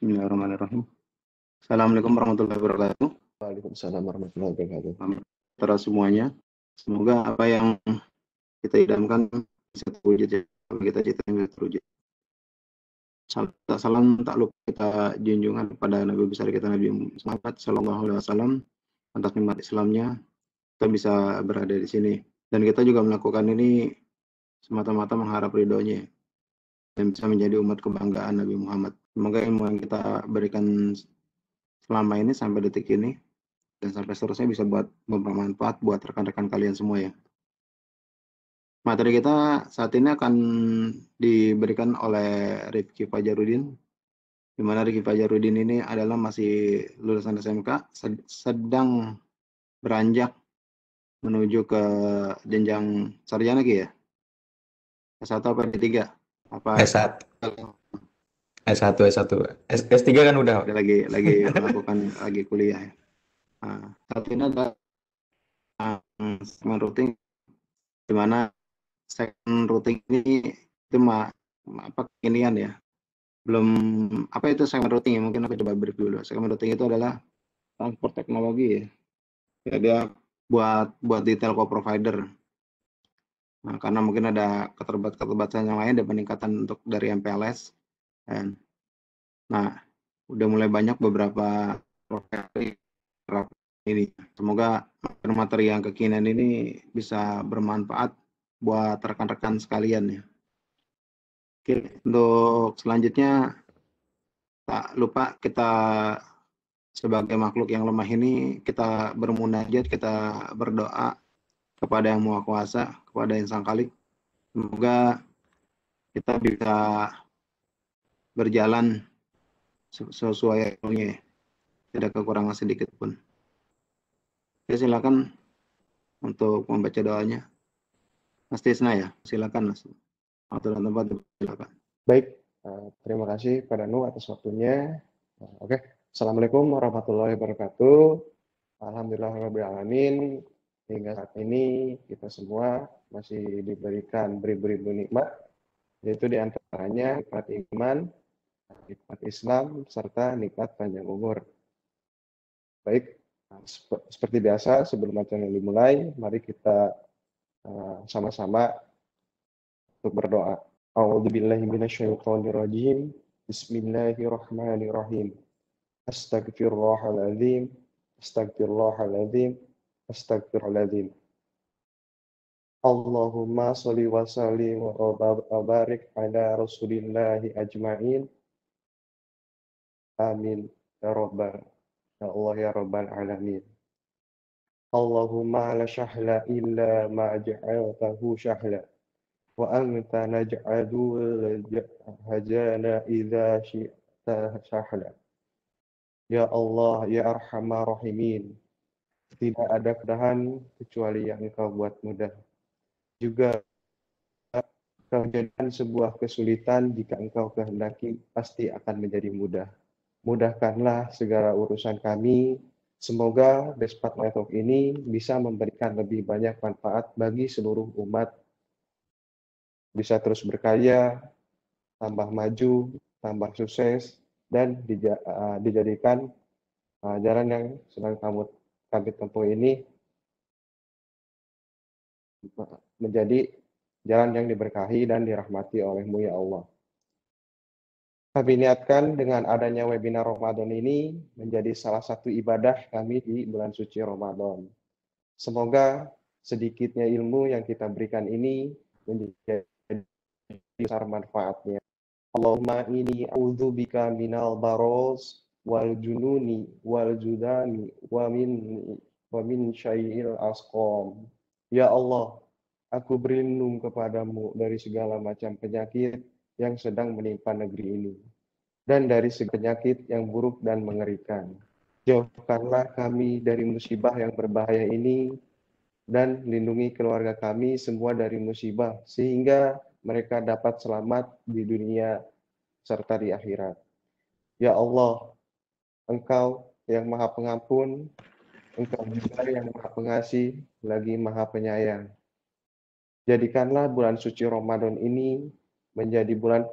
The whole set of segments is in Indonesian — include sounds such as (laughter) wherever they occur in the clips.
Bismillahirrahmanirrahim. Assalamualaikum warahmatullahi wabarakatuh. Waalaikumsalam warahmatullahi wabarakatuh. Para semuanya, semoga apa yang kita idamkan bisa terwujud ya. Kita cita bisa terwujud. Salam tak lupa kita junjungan kepada Nabi besar kita Nabi Muhammad Sallallahu Alaihi Wasallam atas nikmat Islamnya kita bisa berada di sini dan kita juga melakukan ini semata-mata mengharap ridhonya dan bisa menjadi umat kebanggaan Nabi Muhammad. Semoga ilmu yang kita berikan selama ini sampai detik ini dan sampai seterusnya bisa buat bermanfaat buat rekan-rekan kalian semua ya. Materi kita saat ini akan diberikan oleh Rifki Fajarudin, di mana Rifki Fajarudin ini adalah masih lulusan SMK, sedang beranjak menuju ke jenjang sarjana ya? S1 apa S3? Apa? S1. S1 S1 S, S3 kan udah. Lagi lagi (laughs) melakukan lagi kuliah ya. Nah, saat ini ada segmen routing di mana segmen routing ini itu apa kekinian ya. Belum apa itu segmen routing ya? Mungkin aku coba brief dulu. Segmen routing itu adalah transport teknologi ya, ya dia buat buat di telco provider nah, karena mungkin ada keterbatasan yang lain dan peningkatan untuk dari MPLS And, nah, udah mulai banyak beberapa profesi ini. Semoga materi yang kekinian ini bisa bermanfaat buat rekan-rekan sekalian ya. Oke, untuk selanjutnya tak lupa kita sebagai makhluk yang lemah ini kita bermunajat, kita berdoa kepada yang Maha Kuasa, kepada yang Sang Kalik. Semoga kita bisa berjalan sesuai ilmunya. Tidak kekurangan sedikit pun. Ya silakan untuk membaca doanya. Mas Tisna ya silakan Mas. Waktu dan tempat silakan baik eh, terima kasih pada Nu atas waktunya. Eh, oke Assalamualaikum warahmatullahi wabarakatuh. Alhamdulillahirrahmanirrahim hingga saat ini kita semua masih diberikan beribu-ribu nikmat yaitu di antaranya nikmat iman nikmat Islam, serta nikmat panjang umur. Baik, seperti biasa sebelum acara dimulai, mari kita uh, sama-sama uh, untuk berdoa. A'udzubillahi minasyaitonirrajim. Bismillahirrahmanirrahim. Astagfirullahaladzim. Astagfirullahaladzim. Astagfirullahaladzim. Allahumma salli wa sallim wa barik ala rasulillahi ajma'in. Amin. Ya Rabbal. Ya Allah ya Rabbal Alamin. Allahumma la syahla illa ma ja'altahu syahla. Wa anta naj'adu hajana idha syi'ta syahla. Ya Allah, ya Arhamar Rahimin. Tidak ada kedahan kecuali yang engkau buat mudah. Juga kejadian sebuah kesulitan jika engkau kehendaki pasti akan menjadi mudah mudahkanlah segala urusan kami. Semoga Despat Network ini bisa memberikan lebih banyak manfaat bagi seluruh umat. Bisa terus berkaya, tambah maju, tambah sukses, dan eh, dijadikan jalan yang sedang kamu kami tempuh ini menjadi jalan yang diberkahi dan dirahmati olehmu ya Allah. Kami niatkan dengan adanya webinar Ramadan ini menjadi salah satu ibadah kami di bulan suci Ramadan. Semoga sedikitnya ilmu yang kita berikan ini menjadi besar manfaatnya. Allahumma ini a'udzubika minal baros wal jununi wal judani wa min wa min syai'il asqam. Ya Allah, aku berlindung kepadamu dari segala macam penyakit yang sedang menimpa negeri ini, dan dari segala penyakit yang buruk dan mengerikan. Jauhkanlah kami dari musibah yang berbahaya ini, dan lindungi keluarga kami semua dari musibah, sehingga mereka dapat selamat di dunia serta di akhirat. Ya Allah, Engkau yang Maha Pengampun, Engkau juga yang Maha Pengasih, lagi Maha Penyayang. Jadikanlah bulan suci Ramadan ini menjadi bulan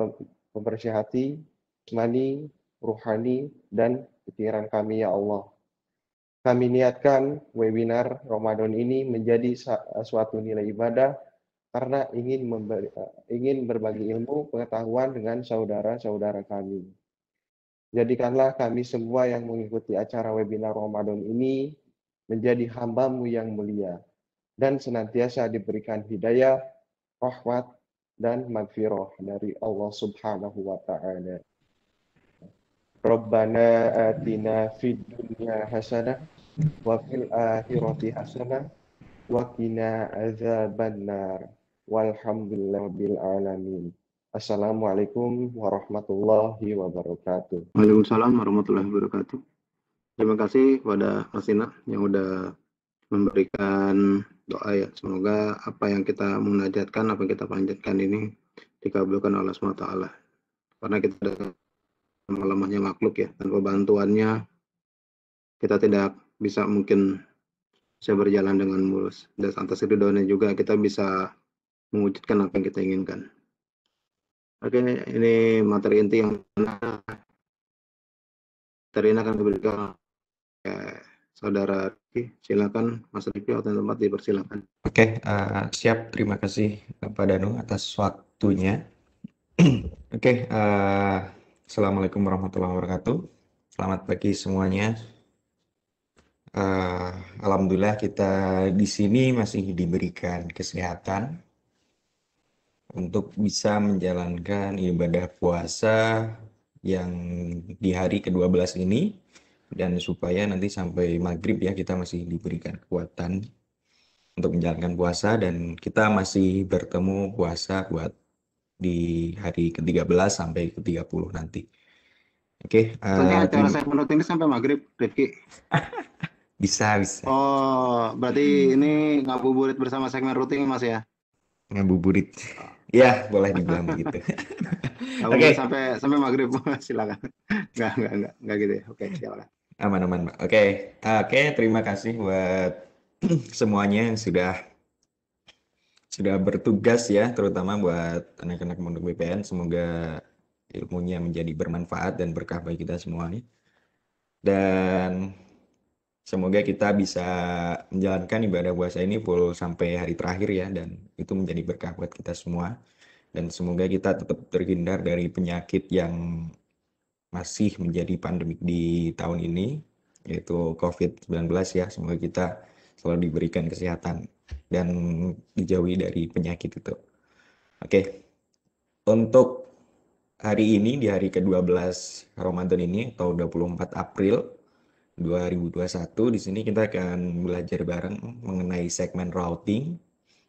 pembersih hati, jasmani, ruhani, dan pikiran kami ya Allah. Kami niatkan webinar Ramadan ini menjadi suatu nilai ibadah karena ingin memberi, ingin berbagi ilmu pengetahuan dengan saudara-saudara kami. Jadikanlah kami semua yang mengikuti acara webinar Ramadan ini menjadi hambamu yang mulia dan senantiasa diberikan hidayah, rahmat, dan magfirah dari Allah Subhanahu wa taala. Rabbana atina fid dunya hasanah wa fil akhirati hasanah wa qina adzabannar walhamdulillahil alamin. Assalamualaikum warahmatullahi wabarakatuh. Waalaikumsalam warahmatullahi wabarakatuh. Terima kasih kepada Mas Ina yang udah memberikan doa ya. Semoga apa yang kita munajatkan, apa yang kita panjatkan ini dikabulkan oleh SWT. Karena kita ada lemahnya makhluk ya, tanpa bantuannya kita tidak bisa mungkin bisa berjalan dengan mulus. Dan atas ridhonya juga kita bisa mewujudkan apa yang kita inginkan. Oke, ini materi inti yang materi ini akan diberikan ya, saudara Riki. Silakan Mas Riki, waktu tempat dipersilakan. Oke, uh, siap. Terima kasih Pak Danu atas waktunya. (clears throat) Oke, uh, Assalamualaikum warahmatullahi wabarakatuh. Selamat pagi semuanya. Uh, Alhamdulillah kita di sini masih diberikan kesehatan untuk bisa menjalankan ibadah puasa yang di hari ke-12 ini dan supaya nanti sampai maghrib ya kita masih diberikan kekuatan untuk menjalankan puasa dan kita masih bertemu puasa buat di hari ke-13 sampai ke-30 nanti. Oke. Okay, uh, acara saya menurut ini sampai maghrib, Rifki. (laughs) bisa, bisa. Oh, berarti ini ngabuburit bersama segmen rutin Mas ya? Ngabuburit. Ya, boleh dibilang begitu. (laughs) Oke, okay. sampai sampai maghrib silakan. Enggak, enggak, enggak, enggak gitu ya. Oke, okay, silakan. Aman, aman, Oke, okay. oke, okay, terima kasih buat (clears throat) semuanya yang sudah sudah bertugas ya, terutama buat anak-anak Mondok BPN. Semoga ilmunya menjadi bermanfaat dan berkah bagi kita semua nih. Dan Semoga kita bisa menjalankan ibadah puasa ini full sampai hari terakhir ya dan itu menjadi berkah buat kita semua. Dan semoga kita tetap terhindar dari penyakit yang masih menjadi pandemik di tahun ini yaitu COVID-19 ya. Semoga kita selalu diberikan kesehatan dan dijauhi dari penyakit itu. Oke. Untuk hari ini di hari ke-12 Ramadan ini atau 24 April 2021 di sini kita akan belajar bareng mengenai segmen routing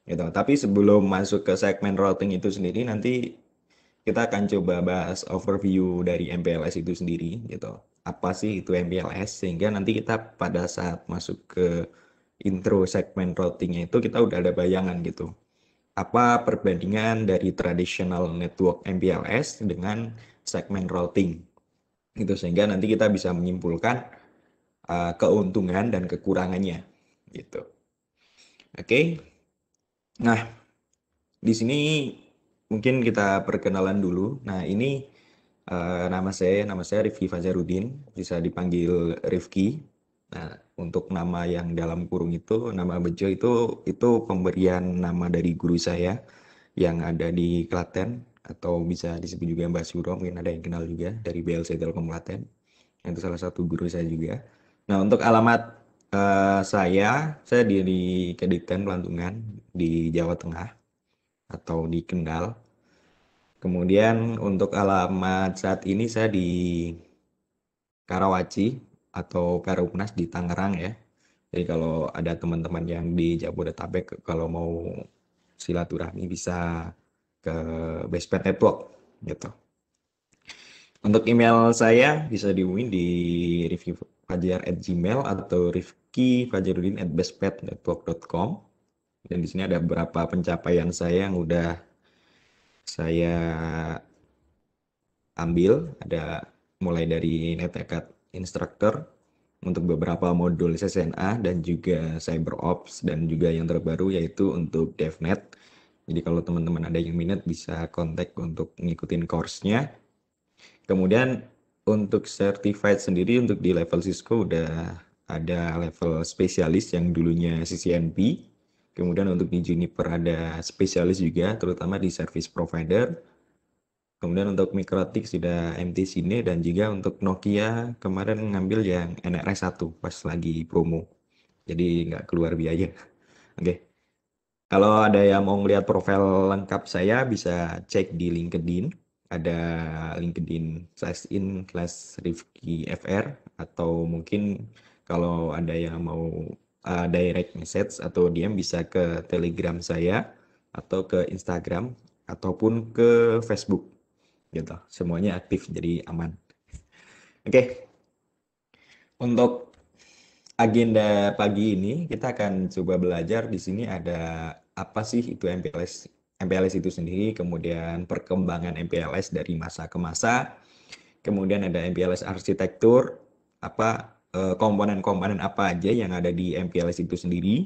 gitu. Tapi sebelum masuk ke segmen routing itu sendiri nanti kita akan coba bahas overview dari MPLS itu sendiri gitu. Apa sih itu MPLS sehingga nanti kita pada saat masuk ke intro segmen routingnya itu kita udah ada bayangan gitu. Apa perbandingan dari traditional network MPLS dengan segmen routing gitu sehingga nanti kita bisa menyimpulkan uh, keuntungan dan kekurangannya gitu. Oke. Okay. Nah, di sini mungkin kita perkenalan dulu. Nah, ini uh, nama saya nama saya Rifki Fajarudin, bisa dipanggil Rifki. Nah, untuk nama yang dalam kurung itu nama Bejo itu itu pemberian nama dari guru saya yang ada di Klaten atau bisa disebut juga Mbak Suro, mungkin ada yang kenal juga dari BLC Telkom Klaten. Itu salah satu guru saya juga. Nah, untuk alamat uh, saya, saya di, di Kedikten Pelantungan di Jawa Tengah atau di Kendal. Kemudian untuk alamat saat ini saya di Karawaci atau Karumnas di Tangerang ya. Jadi kalau ada teman-teman yang di Jabodetabek kalau mau silaturahmi bisa ke Bespet Network gitu. Untuk email saya bisa dihubungi di review fajar at gmail atau rifki fajarudin at bestpetnetwork.com dan di sini ada beberapa pencapaian saya yang udah saya ambil ada mulai dari netekat instructor untuk beberapa modul CCNA dan juga CyberOps dan juga yang terbaru yaitu untuk DevNet. Jadi kalau teman-teman ada yang minat bisa kontak untuk ngikutin course-nya. Kemudian untuk certified sendiri untuk di level Cisco udah ada level spesialis yang dulunya CCNP. Kemudian untuk di Juniper ada spesialis juga, terutama di service provider. Kemudian untuk Mikrotik sudah MT Sine dan juga untuk Nokia kemarin ngambil yang NRS 1 pas lagi promo. Jadi nggak keluar biaya. (laughs) Oke. Okay. Kalau ada yang mau ngeliat profil lengkap saya bisa cek di LinkedIn. Ada LinkedIn slash in slash Rifki FR atau mungkin kalau ada yang mau uh, direct message atau DM bisa ke Telegram saya atau ke Instagram ataupun ke Facebook gitu. Semuanya aktif jadi aman. (laughs) Oke. Okay. Untuk agenda pagi ini kita akan coba belajar di sini ada apa sih itu MPLS MPLS itu sendiri, kemudian perkembangan MPLS dari masa ke masa, kemudian ada MPLS arsitektur, apa Eh, komponen-komponen apa aja yang ada di MPLS itu sendiri.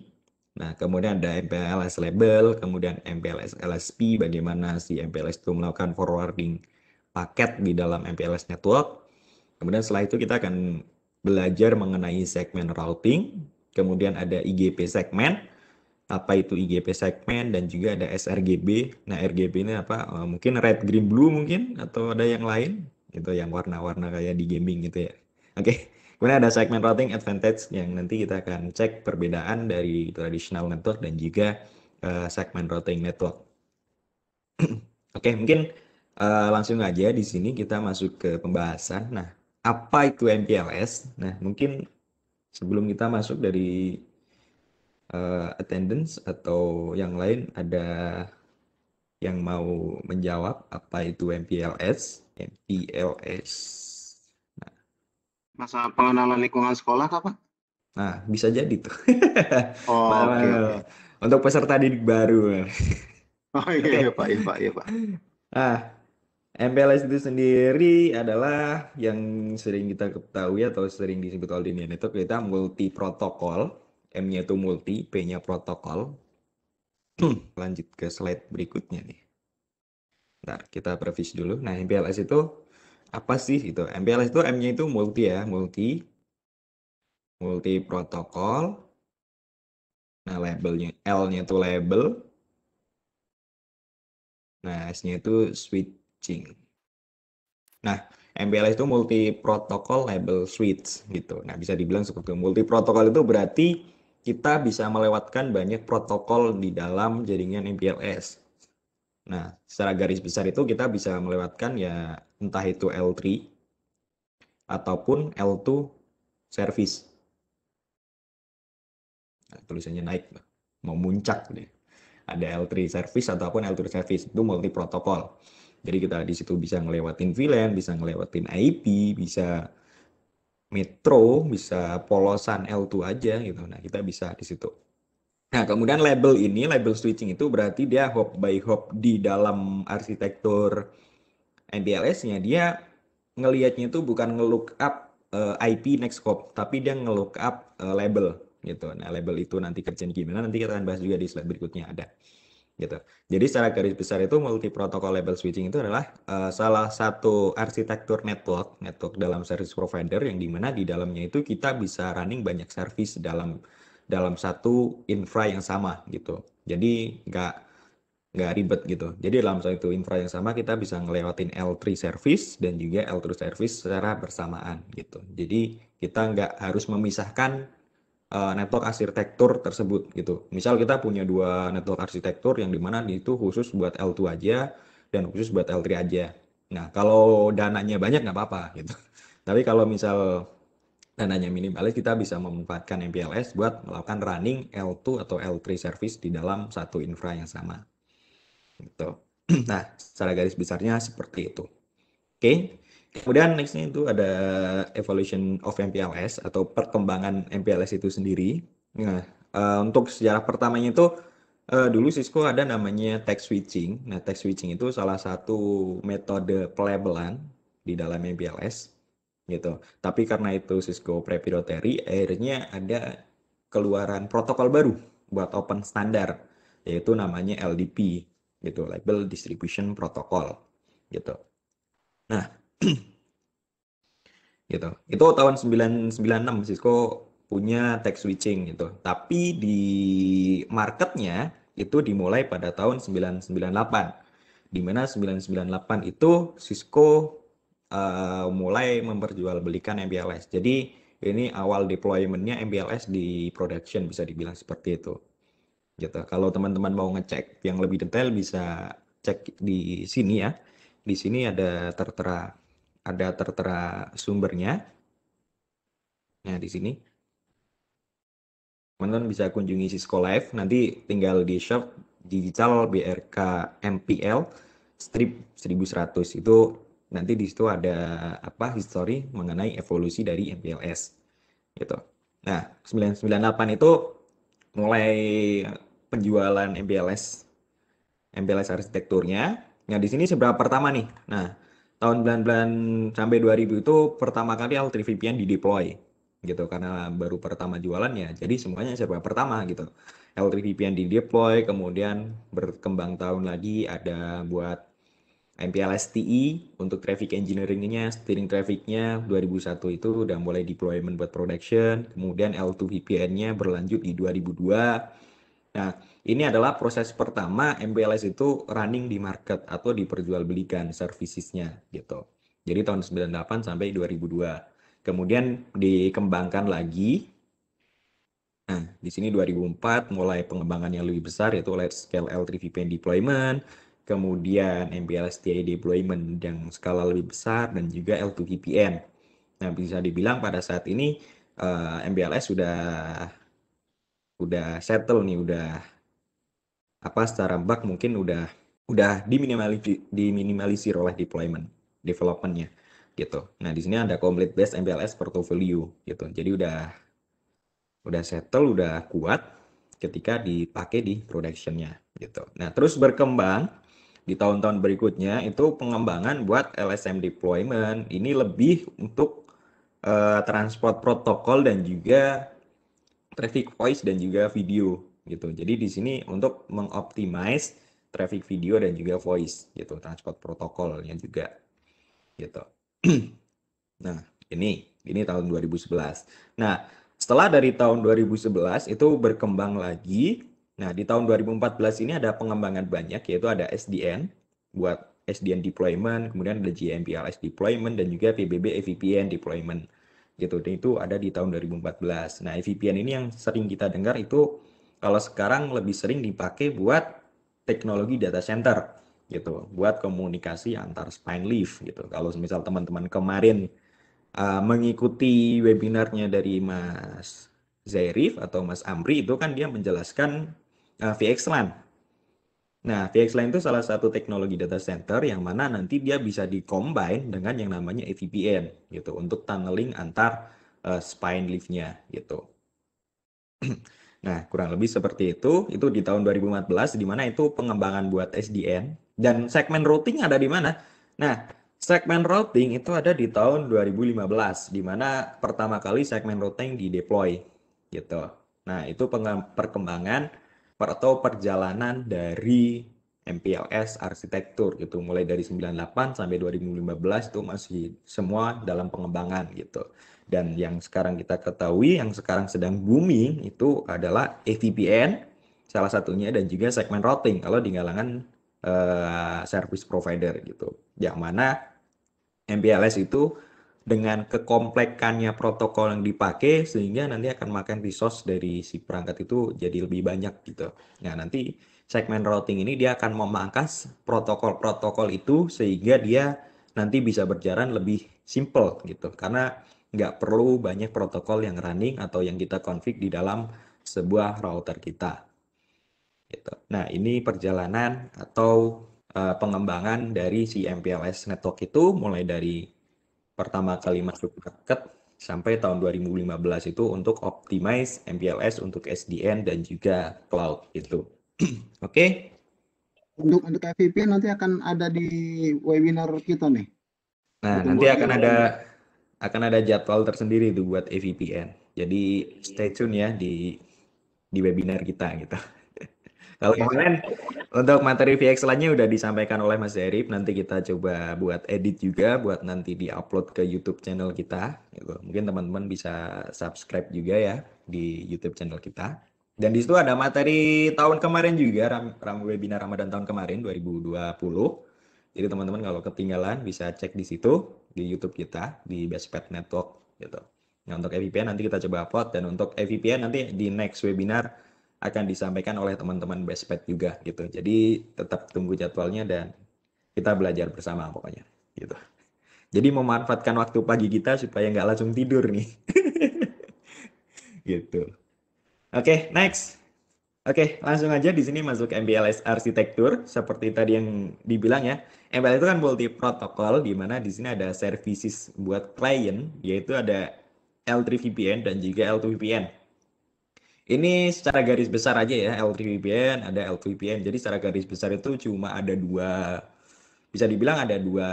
Nah, kemudian ada MPLS label, kemudian MPLS LSP, bagaimana si MPLS itu melakukan forwarding paket di dalam MPLS network. Kemudian setelah itu kita akan belajar mengenai segmen routing, kemudian ada IGP segmen, apa itu IGP segmen dan juga ada sRGB. Nah, RGB ini apa? Eh, mungkin red, green, blue mungkin atau ada yang lain? Itu yang warna-warna kayak di gaming gitu ya. Oke. Kemudian ada segmen routing advantage yang nanti kita akan cek perbedaan dari traditional network dan juga uh, segmen routing network. (clears throat) Oke, mungkin uh, langsung aja di sini kita masuk ke pembahasan. Nah, apa itu MPLS? Nah, mungkin sebelum kita masuk dari uh, attendance atau yang lain ada yang mau menjawab apa itu MPLS? MPLS Masa pengenalan lingkungan sekolah kah, Pak? Nah, bisa jadi tuh. (laughs) Oh, oke. Okay. Untuk peserta didik baru. (laughs) oh iya, iya Pak, iya Pak, iya Pak. Nah, MPLS itu sendiri adalah yang sering kita ketahui atau sering disebut oleh dunia itu kita multi protokol. M-nya itu multi, P-nya protokol. Lanjut ke slide berikutnya nih. Ntar kita previs dulu. Nah, MPLS itu apa sih itu? MPLS itu M-nya itu multi ya, multi multi protokol. Nah, labelnya L-nya itu label. Nah, S-nya itu switching. Nah, MPLS itu multi protokol label switch gitu. Nah, bisa dibilang seperti itu. Multi protokol itu berarti kita bisa melewatkan banyak protokol di dalam jaringan MPLS. Nah, secara garis besar itu kita bisa melewatkan ya entah itu L3 ataupun L2 service. Nah, tulisannya naik, mau muncak deh. Ada L3 service ataupun L2 service itu multi protokol. Jadi kita di situ bisa ngelewatin VLAN, bisa ngelewatin IP, bisa metro, bisa polosan L2 aja gitu. Nah, kita bisa di situ. Nah, kemudian label ini, label switching itu berarti dia hop by hop di dalam arsitektur MPLS-nya. Dia ngelihatnya itu bukan ngelook up uh, eh, IP next hop, tapi dia ngelook up uh, label gitu. Nah, label itu nanti kerjanya gimana nanti kita akan bahas juga di slide berikutnya ada. Gitu. Jadi secara garis besar itu multi protokol label switching itu adalah uh, salah satu arsitektur network, network dalam service provider yang di mana di dalamnya itu kita bisa running banyak service dalam dalam satu infra yang sama gitu. Jadi nggak nggak ribet gitu. Jadi dalam satu infra yang sama kita bisa ngelewatin L3 service dan juga L2 service secara bersamaan gitu. Jadi kita nggak harus memisahkan uh, network arsitektur tersebut gitu. Misal kita punya dua network arsitektur yang di mana itu khusus buat L2 aja dan khusus buat L3 aja. Nah kalau dananya banyak nggak apa-apa gitu. (laughs) Tapi kalau misal dananya minimalis kita bisa memanfaatkan MPLS buat melakukan running L2 atau L3 service di dalam satu infra yang sama. Gitu. (clears throat) Nah, secara garis besarnya seperti itu. Oke. Okay. Kemudian nextnya itu ada evolution of MPLS atau perkembangan MPLS itu sendiri. Nah, uh, untuk sejarah pertamanya itu uh, dulu Cisco ada namanya text switching. Nah, text switching itu salah satu metode pelabelan di dalam MPLS gitu. Tapi karena itu Cisco proprietary, akhirnya ada keluaran protokol baru buat open standar, yaitu namanya LDP, gitu, Label Distribution Protocol, gitu. Nah, (clears throat) gitu. Itu tahun 996 Cisco punya tech switching gitu. Tapi di marketnya itu dimulai pada tahun 998. Di mana 998 itu Cisco uh, mulai memperjualbelikan MPLS. Jadi ini awal deploymentnya MPLS di production bisa dibilang seperti itu. Gitu. Kalau teman-teman mau ngecek yang lebih detail bisa cek di sini ya. Di sini ada tertera ada tertera sumbernya. Nah, di sini teman-teman bisa kunjungi Cisco Live nanti tinggal di shop digital BRK MPL strip 1100 itu nanti di situ ada apa history mengenai evolusi dari MPLS gitu. Nah, 998 itu mulai penjualan MPLS MPLS arsitekturnya. Nah, di sini seberapa pertama nih? Nah, tahun 99 sampai 2000 itu pertama kali L3 VPN di deploy gitu. Karena baru pertama jualannya jadi semuanya serba pertama gitu. L3 VPN di deploy kemudian berkembang tahun lagi ada buat MPLS TE untuk traffic engineeringnya steering trafficnya. 2001 itu udah mulai deployment buat production kemudian L2 VPN-nya berlanjut di 2002 nah ini adalah proses pertama MPLS itu running di market atau diperjualbelikan servicesnya gitu jadi tahun 98 sampai 2002 Kemudian dikembangkan lagi. Nah, di sini 2004 mulai pengembangan yang lebih besar yaitu large scale L3 VPN deployment, kemudian MPLS TI deployment yang skala lebih besar dan juga L2 VPN. Nah, bisa dibilang pada saat ini uh, eh, MPLS sudah udah settle nih, udah apa secara bug mungkin udah udah diminimalisir, diminimalisir oleh deployment developmentnya gitu. Nah, di sini ada complete base MPLS portfolio gitu. Jadi udah udah settle, udah kuat ketika dipakai di productionnya gitu. Nah, terus berkembang di tahun-tahun berikutnya itu pengembangan buat LSM deployment ini lebih untuk uh, transport protokol dan juga traffic voice dan juga video gitu. Jadi di sini untuk mengoptimize traffic video dan juga voice gitu, transport protokolnya juga gitu. (clears throat) Nah, ini ini tahun 2011. Nah, setelah dari tahun 2011 itu berkembang lagi. Nah, di tahun 2014 ini ada pengembangan banyak yaitu ada SDN buat SDN deployment, kemudian ada GMPLS deployment dan juga PBB EVPN deployment. Gitu. Dan itu ada di tahun 2014. Nah, EVPN ini yang sering kita dengar itu kalau sekarang lebih sering dipakai buat teknologi data center gitu buat komunikasi antar spine leaf gitu. Kalau misal teman-teman kemarin uh, mengikuti webinarnya dari Mas Zairif atau Mas Amri itu kan dia menjelaskan uh, VXLAN. Nah, VXLAN itu salah satu teknologi data center yang mana nanti dia bisa dikombine dengan yang namanya EVPN gitu untuk tunneling antar uh, spine leaf-nya gitu. (clears throat) Nah, kurang lebih seperti itu. Itu di tahun 2014 di mana itu pengembangan buat SDN dan segmen routing ada di mana? Nah, segmen routing itu ada di tahun 2015 di mana pertama kali segmen routing di deploy gitu. Nah, itu perkembangan atau perjalanan dari MPLS arsitektur gitu mulai dari 98 sampai 2015 itu masih semua dalam pengembangan gitu. Dan yang sekarang kita ketahui yang sekarang sedang booming itu adalah AVPN salah satunya dan juga segmen routing kalau di kalangan uh, service provider gitu. Yang mana MPLS itu dengan kekomplekannya protokol yang dipakai sehingga nanti akan makan resource dari si perangkat itu jadi lebih banyak gitu. Nah, nanti segmen routing ini dia akan memangkas protokol-protokol itu sehingga dia nanti bisa berjalan lebih simple gitu. Karena nggak perlu banyak protokol yang running atau yang kita config di dalam sebuah router kita. Gitu. Nah, ini perjalanan atau uh, pengembangan dari si MPLS network itu mulai dari pertama kali masuk market sampai tahun 2015 itu untuk optimize MPLS untuk SDN dan juga cloud itu. (clears throat) Oke. Okay? Untuk untuk FVP nanti akan ada di webinar kita nih. Nah, nanti akan ada akan ada jadwal tersendiri itu buat EVPN. Jadi stay tune ya di di webinar kita gitu. (laughs) Kalau kemarin untuk materi VX lainnya udah disampaikan oleh Mas Zarif, nanti kita coba buat edit juga buat nanti di-upload ke YouTube channel kita. Gitu. Mungkin teman-teman bisa subscribe juga ya di YouTube channel kita. Dan di situ ada materi tahun kemarin juga, ram, ram webinar Ramadan tahun kemarin 2020. Jadi teman-teman kalau ketinggalan bisa cek di situ di YouTube kita di Bestpad Network gitu. Nah, untuk EVPN nanti kita coba upload dan untuk EVPN nanti di next webinar akan disampaikan oleh teman-teman Bestpad juga gitu. Jadi tetap tunggu jadwalnya dan kita belajar bersama pokoknya gitu. Jadi memanfaatkan waktu pagi kita supaya nggak langsung tidur nih. (laughs) gitu. Oke, okay, next. Oke, langsung aja di sini masuk MPLS arsitektur seperti tadi yang dibilang ya. MPLS itu kan multi protokol di mana di sini ada services buat klien yaitu ada L3 VPN dan juga L2 VPN. Ini secara garis besar aja ya, L3VPN, ada L2VPN. Jadi secara garis besar itu cuma ada dua, bisa dibilang ada dua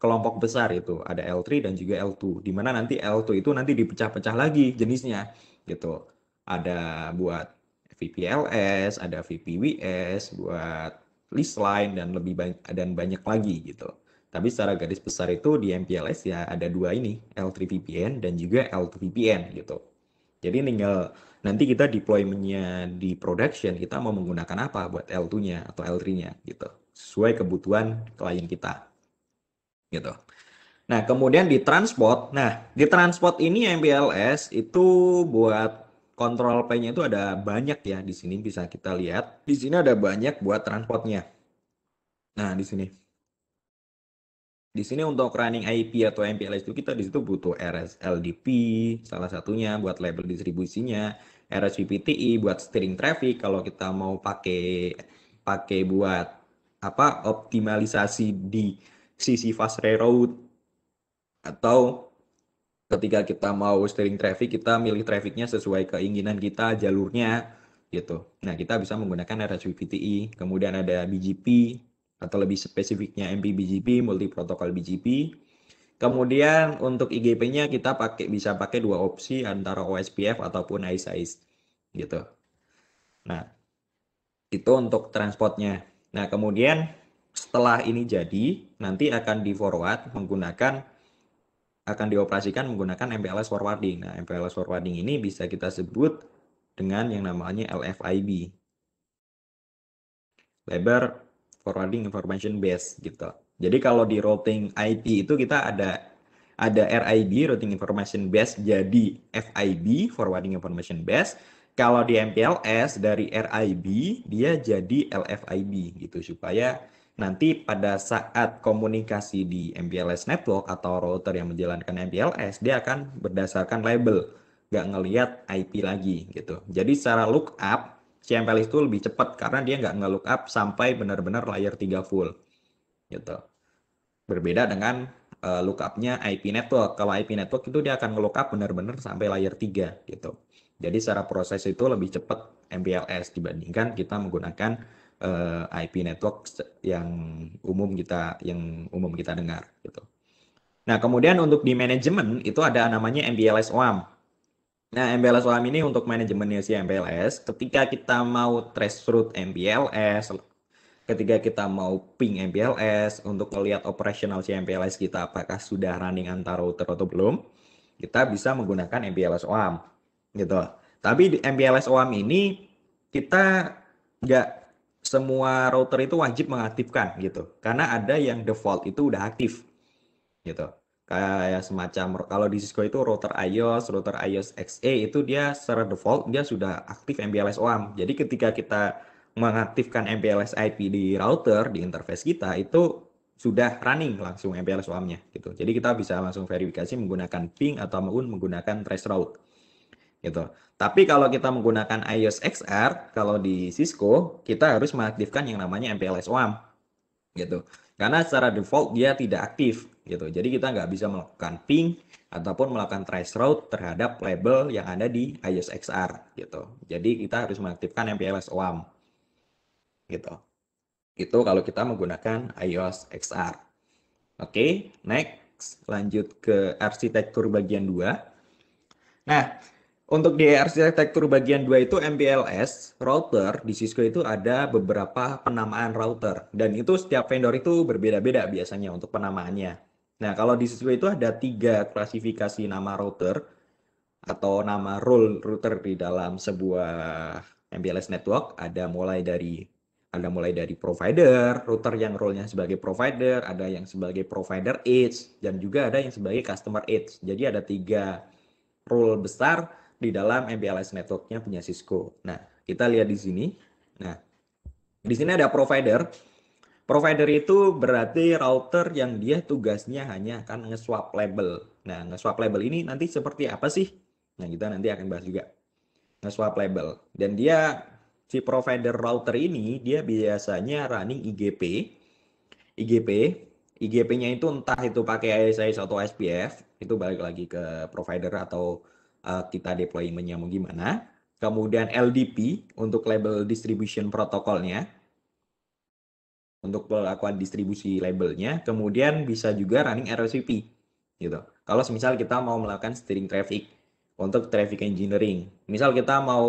kelompok besar itu. Ada L3 dan juga L2. Di mana nanti L2 itu nanti dipecah-pecah lagi jenisnya gitu. Ada buat VPLS, ada VPWS, buat list line dan lebih banyak dan banyak lagi gitu. Tapi secara garis besar itu di MPLS ya ada dua ini, L3 VPN dan juga L2 VPN gitu. Jadi tinggal nanti kita deploymentnya di production kita mau menggunakan apa buat L2-nya atau L3-nya gitu sesuai kebutuhan klien kita gitu. Nah kemudian di transport, nah di transport ini MPLS itu buat kontrol play-nya itu ada banyak ya di sini bisa kita lihat. Di sini ada banyak buat transportnya. Nah di sini di sini untuk running IP atau MPLS itu kita di situ butuh RSLDP salah satunya buat label distribusinya, RSVPTI buat steering traffic kalau kita mau pakai pakai buat apa optimalisasi di sisi fast railroad atau ketika kita mau steering traffic kita milih trafficnya sesuai keinginan kita jalurnya gitu. Nah kita bisa menggunakan RSVPTI kemudian ada BGP atau lebih spesifiknya MPBGP, multi protokol BGP. Kemudian untuk IGP-nya kita pakai bisa pakai dua opsi antara OSPF ataupun ICE gitu. Nah, itu untuk transportnya. Nah, kemudian setelah ini jadi nanti akan di forward menggunakan akan dioperasikan menggunakan MPLS forwarding. Nah, MPLS forwarding ini bisa kita sebut dengan yang namanya LFIB. Lebar forwarding information base gitu. Jadi kalau di routing IP itu kita ada ada RIB routing information base jadi FIB forwarding information base. Kalau di MPLS dari RIB dia jadi LFIB gitu supaya nanti pada saat komunikasi di MPLS network atau router yang menjalankan MPLS dia akan berdasarkan label nggak ngelihat IP lagi gitu. Jadi secara lookup CMPL itu lebih cepat karena dia nggak nge up sampai benar-benar layer 3 full gitu. Berbeda dengan uh, lookupnya IP network. Kalau IP network itu dia akan nge up benar-benar sampai layer 3 gitu. Jadi secara proses itu lebih cepat MPLS dibandingkan kita menggunakan uh, eh, IP network yang umum kita yang umum kita dengar gitu. Nah, kemudian untuk di manajemen itu ada namanya MPLS OAM. Nah, MPLS OAM ini untuk manajemennya si MPLS, ketika kita mau trace route MPLS, ketika kita mau ping MPLS untuk melihat operasional si MPLS kita apakah sudah running antar router atau belum, kita bisa menggunakan MPLS OAM gitu. Tapi di MPLS OAM ini kita nggak semua router itu wajib mengaktifkan gitu, karena ada yang default itu udah aktif gitu kayak semacam kalau di Cisco itu router iOS, router iOS XE itu dia secara default dia sudah aktif MPLS OAM. Jadi ketika kita mengaktifkan MPLS IP di router di interface kita itu sudah running langsung MPLS OAM-nya gitu. Jadi kita bisa langsung verifikasi menggunakan ping atau menggunakan trace route gitu. Tapi kalau kita menggunakan iOS XR kalau di Cisco kita harus mengaktifkan yang namanya MPLS OAM gitu. Karena secara default dia tidak aktif gitu. Jadi kita nggak bisa melakukan ping ataupun melakukan trace route terhadap label yang ada di iOS XR gitu. Jadi kita harus mengaktifkan MPLS OAM gitu. Itu kalau kita menggunakan iOS XR. Oke, next lanjut ke arsitektur bagian 2. Nah, Untuk di arsitektur bagian 2 itu MPLS router di Cisco itu ada beberapa penamaan router dan itu setiap vendor itu berbeda-beda biasanya untuk penamaannya. Nah, kalau di Cisco itu ada tiga klasifikasi nama router atau nama role router di dalam sebuah MPLS network. Ada mulai dari ada mulai dari provider, router yang role-nya sebagai provider, ada yang sebagai provider edge, dan juga ada yang sebagai customer edge. Jadi ada tiga role besar di dalam MPLS networknya punya Cisco. Nah, kita lihat di sini. Nah, di sini ada provider. Provider itu berarti router yang dia tugasnya hanya akan nge-swap label. Nah, nge-swap label ini nanti seperti apa sih? Nah, kita nanti akan bahas juga. Nge-swap label. Dan dia, si provider router ini, dia biasanya running IGP. IGP, IGP-nya itu entah itu pakai ISIS atau SPF, itu balik lagi ke provider atau uh, kita deploymentnya mau gimana. Kemudian LDP untuk label distribution protokolnya. Untuk melakukan distribusi labelnya. Kemudian bisa juga running RSVP. Gitu. Kalau misal kita mau melakukan steering traffic untuk traffic engineering. Misal kita mau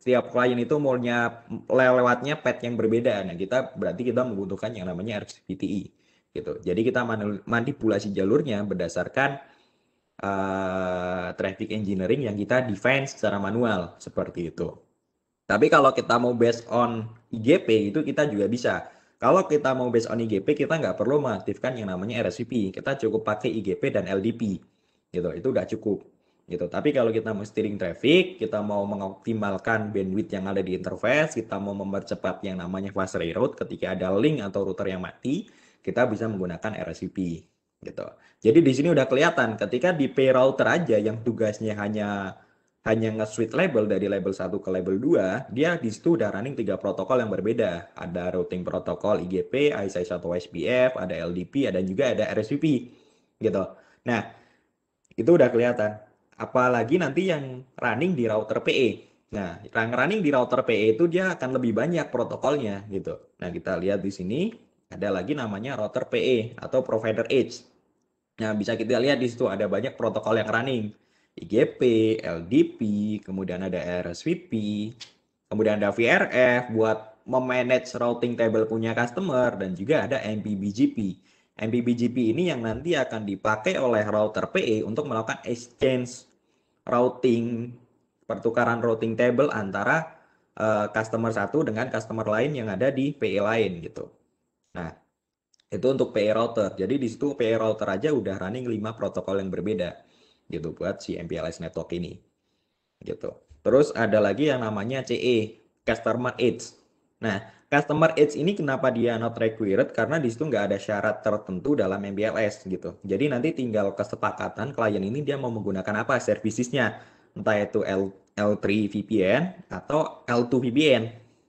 setiap klien itu maunya lewatnya pet yang berbeda. Nah, kita berarti kita membutuhkan yang namanya RSVPTE gitu. Jadi kita manipulasi jalurnya berdasarkan uh, traffic engineering yang kita define secara manual seperti itu. Tapi kalau kita mau based on IGP itu kita juga bisa. Kalau kita mau based on IGP kita nggak perlu mengaktifkan yang namanya RSVP. Kita cukup pakai IGP dan LDP. Gitu, itu udah cukup. Gitu. Tapi kalau kita mau steering traffic, kita mau mengoptimalkan bandwidth yang ada di interface, kita mau mempercepat yang namanya fast reroute ketika ada link atau router yang mati, kita bisa menggunakan RSVP gitu. Jadi di sini udah kelihatan ketika di pay router aja yang tugasnya hanya hanya nge-switch label dari label 1 ke label 2, dia di situ udah running tiga protokol yang berbeda. Ada routing protokol IGP, ISI 1 SPF, ada LDP, ada juga ada RSVP gitu. Nah, itu udah kelihatan. Apalagi nanti yang running di router PE. Nah, yang running di router PE itu dia akan lebih banyak protokolnya gitu. Nah, kita lihat di sini ada lagi namanya router PE atau provider edge. Nah, bisa kita lihat di situ ada banyak protokol yang running. IGP, LDP, kemudian ada RSVP, kemudian ada VRF buat memanage routing table punya customer, dan juga ada MPBGP. MPBGP ini yang nanti akan dipakai oleh router PE untuk melakukan exchange routing, pertukaran routing table antara uh, customer satu dengan customer lain yang ada di PE lain gitu. Nah, itu untuk PE router. Jadi di situ PE router aja udah running 5 protokol yang berbeda gitu buat si MPLS network ini. Gitu. Terus ada lagi yang namanya CE, Customer Edge. Nah, Customer Edge ini kenapa dia not required? Karena di situ nggak ada syarat tertentu dalam MPLS gitu. Jadi nanti tinggal kesepakatan klien ini dia mau menggunakan apa servicesnya. Entah itu L, L3 VPN atau L2 VPN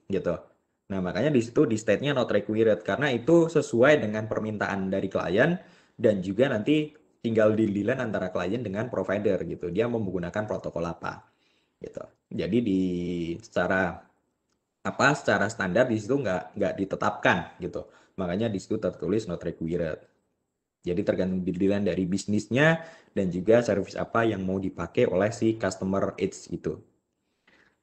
gitu. Nah, makanya di situ di state-nya not required karena itu sesuai dengan permintaan dari klien dan juga nanti tinggal di dealan antara klien dengan provider gitu. Dia menggunakan protokol apa gitu. Jadi di secara apa secara standar di situ nggak nggak ditetapkan gitu. Makanya di situ tertulis not required. Jadi tergantung dealan dari bisnisnya dan juga service apa yang mau dipakai oleh si customer itu.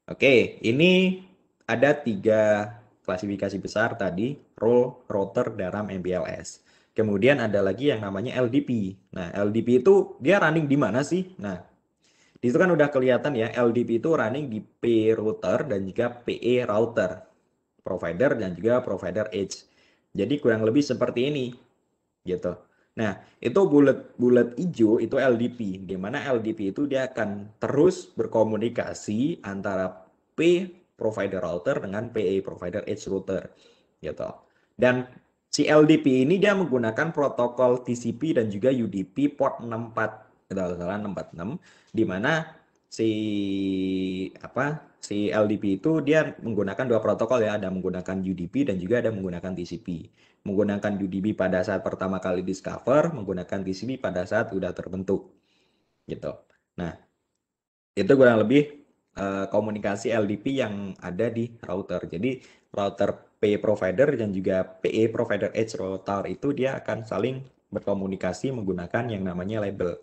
Oke, ini ada tiga klasifikasi besar tadi role router dalam MPLS. Kemudian ada lagi yang namanya LDP. Nah, LDP itu dia running di mana sih? Nah, di situ kan udah kelihatan ya, LDP itu running di P router dan juga PE router. Provider dan juga provider edge. Jadi kurang lebih seperti ini. Gitu. Nah, itu bulat-bulat hijau itu LDP, di mana LDP itu dia akan terus berkomunikasi antara P provider router dengan PA provider edge router gitu. Dan si LDP ini dia menggunakan protokol TCP dan juga UDP port 64 kalau salah 646 di mana si apa si LDP itu dia menggunakan dua protokol ya, ada menggunakan UDP dan juga ada menggunakan TCP. Menggunakan UDP pada saat pertama kali discover, menggunakan TCP pada saat sudah terbentuk. Gitu. Nah, itu kurang lebih uh, komunikasi LDP yang ada di router. Jadi router P provider dan juga PE provider edge router itu dia akan saling berkomunikasi menggunakan yang namanya label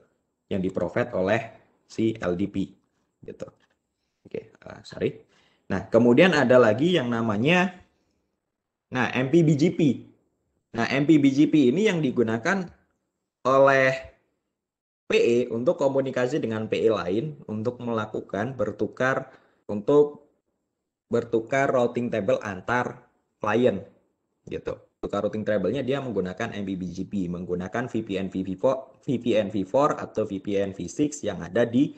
yang diprovide oleh si LDP gitu. Oke, uh, sorry. Nah, kemudian ada lagi yang namanya nah MPBGP. Nah, MPBGP ini yang digunakan oleh PE untuk komunikasi dengan PE lain untuk melakukan bertukar untuk bertukar routing table antar klien gitu. Tukar routing table-nya dia menggunakan MPBGP, menggunakan VPN v4, VPN v4 atau VPN v6 yang ada di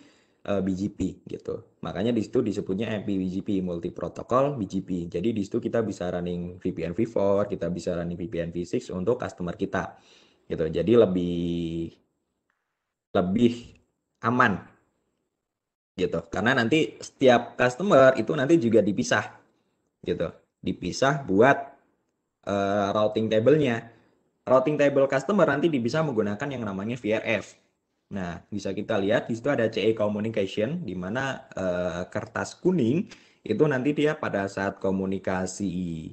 uh, eh, BGP gitu. Makanya di situ disebutnya MPBGP multi protokol BGP. Jadi di situ kita bisa running VPN v4, kita bisa running VPN v6 untuk customer kita. Gitu. Jadi lebih lebih aman gitu. Karena nanti setiap customer itu nanti juga dipisah gitu. Dipisah buat uh, routing table-nya. Routing table customer nanti bisa menggunakan yang namanya VRF. Nah, bisa kita lihat di situ ada CE Communication di mana uh, kertas kuning itu nanti dia pada saat komunikasi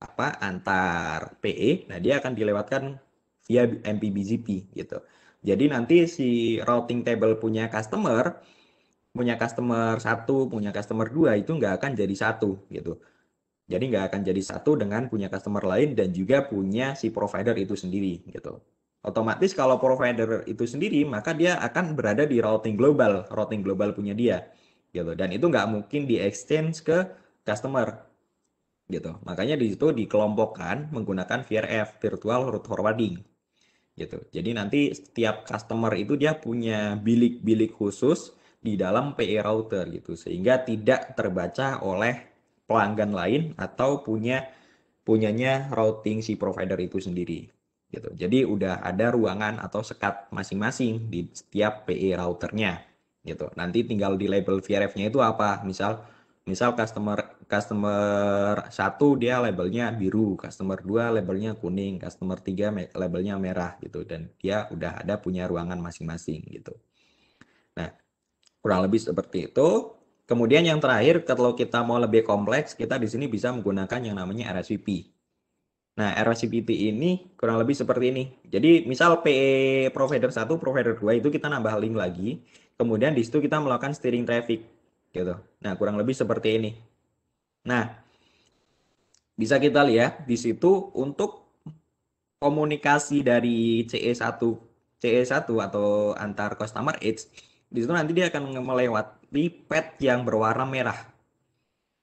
apa antar PE, nah dia akan dilewatkan via MPBGP gitu. Jadi nanti si routing table punya customer, punya customer satu, punya customer dua itu nggak akan jadi satu gitu. Jadi nggak akan jadi satu dengan punya customer lain dan juga punya si provider itu sendiri gitu. Otomatis kalau provider itu sendiri maka dia akan berada di routing global, routing global punya dia gitu. Dan itu nggak mungkin di exchange ke customer gitu. Makanya di situ dikelompokkan menggunakan VRF, virtual route forwarding gitu. Jadi nanti setiap customer itu dia punya bilik-bilik khusus di dalam PE router gitu sehingga tidak terbaca oleh pelanggan lain atau punya punyanya routing si provider itu sendiri gitu. Jadi udah ada ruangan atau sekat masing-masing di setiap PE routernya gitu. Nanti tinggal di label VRF-nya itu apa? Misal misal customer customer satu dia labelnya biru, customer dua labelnya kuning, customer tiga labelnya merah gitu dan dia udah ada punya ruangan masing-masing gitu. Nah, kurang lebih seperti itu. Kemudian yang terakhir, kalau kita mau lebih kompleks, kita di sini bisa menggunakan yang namanya RSVP. Nah, RSVP ini kurang lebih seperti ini. Jadi, misal PE provider 1, provider 2 itu kita nambah link lagi. Kemudian di situ kita melakukan steering traffic gitu. Nah, kurang lebih seperti ini. Nah, bisa kita lihat di situ untuk komunikasi dari CE1 CE1 atau antar customer edge di situ nanti dia akan melewati pet yang berwarna merah.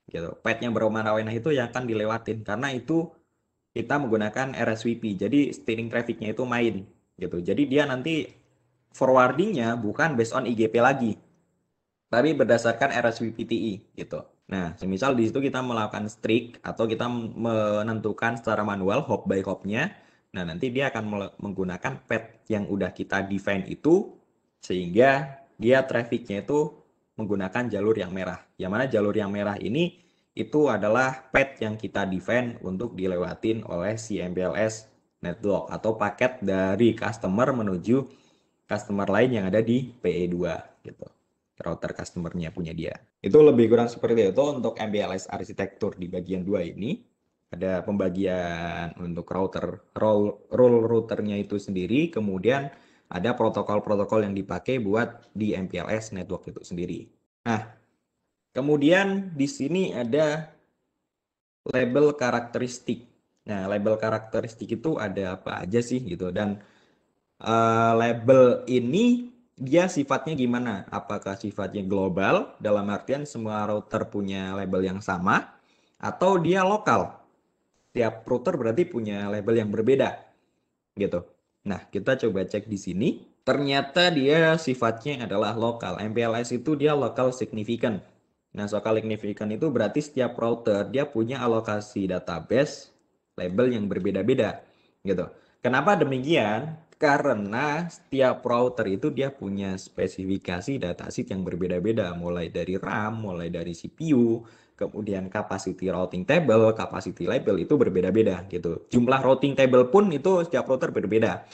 Gitu. Pet yang berwarna merah itu yang akan dilewatin. Karena itu kita menggunakan RSVP jadi steering trafficnya itu main. Gitu. Jadi dia nanti forwardingnya bukan based on IGP lagi tapi berdasarkan RSVP TI gitu nah semisal di situ kita melakukan strict atau kita menentukan secara manual hop by hopnya nah nanti dia akan menggunakan pet yang udah kita define itu sehingga dia trafficnya itu menggunakan jalur yang merah. Yang mana jalur yang merah ini itu adalah pet yang kita define untuk dilewatin oleh si MPLS network atau paket dari customer menuju customer lain yang ada di PE2 gitu. Router customernya punya dia. Itu lebih kurang seperti itu untuk MPLS arsitektur di bagian dua ini. Ada pembagian untuk router role, role routernya itu sendiri, kemudian ada protokol-protokol yang dipakai buat di MPLS network itu sendiri. Nah, kemudian di sini ada label karakteristik. Nah, label karakteristik itu ada apa aja sih gitu dan uh, label ini dia sifatnya gimana? Apakah sifatnya global dalam artian semua router punya label yang sama atau dia lokal? Tiap router berarti punya label yang berbeda gitu. Nah, kita coba cek di sini. Ternyata dia sifatnya adalah lokal. MPLS itu dia lokal significant. Nah, lokal significant itu berarti setiap router dia punya alokasi database label yang berbeda-beda gitu. Kenapa demikian? Karena setiap router itu dia punya spesifikasi datasheet yang berbeda-beda, mulai dari RAM, mulai dari CPU, kemudian capacity routing table, capacity label itu berbeda-beda gitu. Jumlah routing table pun itu setiap router berbeda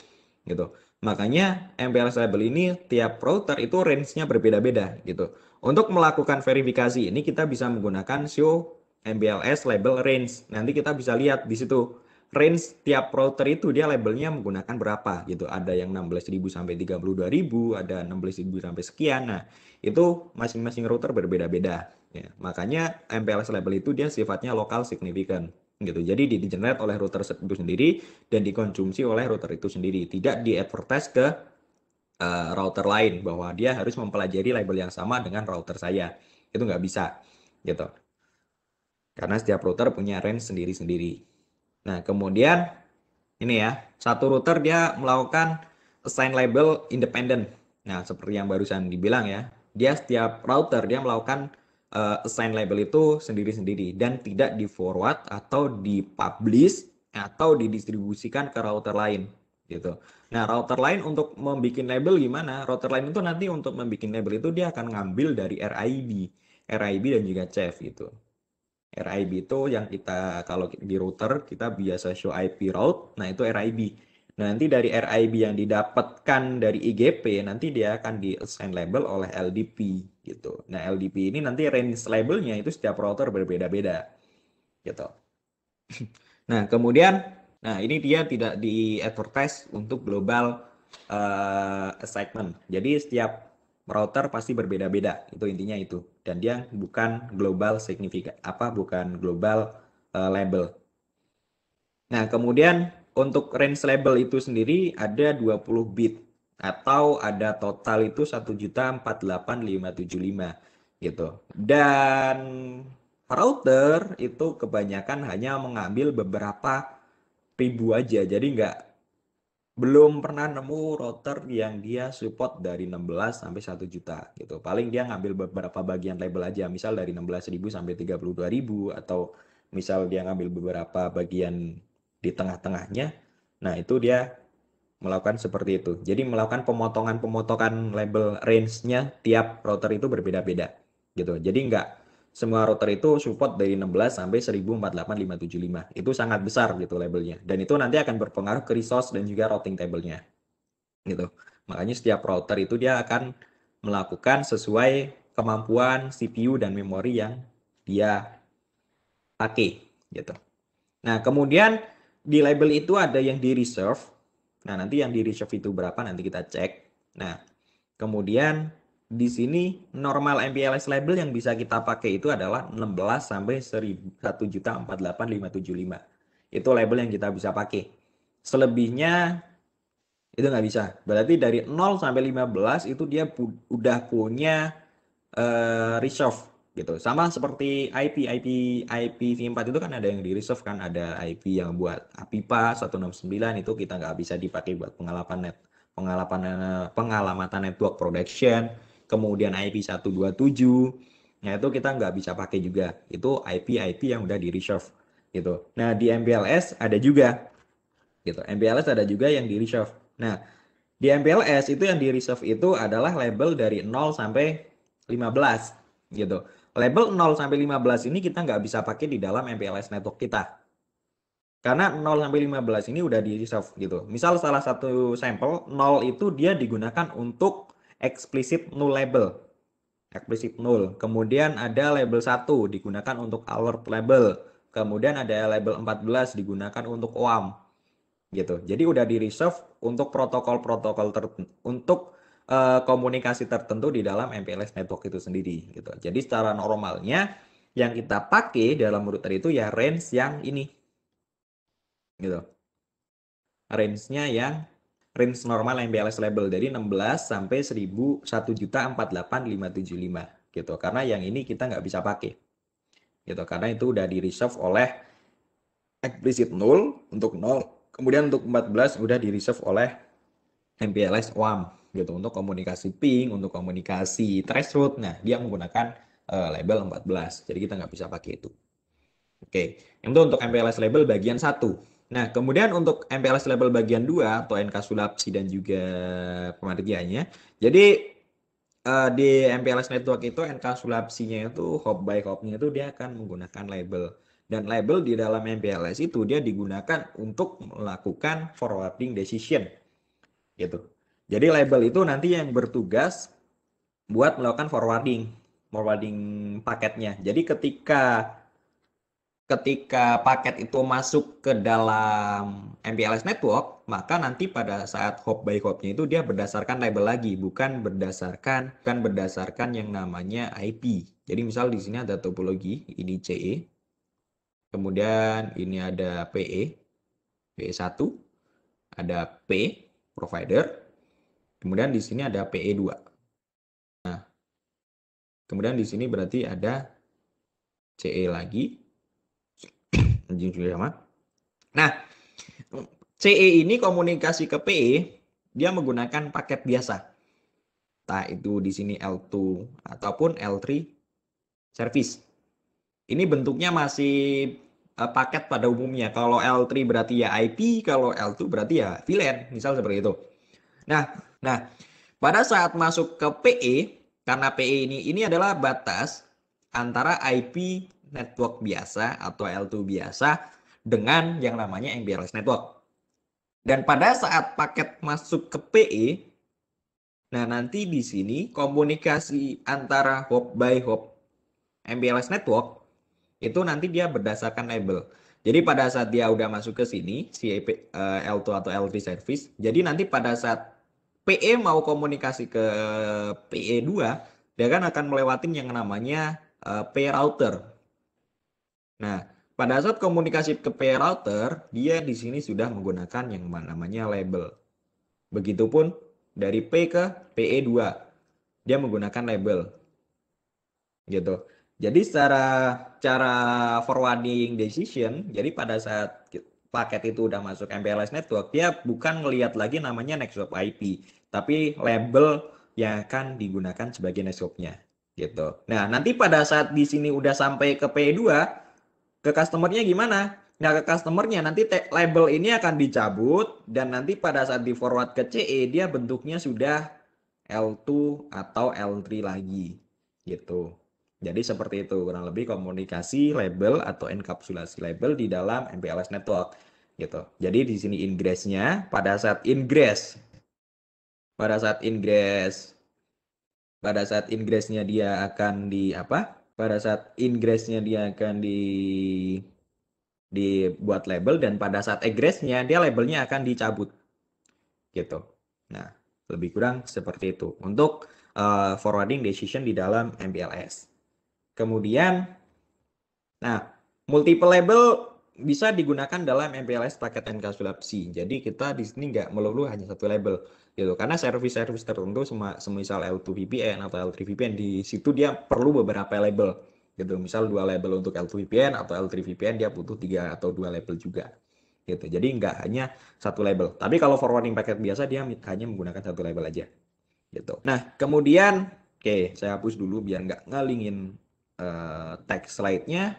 gitu. Makanya MPLS label ini tiap router itu range-nya berbeda-beda gitu. Untuk melakukan verifikasi ini kita bisa menggunakan show MPLS label range. Nanti kita bisa lihat di situ range tiap router itu dia labelnya menggunakan berapa gitu. Ada yang 16.000 sampai 32.000, ada 16.000 sampai sekian. Nah, itu masing-masing router berbeda-beda. Ya, makanya MPLS label itu dia sifatnya lokal significant gitu. Jadi di generate oleh router itu sendiri dan dikonsumsi oleh router itu sendiri, tidak di advertise ke uh, router lain bahwa dia harus mempelajari label yang sama dengan router saya. Itu nggak bisa gitu. Karena setiap router punya range sendiri-sendiri. Nah, kemudian ini ya, satu router dia melakukan assign label independent. Nah, seperti yang barusan dibilang ya, dia setiap router dia melakukan uh, assign label itu sendiri-sendiri dan tidak di forward atau dipublish atau didistribusikan ke router lain gitu. Nah, router lain untuk membuat label gimana? Router lain itu nanti untuk membuat label itu dia akan ngambil dari RIB, RIB dan juga CHF gitu. RIB itu yang kita kalau di router kita biasa show IP route, nah itu RIB. Nah, nanti dari RIB yang didapatkan dari IGP nanti dia akan di assign label oleh LDP gitu. Nah, LDP ini nanti range labelnya itu setiap router berbeda-beda gitu. (laughs) Nah, kemudian nah ini dia tidak di advertise untuk global uh, assignment. Jadi setiap router pasti berbeda-beda. Itu intinya itu. Dan dia bukan global signifikan apa bukan global uh, label. Nah, kemudian untuk range label itu sendiri ada 20 bit atau ada total itu 1.48575 gitu. Dan router itu kebanyakan hanya mengambil beberapa ribu aja. Jadi nggak belum pernah nemu router yang dia support dari 16 sampai 1 juta gitu. Paling dia ngambil beberapa bagian label aja, misal dari 16.000 sampai 32.000 atau misal dia ngambil beberapa bagian di tengah-tengahnya. Nah, itu dia melakukan seperti itu. Jadi melakukan pemotongan-pemotongan label range-nya tiap router itu berbeda-beda gitu. Jadi enggak semua router itu support dari 16 sampai 148575. Itu sangat besar gitu labelnya. Dan itu nanti akan berpengaruh ke resource dan juga routing table-nya. Gitu. Makanya setiap router itu dia akan melakukan sesuai kemampuan CPU dan memori yang dia pakai gitu. Nah, kemudian di label itu ada yang di reserve. Nah, nanti yang di reserve itu berapa nanti kita cek. Nah, kemudian di sini normal MPLS label yang bisa kita pakai itu adalah 16 sampai 1.48575. Itu label yang kita bisa pakai. Selebihnya itu nggak bisa. Berarti dari 0 sampai 15 itu dia pu udah punya uh, reserve gitu. Sama seperti IP IP IP V4 itu kan ada yang di reserve kan ada IP yang buat APIPA 169 itu kita nggak bisa dipakai buat pengalaman net pengalaman pengalamatan network production kemudian IP 127 nah itu kita nggak bisa pakai juga. Itu IP IP yang udah di reserve gitu. Nah di MPLS ada juga gitu. MPLS ada juga yang di reserve nah di MPLS itu yang di reserve itu adalah label dari 0 sampai 15 gitu. Label 0 sampai 15 ini kita nggak bisa pakai di dalam MPLS network kita. Karena 0 sampai 15 ini udah di reserve gitu. Misal salah satu sampel 0 itu dia digunakan untuk explicit null label. Explicit null. Kemudian ada label 1 digunakan untuk alert label. Kemudian ada label 14 digunakan untuk OAM. Gitu. Jadi udah di reserve untuk protokol-protokol untuk uh, komunikasi tertentu di dalam MPLS network itu sendiri gitu. Jadi secara normalnya yang kita pakai dalam router itu ya range yang ini. Gitu. Range-nya yang range normal MPLS label dari 16 sampai 1000 1.48575 gitu. Karena yang ini kita nggak bisa pakai. Gitu. Karena itu udah di reserve oleh explicit null untuk 0. Kemudian untuk 14 udah di reserve oleh MPLS WAM gitu untuk komunikasi ping, untuk komunikasi threshold. Nah, dia menggunakan uh, label 14. Jadi kita nggak bisa pakai itu. Oke, itu untuk MPLS label bagian satu. Nah, kemudian untuk MPLS label bagian 2 atau NK Sulapsi dan juga pemargiannya. Jadi uh, di MPLS network itu NK Sulapsinya itu hop by hopnya itu dia akan menggunakan label dan label di dalam MPLS itu dia digunakan untuk melakukan forwarding decision gitu. Jadi label itu nanti yang bertugas buat melakukan forwarding, forwarding paketnya. Jadi ketika ketika paket itu masuk ke dalam MPLS network, maka nanti pada saat hop by hopnya itu dia berdasarkan label lagi, bukan berdasarkan bukan berdasarkan yang namanya IP. Jadi misal di sini ada topologi, ini CE, kemudian ini ada PE, PE1, ada P, provider, kemudian di sini ada PE2. Nah, kemudian di sini berarti ada CE lagi, juga sama. Nah, CE ini komunikasi ke PE dia menggunakan paket biasa. Nah, itu di sini L2 ataupun L3 service. Ini bentuknya masih uh, paket pada umumnya. Kalau L3 berarti ya IP, kalau L2 berarti ya VLAN, misal seperti itu. Nah, nah pada saat masuk ke PE, karena PE ini ini adalah batas antara IP network biasa atau L2 biasa dengan yang namanya MPLS network. Dan pada saat paket masuk ke PE, nah nanti di sini komunikasi antara hop by hop MPLS network itu nanti dia berdasarkan label. Jadi pada saat dia udah masuk ke sini, si L2 atau L3 service, jadi nanti pada saat PE mau komunikasi ke PE2, dia kan akan melewatin yang namanya uh, P router Nah, pada saat komunikasi ke pair router, dia di sini sudah menggunakan yang namanya label. Begitupun dari P ke PE2, dia menggunakan label. Gitu. Jadi secara cara forwarding decision, jadi pada saat paket itu udah masuk MPLS network, dia bukan ngelihat lagi namanya next hop IP, tapi label yang akan digunakan sebagai next hopnya gitu. Nah, nanti pada saat di sini udah sampai ke PE2, ke customernya gimana? Nah, ke customernya nanti label ini akan dicabut dan nanti pada saat di forward ke CE dia bentuknya sudah L2 atau L3 lagi gitu. Jadi seperti itu kurang lebih komunikasi label atau enkapsulasi label di dalam MPLS network gitu. Jadi di sini ingressnya pada saat ingress pada saat ingress pada saat ingressnya dia akan di apa? Pada saat ingressnya dia akan di dibuat label dan pada saat egressnya dia labelnya akan dicabut. Gitu. Nah lebih kurang seperti itu. Untuk uh, forwarding decision di dalam MPLS kemudian nah multiple label bisa digunakan dalam MPLS paket enkapsulasi. Jadi kita di sini nggak melulu hanya satu label gitu. Karena service-service tertentu semua semisal L2 VPN atau L3 VPN di situ dia perlu beberapa label gitu. Misal dua label untuk L2 VPN atau L3 VPN dia butuh tiga atau dua label juga gitu. Jadi nggak hanya satu label. Tapi kalau forwarding paket biasa dia hanya menggunakan satu label aja gitu. Nah kemudian oke okay, saya hapus dulu biar nggak ngalingin uh, teks slide-nya.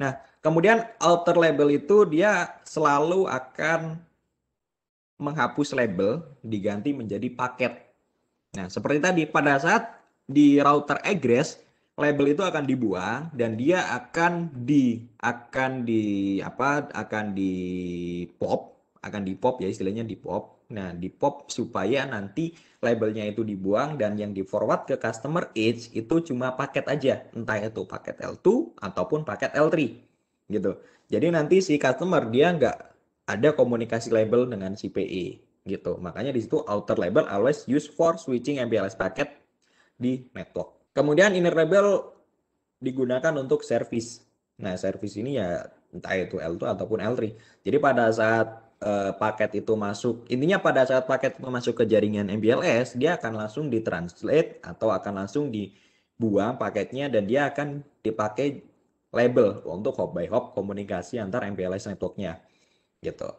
Nah Kemudian outer label itu dia selalu akan menghapus label diganti menjadi paket. Nah, seperti tadi pada saat di router egress label itu akan dibuang dan dia akan di akan di apa akan di pop akan di pop ya istilahnya di pop. Nah di pop supaya nanti labelnya itu dibuang dan yang di forward ke customer edge itu cuma paket aja. Entah itu paket L2 ataupun paket L3 gitu. Jadi nanti si customer dia nggak ada komunikasi label dengan si PE gitu. Makanya di situ outer label always use for switching MPLS packet di network. Kemudian inner label digunakan untuk service. Nah, service ini ya entah itu L2 ataupun L3. Jadi pada saat uh, paket itu masuk, intinya pada saat paket itu masuk ke jaringan MPLS, dia akan langsung ditranslate atau akan langsung dibuang paketnya dan dia akan dipakai label untuk hop by hop komunikasi antar MPLS networknya gitu.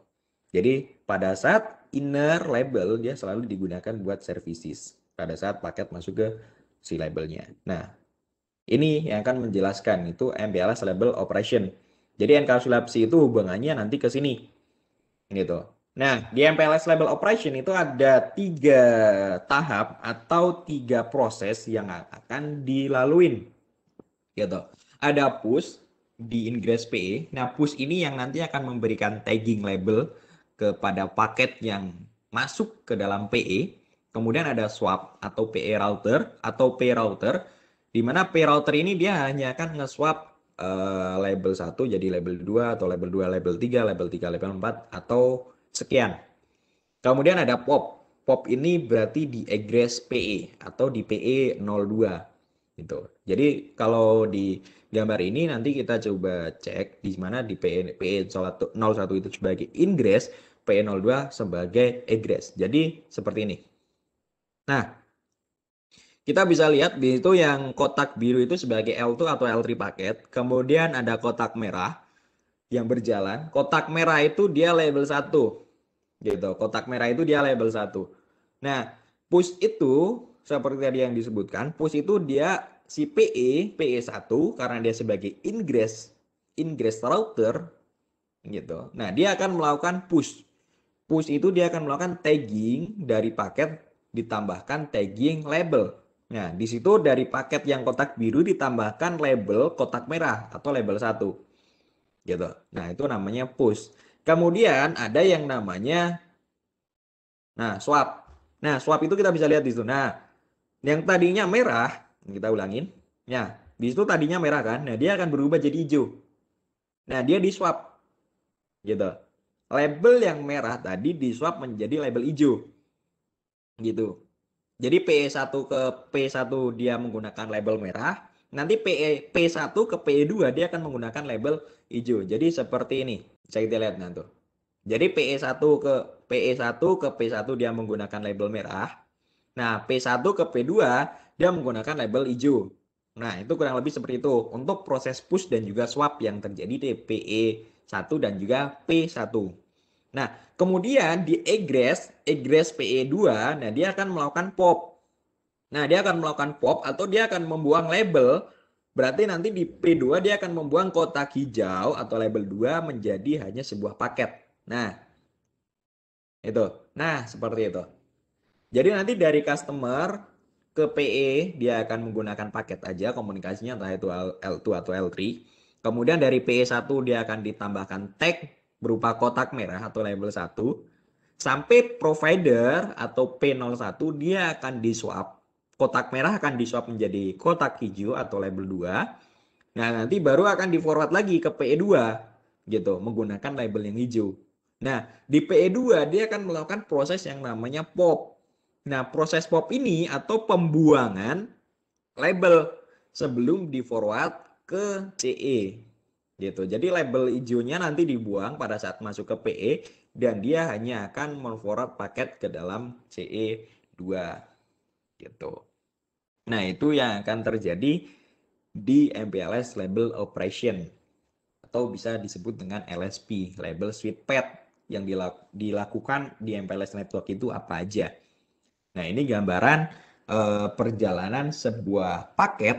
Jadi pada saat inner label dia selalu digunakan buat services pada saat paket masuk ke si labelnya. Nah, ini yang akan menjelaskan itu MPLS label operation. Jadi enkapsulasi itu hubungannya nanti ke sini. Gitu. Nah, di MPLS label operation itu ada tiga tahap atau tiga proses yang akan dilaluin. Gitu ada push di ingress PE. Nah, push ini yang nanti akan memberikan tagging label kepada paket yang masuk ke dalam PE. Kemudian ada swap atau PE router atau P router di mana P router ini dia hanya akan nge-swap uh, label 1 jadi label 2 atau label 2 label 3, label 3 label 4 atau sekian. Kemudian ada pop. Pop ini berarti di egress PE atau di PE 02 gitu. Jadi kalau di gambar ini nanti kita coba cek di mana di PE PE 01 itu sebagai ingress, PE 02 sebagai egress. Jadi seperti ini. Nah, kita bisa lihat di itu yang kotak biru itu sebagai L2 atau L3 paket. Kemudian ada kotak merah yang berjalan. Kotak merah itu dia label 1. Gitu. Kotak merah itu dia label 1. Nah, push itu seperti tadi yang disebutkan, push itu dia si PE, PE1 karena dia sebagai ingress ingress router gitu. Nah, dia akan melakukan push. Push itu dia akan melakukan tagging dari paket ditambahkan tagging label. Nah, di situ dari paket yang kotak biru ditambahkan label kotak merah atau label satu. Gitu. Nah, itu namanya push. Kemudian ada yang namanya nah, swap. Nah, swap itu kita bisa lihat di situ. Nah, yang tadinya merah, kita ulangin. Ya, di situ tadinya merah kan. Nah, dia akan berubah jadi hijau. Nah, dia di swap. Gitu. Label yang merah tadi di swap menjadi label hijau. Gitu. Jadi PE1 ke P1 dia menggunakan label merah, nanti PE, P1 ke PE2 dia akan menggunakan label hijau. Jadi seperti ini. Bisa kita lihat nanti. Jadi PE1 ke PE1 ke P1 dia menggunakan label merah. Nah, P1 ke P2 dia menggunakan label hijau. Nah, itu kurang lebih seperti itu untuk proses push dan juga swap yang terjadi di PE1 dan juga P1. Nah, kemudian di egress, egress PE2, nah dia akan melakukan pop. Nah, dia akan melakukan pop atau dia akan membuang label. Berarti nanti di P2 dia akan membuang kotak hijau atau label 2 menjadi hanya sebuah paket. Nah, itu. Nah, seperti itu. Jadi nanti dari customer ke PE dia akan menggunakan paket aja komunikasinya entah itu L2 atau L3. Kemudian dari PE1 dia akan ditambahkan tag berupa kotak merah atau label 1 sampai provider atau P01 dia akan di swap kotak merah akan di swap menjadi kotak hijau atau label 2 nah nanti baru akan di forward lagi ke PE2 gitu menggunakan label yang hijau. Nah di PE2 dia akan melakukan proses yang namanya pop nah proses pop ini atau pembuangan label sebelum di forward ke CE gitu. Jadi label hijaunya nanti dibuang pada saat masuk ke PE dan dia hanya akan memforward paket ke dalam CE2 gitu. Nah, itu yang akan terjadi di MPLS label operation atau bisa disebut dengan LSP, label sweet pad yang dilakukan di MPLS network itu apa aja. Nah, ini gambaran eh, perjalanan sebuah paket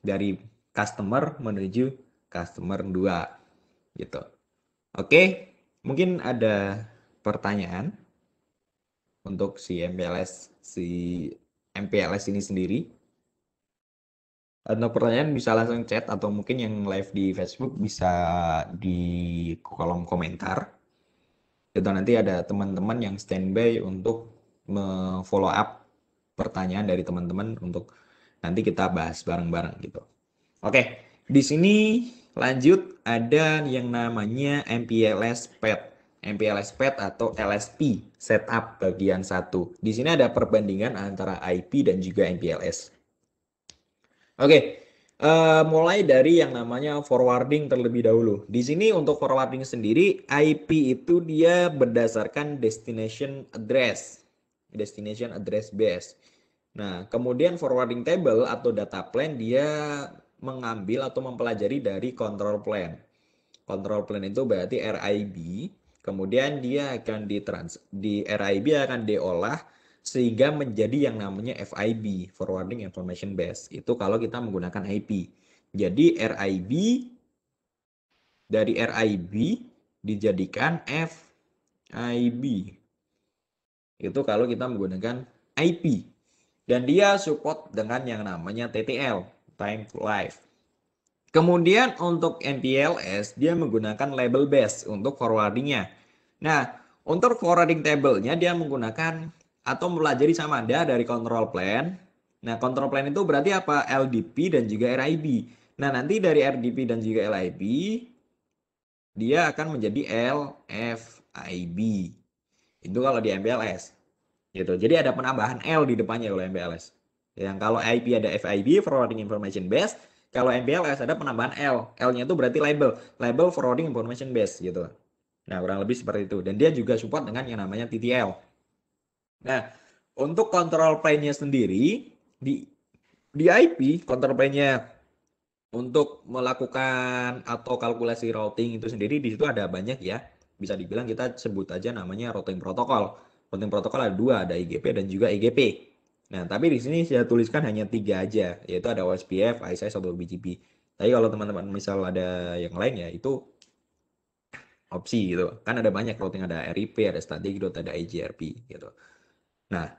dari customer menuju customer 2 gitu. Oke, mungkin ada pertanyaan untuk si MPLS si MPLS ini sendiri. Atau pertanyaan bisa langsung chat atau mungkin yang live di Facebook bisa di kolom komentar. Itu nanti ada teman-teman yang standby untuk follow up pertanyaan dari teman-teman untuk nanti kita bahas bareng-bareng gitu. Oke, di sini Lanjut ada yang namanya MPLS PET. MPLS PET atau LSP setup bagian satu. Di sini ada perbandingan antara IP dan juga MPLS. Oke, uh, mulai dari yang namanya forwarding terlebih dahulu. Di sini untuk forwarding sendiri IP itu dia berdasarkan destination address, destination address base. Nah, kemudian forwarding table atau data plan dia mengambil atau mempelajari dari control plan. Control plan itu berarti RIB, kemudian dia akan ditrans di RIB akan diolah sehingga menjadi yang namanya FIB, forwarding information base. Itu kalau kita menggunakan IP. Jadi RIB dari RIB dijadikan FIB. Itu kalau kita menggunakan IP. Dan dia support dengan yang namanya TTL, time to life. Kemudian untuk MPLS dia menggunakan label base untuk forwardingnya. Nah untuk forwarding table-nya dia menggunakan atau mempelajari sama ada dari control plan. Nah control plan itu berarti apa? LDP dan juga RIB. Nah, nanti dari RDP dan juga LIB dia akan menjadi LFIB. Itu kalau di MPLS. Gitu. Jadi ada penambahan L di depannya kalau MPLS. Yang kalau IP ada FIB, Forwarding Information Base. Kalau MPLS ada penambahan L. L-nya itu berarti label. Label Forwarding Information Base gitu. Nah, kurang lebih seperti itu. Dan dia juga support dengan yang namanya TTL. Nah, untuk control plane-nya sendiri, di, di IP, control plane-nya untuk melakukan atau kalkulasi routing itu sendiri di situ ada banyak ya. Bisa dibilang kita sebut aja namanya routing protokol. Routing protokol ada dua, ada IGP dan juga IGP. Nah, tapi di sini saya tuliskan hanya tiga aja, yaitu ada OSPF, ISIS, atau BGP. Tapi kalau teman-teman misal ada yang lain ya, itu opsi gitu. Kan ada banyak routing, ada RIP, ada static ada IGRP gitu. Nah,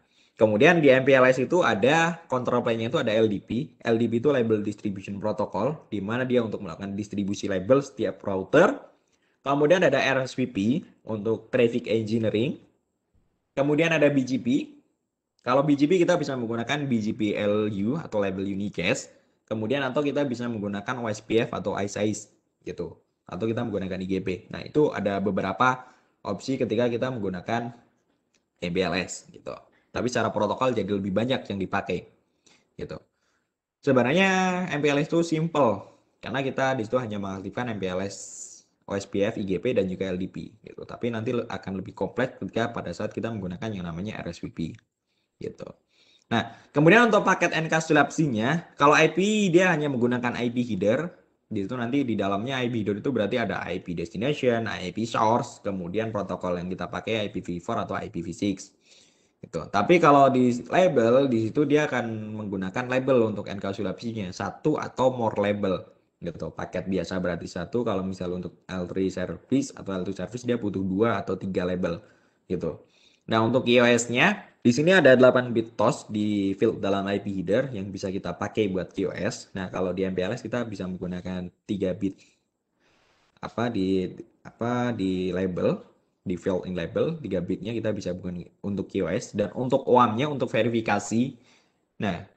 Kemudian di MPLS itu ada control plane-nya itu ada LDP. LDP itu Label Distribution Protocol, di mana dia untuk melakukan distribusi label setiap router. Kemudian ada RSVP untuk Traffic Engineering. Kemudian ada BGP. Kalau BGP kita bisa menggunakan BGP LU atau Label Unicast. Kemudian atau kita bisa menggunakan OSPF atau ISIS gitu. Atau kita menggunakan IGP. Nah itu ada beberapa opsi ketika kita menggunakan MPLS gitu. Tapi secara protokol jadi lebih banyak yang dipakai. Gitu. Sebenarnya MPLS itu simple karena kita di situ hanya mengaktifkan MPLS OSPF, IGP dan juga LDP gitu. Tapi nanti akan lebih kompleks ketika pada saat kita menggunakan yang namanya RSVP gitu. Nah, kemudian untuk paket enkapsulasinya, kalau IP dia hanya menggunakan IP header, di situ nanti di dalamnya IP header itu berarti ada IP destination, IP source, kemudian protokol yang kita pakai IPv4 atau IPv6. Gitu. Tapi kalau di label di situ dia akan menggunakan label untuk enkapsulasinya satu atau more label gitu. Paket biasa berarti satu kalau misalnya untuk L3 service atau L2 service dia butuh dua atau tiga label gitu. Nah, untuk QoS-nya di sini ada 8 bit TOS di field dalam IP header yang bisa kita pakai buat QoS. Nah, kalau di MPLS kita bisa menggunakan 3 bit apa di apa di label di field in label 3 bitnya kita bisa bukan untuk QoS dan untuk OAM-nya untuk verifikasi. Nah,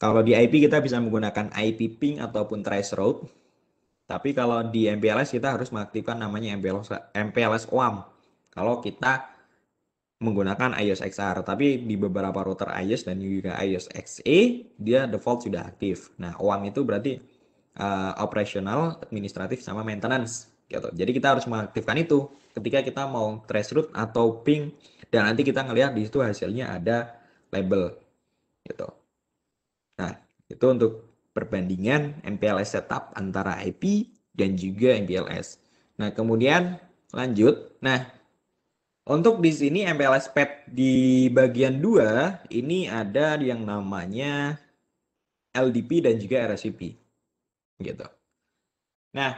kalau di IP kita bisa menggunakan IP ping ataupun trace route. Tapi kalau di MPLS kita harus mengaktifkan namanya MPLS, MPLS OAM. Kalau kita menggunakan iOS XR, tapi di beberapa router iOS dan juga iOS XE dia default sudah aktif. Nah, OAM itu berarti uh, operational, administratif sama maintenance gitu. Jadi kita harus mengaktifkan itu ketika kita mau trace route atau ping dan nanti kita ngelihat di situ hasilnya ada label gitu. Itu untuk perbandingan MPLS setup antara IP dan juga MPLS. Nah, kemudian lanjut. Nah, untuk di sini MPLS pad di bagian 2 ini ada yang namanya LDP dan juga RSVP. Gitu. Nah,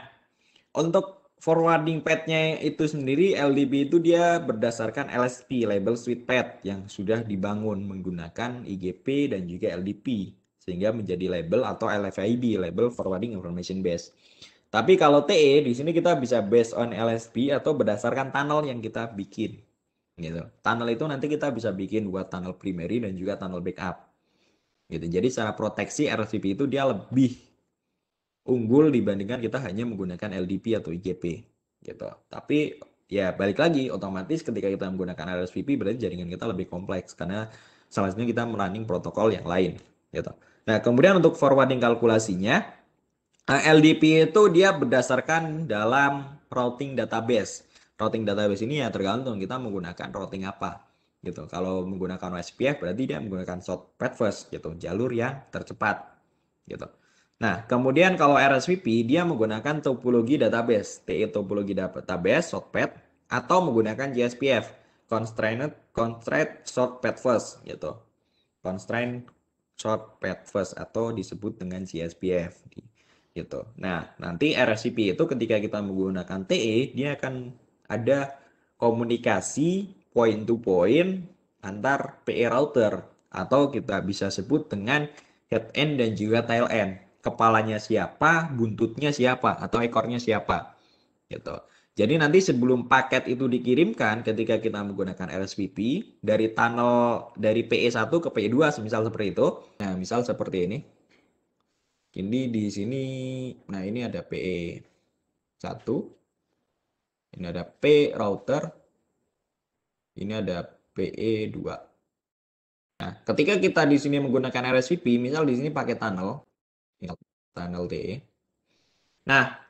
untuk forwarding pad-nya itu sendiri LDP itu dia berdasarkan LSP label suite pad yang sudah dibangun menggunakan IGP dan juga LDP sehingga menjadi label atau LFIB label forwarding information base. Tapi kalau TE di sini kita bisa based on LSP atau berdasarkan tunnel yang kita bikin. Gitu. Tunnel itu nanti kita bisa bikin buat tunnel primary dan juga tunnel backup. Gitu. Jadi secara proteksi RSVP itu dia lebih unggul dibandingkan kita hanya menggunakan LDP atau IGP gitu. Tapi ya balik lagi otomatis ketika kita menggunakan RSVP berarti jaringan kita lebih kompleks karena salah satunya kita merunning protokol yang lain gitu. Nah, kemudian untuk forwarding kalkulasinya eh, LDP itu dia berdasarkan dalam routing database. Routing database ini ya tergantung kita menggunakan routing apa gitu. Kalau menggunakan OSPF berarti dia menggunakan short path first gitu, jalur yang tercepat gitu. Nah, kemudian kalau RSVP dia menggunakan topologi database, TE topologi database, shortpath, atau menggunakan JSPF, constrained constraint shortpath first gitu. Constraint shortpath first atau disebut dengan JSPF gitu. Nah, nanti RSVP itu ketika kita menggunakan TE dia akan ada komunikasi point to point antar PE router atau kita bisa sebut dengan head end dan juga tail end kepalanya siapa, buntutnya siapa, atau ekornya siapa. Gitu. Jadi nanti sebelum paket itu dikirimkan ketika kita menggunakan RSVP dari tunnel dari PE1 ke PE2 misal seperti itu. Nah, misal seperti ini. Ini di sini, nah ini ada PE 1, ini ada P router, ini ada PE 2. Nah, ketika kita di sini menggunakan RSVP, misal di sini pakai tunnel, tunnel TE. Nah,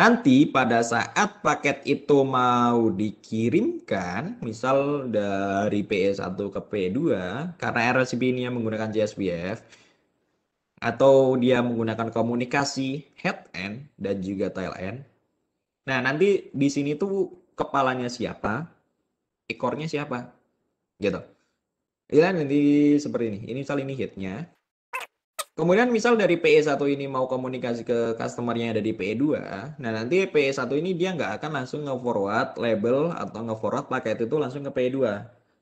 nanti pada saat paket itu mau dikirimkan, misal dari PE1 ke PE2, karena RSVP ini yang menggunakan JSPF, atau dia menggunakan komunikasi head end dan juga tail end. Nah, nanti di sini tuh kepalanya siapa, ekornya siapa, gitu. Ya nanti seperti ini. Ini misal ini headnya. Kemudian misal dari PE1 ini mau komunikasi ke customernya yang ada di PE2, nah nanti PE1 ini dia nggak akan langsung nge-forward label atau nge-forward paket itu langsung ke PE2.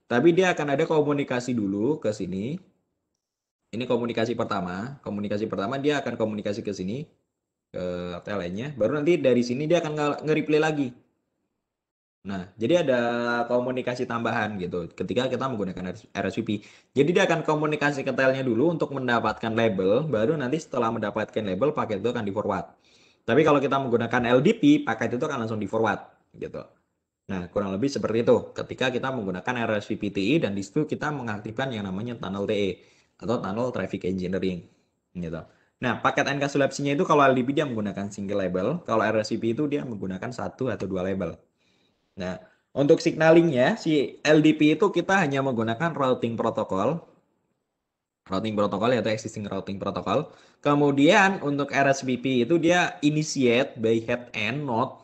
Tapi dia akan ada komunikasi dulu ke sini, ini komunikasi pertama. Komunikasi pertama dia akan komunikasi ke sini ke TLN-nya. Baru nanti dari sini dia akan nge-replay lagi. Nah, jadi ada komunikasi tambahan gitu ketika kita menggunakan RSVP. Jadi dia akan komunikasi ke TL-nya dulu untuk mendapatkan label, baru nanti setelah mendapatkan label paket itu akan di-forward. Tapi kalau kita menggunakan LDP, paket itu akan langsung di-forward gitu. Nah, kurang lebih seperti itu ketika kita menggunakan RSVP TI dan di situ kita mengaktifkan yang namanya tunnel TE atau tunnel traffic engineering gitu. Nah, paket encapsulation-nya itu kalau LDP dia menggunakan single label, kalau RSVP itu dia menggunakan satu atau dua label. Nah, untuk signalingnya si LDP itu kita hanya menggunakan routing protokol, routing protokol yaitu existing routing protokol. Kemudian untuk RSVP itu dia initiate by head end node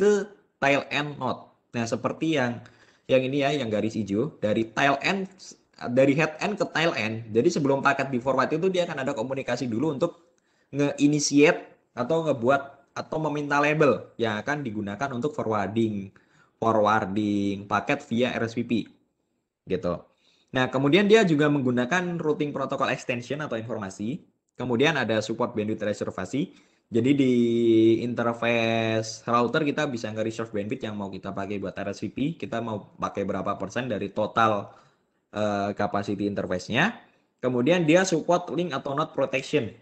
ke tail end node. Nah, seperti yang yang ini ya, yang garis hijau dari tail end dari head end ke tail end. Jadi sebelum paket di forward itu dia akan ada komunikasi dulu untuk nge-initiate atau ngebuat atau meminta label yang akan digunakan untuk forwarding forwarding paket via RSVP gitu. Nah, kemudian dia juga menggunakan routing protocol extension atau informasi. Kemudian ada support bandwidth reservasi. Jadi di interface router kita bisa nge-reserve bandwidth yang mau kita pakai buat RSVP. Kita mau pakai berapa persen dari total uh, capacity interface-nya. Kemudian dia support link atau node protection.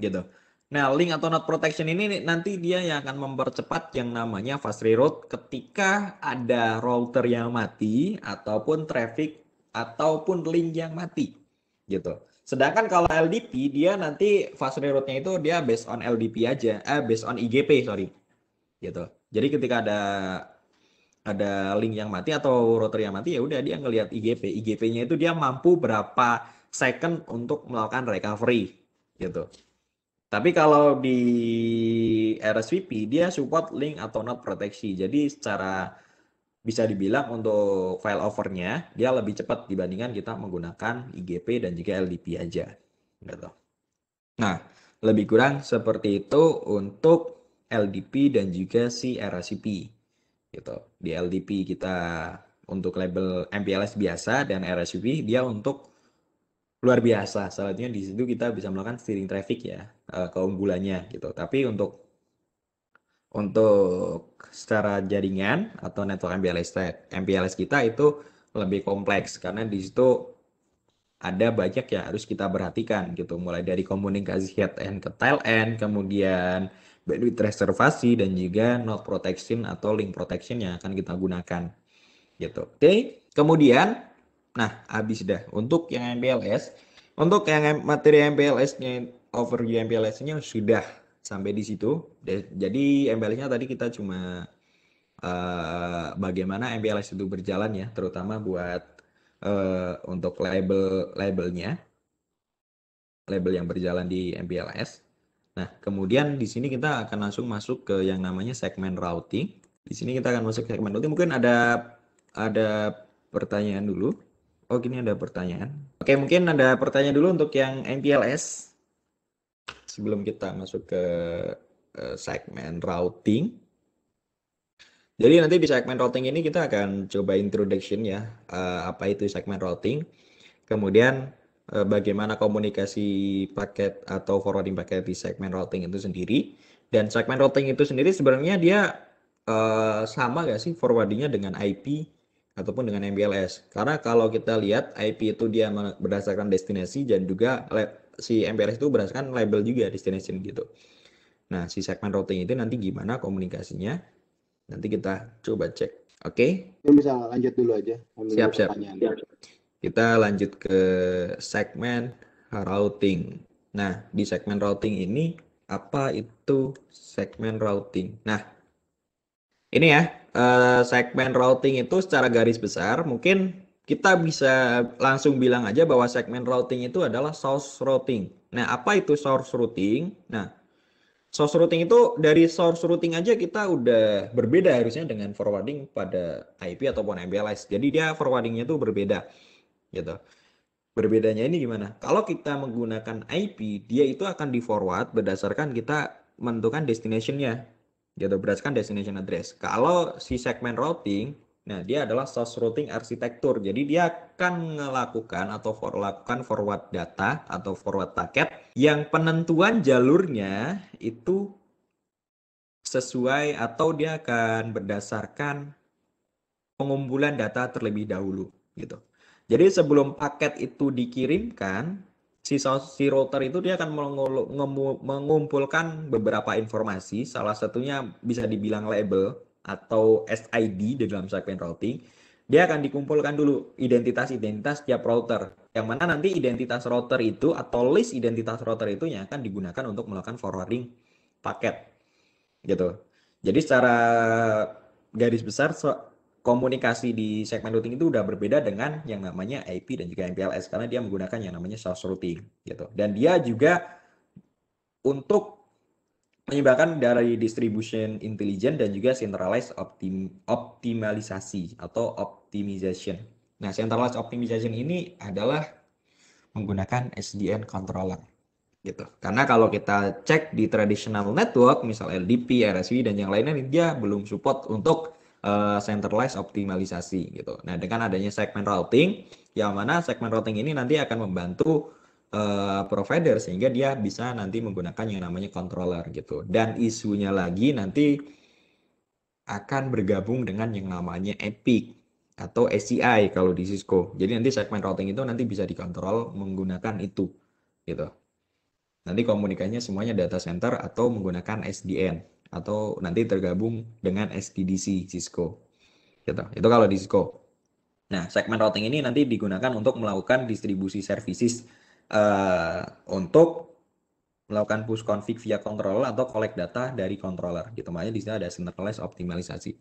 Gitu. Nah, link atau node protection ini nanti dia yang akan mempercepat yang namanya fast reroute ketika ada router yang mati ataupun traffic ataupun link yang mati. Gitu. Sedangkan kalau LDP dia nanti fast reroute-nya itu dia based on LDP aja, eh based on IGP, sorry. Gitu. Jadi ketika ada ada link yang mati atau router yang mati ya udah dia ngelihat IGP. IGP-nya itu dia mampu berapa second untuk melakukan recovery gitu. Tapi kalau di RSVP dia support link atau not proteksi. Jadi secara bisa dibilang untuk file overnya dia lebih cepat dibandingkan kita menggunakan IGP dan juga LDP aja gitu. Nah, lebih kurang seperti itu untuk LDP dan juga si RSVP gitu. Di LDP kita untuk label MPLS biasa dan RSVP dia untuk luar biasa. Selanjutnya di situ kita bisa melakukan steering traffic ya eh, keunggulannya gitu. Tapi untuk untuk secara jaringan atau network MPLS MPLS kita itu lebih kompleks karena di situ ada banyak ya harus kita perhatikan gitu mulai dari komunikasi head end ke tail end kemudian bandwidth reservasi dan juga node protection atau link protection yang akan kita gunakan gitu. Oke, kemudian nah habis dah untuk yang MPLS untuk yang materi MPLS-nya overview MPLS-nya sudah sampai di situ. Jadi MPLS-nya tadi kita cuma uh, bagaimana MPLS itu berjalan ya, terutama buat uh, untuk label labelnya, label yang berjalan di MPLS. Nah, kemudian di sini kita akan langsung masuk ke yang namanya segmen routing. Di sini kita akan masuk ke segmen routing. Mungkin ada ada pertanyaan dulu. Oh, gini ada pertanyaan. Oke, mungkin ada pertanyaan dulu untuk yang MPLS. Sebelum kita masuk ke segmen routing. Jadi nanti di segmen routing ini kita akan coba introduction ya, uh, apa itu segmen routing. Kemudian Eh, bagaimana komunikasi paket atau forwarding paket di segmen routing itu sendiri. Dan segmen routing itu sendiri sebenarnya dia sama gak sih forwardingnya dengan IP ataupun dengan MPLS. Karena kalau kita lihat IP itu dia berdasarkan destinasi dan juga si MPLS itu berdasarkan label juga destination gitu. Nah, si segmen routing itu nanti gimana komunikasinya? Nanti kita coba cek. Oke? Ini bisa lanjut dulu aja. Siap, siap. pertanyaan. Kita lanjut ke segmen routing. Nah, di segmen routing ini apa itu segmen routing? Nah, ini ya, eh, segmen routing itu secara garis besar mungkin kita bisa langsung bilang aja bahwa segmen routing itu adalah source routing. Nah, apa itu source routing? Nah, source routing itu dari source routing aja kita udah berbeda harusnya dengan forwarding pada IP ataupun MPLS. Jadi dia forwardingnya itu berbeda gitu. Berbedanya ini gimana? Kalau kita menggunakan IP, dia itu akan di forward berdasarkan kita menentukan destination-nya gitu berdasarkan destination address. Kalau si segmen routing, nah dia adalah source routing arsitektur. Jadi dia akan melakukan atau for, forward data atau forward paket yang penentuan jalurnya itu sesuai atau dia akan berdasarkan pengumpulan data terlebih dahulu gitu. Jadi sebelum paket itu dikirimkan, si, si router itu dia akan mengumpulkan beberapa informasi, salah satunya bisa dibilang label atau SID di dalam segmen routing. Dia akan dikumpulkan dulu identitas-identitas tiap router. Yang mana nanti identitas router itu atau list identitas router itu yang akan digunakan untuk melakukan forwarding paket. Gitu. Jadi secara garis besar komunikasi di segmen routing itu udah berbeda dengan yang namanya IP dan juga MPLS karena dia menggunakan yang namanya source routing gitu. Dan dia juga untuk menyebarkan dari distribution intelligent dan juga centralized optim optimalisasi atau optimization. Nah, centralized optimization ini adalah menggunakan SDN controller gitu. Karena kalau kita cek di traditional network, misal LDP, RSV dan yang lainnya dia belum support untuk uh, centralized optimalisasi gitu. Nah, dengan adanya segmen routing, yang mana segmen routing ini nanti akan membantu uh, provider sehingga dia bisa nanti menggunakan yang namanya controller gitu. Dan isunya lagi nanti akan bergabung dengan yang namanya Epic atau ACI kalau di Cisco. Jadi nanti segmen routing itu nanti bisa dikontrol menggunakan itu gitu. Nanti komunikasinya semuanya data center atau menggunakan SDN atau nanti tergabung dengan SDDC Cisco. Gitu. Itu kalau di Cisco. Nah, segmen routing ini nanti digunakan untuk melakukan distribusi services uh, untuk melakukan push config via controller atau collect data dari controller. Gitu. Makanya di sini ada centralized optimalisasi.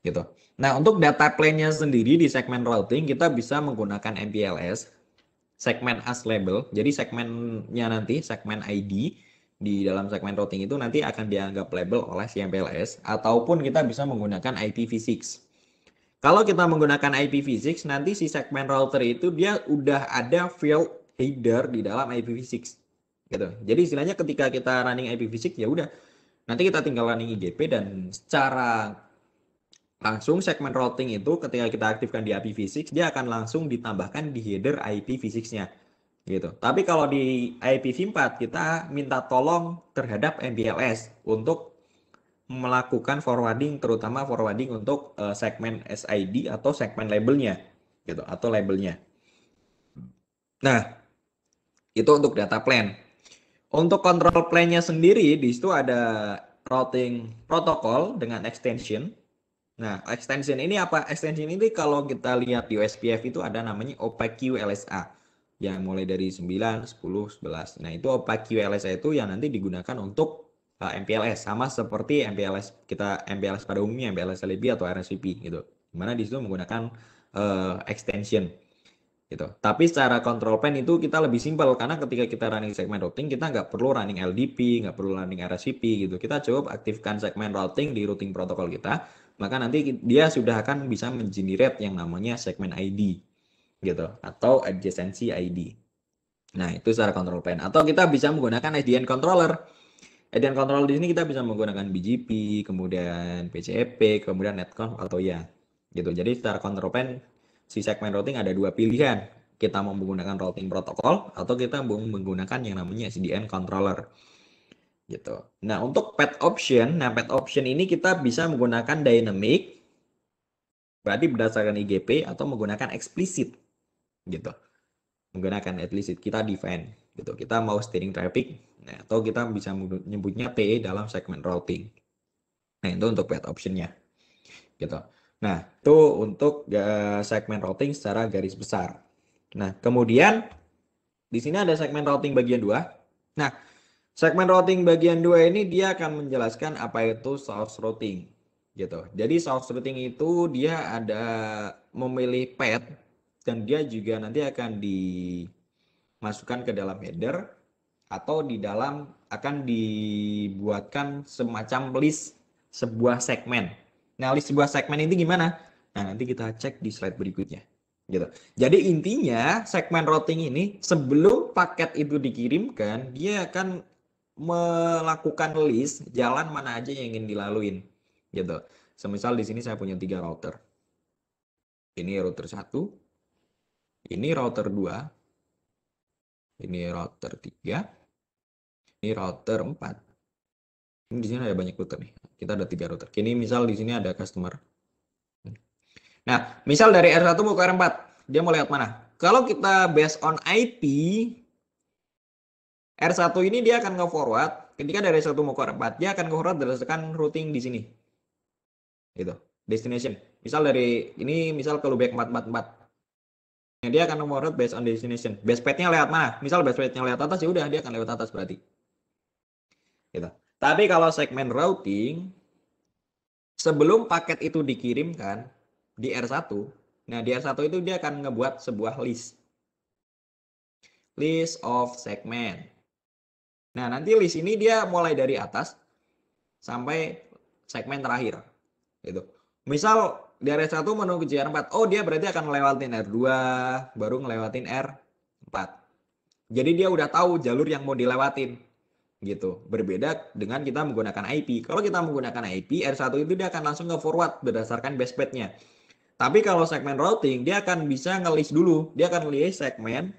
Gitu. Nah, untuk data plane-nya sendiri di segmen routing kita bisa menggunakan MPLS segmen as label. Jadi segmennya nanti segmen ID di dalam segmen routing itu nanti akan dianggap label oleh si MPLS ataupun kita bisa menggunakan IPv6. Kalau kita menggunakan IPv6 nanti si segmen router itu dia udah ada field header di dalam IPv6 gitu. Jadi istilahnya ketika kita running IPv6 ya udah nanti kita tinggal running IGP dan secara langsung segmen routing itu ketika kita aktifkan di IPv6 dia akan langsung ditambahkan di header IPv6-nya gitu. Tapi kalau di IPv4 kita minta tolong terhadap MPLS untuk melakukan forwarding terutama forwarding untuk uh, segmen SID atau segmen labelnya gitu atau labelnya. Nah, itu untuk data plan. Untuk control plan-nya sendiri di situ ada routing protokol dengan extension. Nah, extension ini apa? Extension ini kalau kita lihat di USPF itu ada namanya OPQ LSA yang mulai dari 9, 10, 11. Nah, itu OPQ LSA itu yang nanti digunakan untuk uh, MPLS sama seperti MPLS kita MPLS pada umumnya MPLS LB atau RSVP gitu. Di mana di situ menggunakan uh, extension gitu. Tapi secara control plan itu kita lebih simpel karena ketika kita running segmen routing kita nggak perlu running LDP, nggak perlu running RSVP gitu. Kita cukup aktifkan segmen routing di routing protokol kita, maka nanti dia sudah akan bisa mengenerate yang namanya segmen ID gitu atau adjacency ID. Nah, itu secara control plan. Atau kita bisa menggunakan SDN controller. SDN controller di sini kita bisa menggunakan BGP, kemudian PCEP, kemudian netconf atau ya. Gitu. Jadi secara control plan si segmen routing ada dua pilihan. Kita mau menggunakan routing protokol atau kita mau menggunakan yang namanya SDN controller. Gitu. Nah, untuk pet option, nah pet option ini kita bisa menggunakan dynamic berarti berdasarkan IGP atau menggunakan explicit gitu. Menggunakan explicit kita define gitu. Kita mau steering traffic nah, atau kita bisa menyebutnya PE dalam segmen routing. Nah, itu untuk path optionnya. Gitu. Nah, itu untuk segmen routing secara garis besar. Nah, kemudian di sini ada segmen routing bagian 2. Nah, segmen routing bagian 2 ini dia akan menjelaskan apa itu source routing gitu. Jadi source routing itu dia ada memilih path dan dia juga nanti akan dimasukkan ke dalam header atau di dalam akan dibuatkan semacam list sebuah segmen Nah, list sebuah segmen ini gimana? Nah, nanti kita cek di slide berikutnya. Gitu. Jadi intinya segmen routing ini sebelum paket itu dikirimkan, dia akan melakukan list jalan mana aja yang ingin dilaluin. Gitu. Semisal di sini saya punya tiga router. Ini router satu, ini router dua, ini router tiga, ini router empat. Ini di sini ada banyak router nih. Kita ada tiga router. Kini misal di sini ada customer. Nah, misal dari R1 mau ke R4, dia mau lewat mana? Kalau kita based on IP, R1 ini dia akan nge-forward, ketika dari R1 mau ke R4, dia akan nge-forward berdasarkan routing di sini. Gitu, destination. Misal dari ini misal ke Lubek 444. Nah, dia akan nge-forward based on destination. Base path-nya lewat mana? Misal base path-nya lewat atas, ya udah dia akan lewat atas berarti. Gitu. Tapi kalau segmen routing, sebelum paket itu dikirimkan di R1, nah di R1 itu dia akan ngebuat sebuah list. List of segment. Nah, nanti list ini dia mulai dari atas sampai segmen terakhir. Gitu. Misal di R1 menuju R4, oh dia berarti akan ngelewatin R2, baru ngelewatin R4. Jadi dia udah tahu jalur yang mau dilewatin gitu. Berbeda dengan kita menggunakan IP. Kalau kita menggunakan IP, R1 itu dia akan langsung nge-forward berdasarkan base path-nya. Tapi kalau segmen routing, dia akan bisa nge-list dulu. Dia akan list segmen,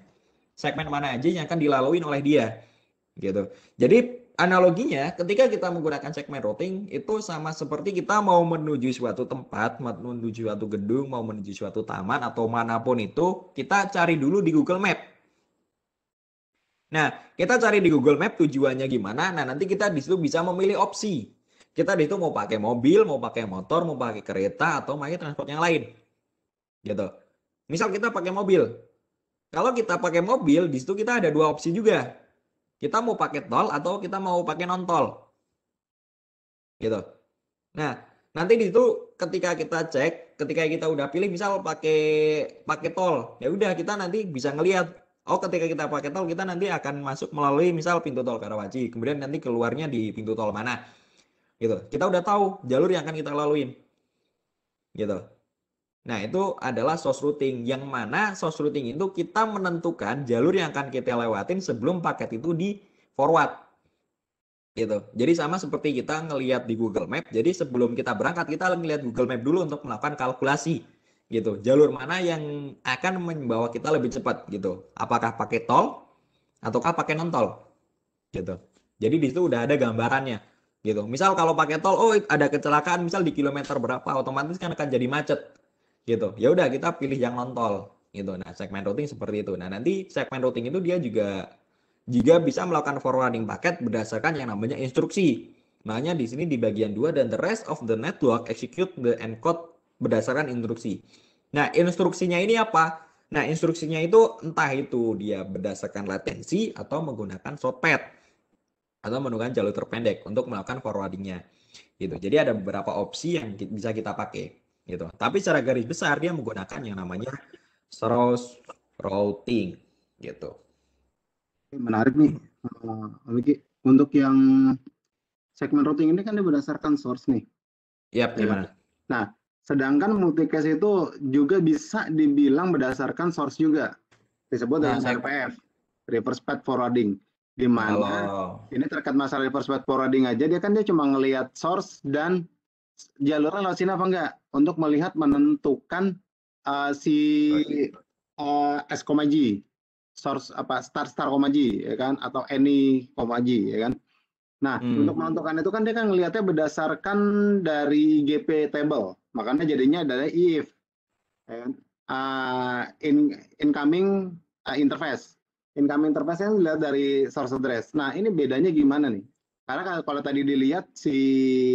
segmen mana aja yang akan dilalui oleh dia. Gitu. Jadi analoginya ketika kita menggunakan segmen routing itu sama seperti kita mau menuju suatu tempat, menuju suatu gedung, mau menuju suatu taman atau mana pun itu, kita cari dulu di Google Map Nah, kita cari di Google Map tujuannya gimana. Nah, nanti kita di situ bisa memilih opsi. Kita di situ mau pakai mobil, mau pakai motor, mau pakai kereta, atau pakai transport yang lain. Gitu. Misal kita pakai mobil. Kalau kita pakai mobil, di situ kita ada dua opsi juga. Kita mau pakai tol atau kita mau pakai non tol. Gitu. Nah, nanti di situ ketika kita cek, ketika kita udah pilih misal pakai pakai tol, ya udah kita nanti bisa ngelihat Oh, ketika kita pakai tol, kita nanti akan masuk melalui misal pintu tol Karawaci. Kemudian nanti keluarnya di pintu tol mana. Gitu. Kita udah tahu jalur yang akan kita laluin. Gitu. Nah, itu adalah source routing. Yang mana source routing itu kita menentukan jalur yang akan kita lewatin sebelum paket itu di forward. Gitu. Jadi sama seperti kita ngelihat di Google Map. Jadi sebelum kita berangkat, kita ngelihat Google Map dulu untuk melakukan kalkulasi gitu jalur mana yang akan membawa kita lebih cepat gitu apakah pakai tol ataukah pakai non tol gitu jadi di situ udah ada gambarannya gitu misal kalau pakai tol oh ada kecelakaan misal di kilometer berapa otomatis kan akan jadi macet gitu ya udah kita pilih yang non tol gitu nah segmen routing seperti itu nah nanti segmen routing itu dia juga juga bisa melakukan forwarding paket berdasarkan yang namanya instruksi makanya di sini di bagian dua dan the rest of the network execute the encode berdasarkan instruksi. Nah, instruksinya ini apa? Nah, instruksinya itu entah itu dia berdasarkan latensi atau menggunakan shortcut atau menggunakan jalur terpendek untuk melakukan forwardingnya. Gitu. Jadi ada beberapa opsi yang bisa kita pakai. Gitu. Tapi secara garis besar dia menggunakan yang namanya source routing. Gitu. Menarik nih, uh, Untuk yang segmen routing ini kan dia berdasarkan source nih. Iya, yep, gimana? Nah, Sedangkan multicast itu juga bisa dibilang berdasarkan source juga. Disebut dengan nah, RPF, reverse path forwarding. Di mana ini terkait masalah reverse path forwarding aja dia kan dia cuma ngelihat source dan jalurnya lewat sini apa enggak untuk melihat menentukan uh, si uh, S, G source apa start star G ya kan atau any G ya kan. Nah, hmm. untuk menentukan itu kan dia kan ngelihatnya berdasarkan dari GP table. Makanya jadinya adalah if uh, in, incoming uh, interface. incoming interface kan dilihat dari source address. Nah, ini bedanya gimana nih? Karena kalau tadi dilihat si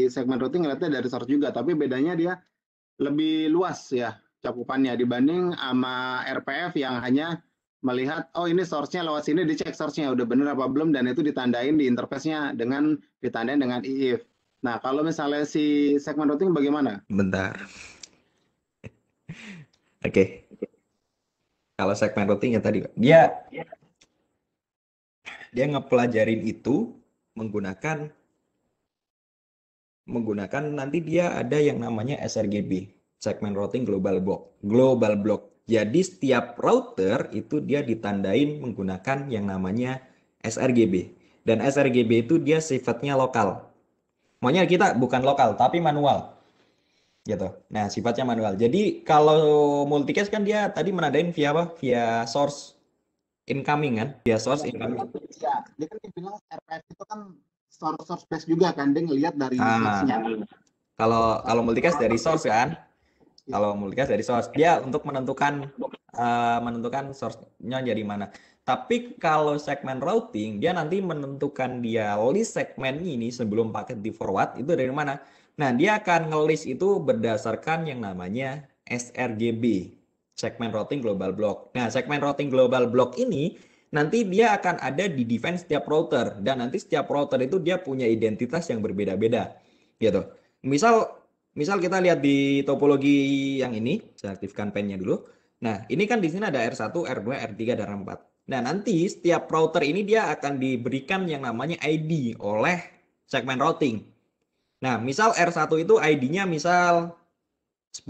segmen routing ngeliatnya dari source juga, tapi bedanya dia lebih luas ya cakupannya dibanding sama RPF yang hanya melihat oh ini source-nya lewat sini dicek source-nya udah bener apa belum dan itu ditandain di interface-nya dengan ditandain dengan if. Nah, kalau misalnya si segmen routing bagaimana? Bentar. (laughs) Oke. Kalau segmen routing ya tadi, dia dia ngepelajarin itu menggunakan menggunakan nanti dia ada yang namanya sRGB, segment routing global block. Global block jadi setiap router itu dia ditandain menggunakan yang namanya sRGB. Dan sRGB itu dia sifatnya lokal. Maunya kita bukan lokal tapi manual. Gitu. Nah, sifatnya manual. Jadi kalau multicast kan dia tadi menandain via apa? Via source incoming kan? Via source incoming. Ya, dia kan bilang RPS itu kan source source base juga kan dia ngelihat dari ah, Kalau kalau multicast dari source kan? Kalau multicast dari source, dia untuk menentukan uh, menentukan source-nya jadi mana. Tapi kalau segmen routing, dia nanti menentukan dia list segmen ini sebelum paket di forward itu dari mana. Nah, dia akan ngelis itu berdasarkan yang namanya sRGB, segmen routing global block. Nah, segmen routing global block ini nanti dia akan ada di defense setiap router dan nanti setiap router itu dia punya identitas yang berbeda-beda gitu. Misal Misal kita lihat di topologi yang ini, saya aktifkan pennya dulu. Nah, ini kan di sini ada R1, R2, R3, dan R4. Nah, nanti setiap router ini dia akan diberikan yang namanya ID oleh segmen routing. Nah, misal R1 itu ID-nya misal 10,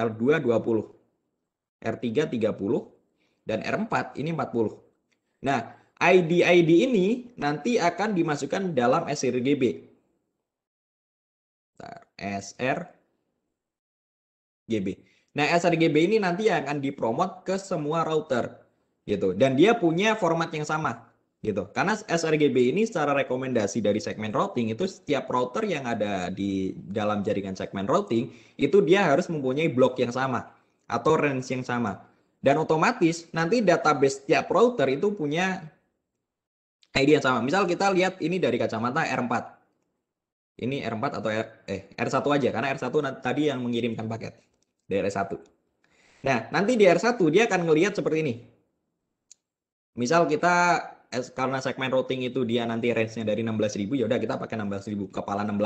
R2 20, R3 30, dan R4 ini 40. Nah, ID-ID ini nanti akan dimasukkan dalam sRGB. sRGB. Nah, sRGB ini nanti akan dipromot ke semua router gitu. Dan dia punya format yang sama gitu. Karena sRGB ini secara rekomendasi dari segmen routing itu setiap router yang ada di dalam jaringan segmen routing itu dia harus mempunyai blok yang sama atau range yang sama. Dan otomatis nanti database setiap router itu punya ID yang sama. Misal kita lihat ini dari kacamata R4 ini R4 atau R, eh, R1 aja karena R1 tadi yang mengirimkan paket dari R1. Nah, nanti di R1 dia akan ngelihat seperti ini. Misal kita karena segmen routing itu dia nanti range-nya dari 16.000 ya udah kita pakai 16.000 kepala 16.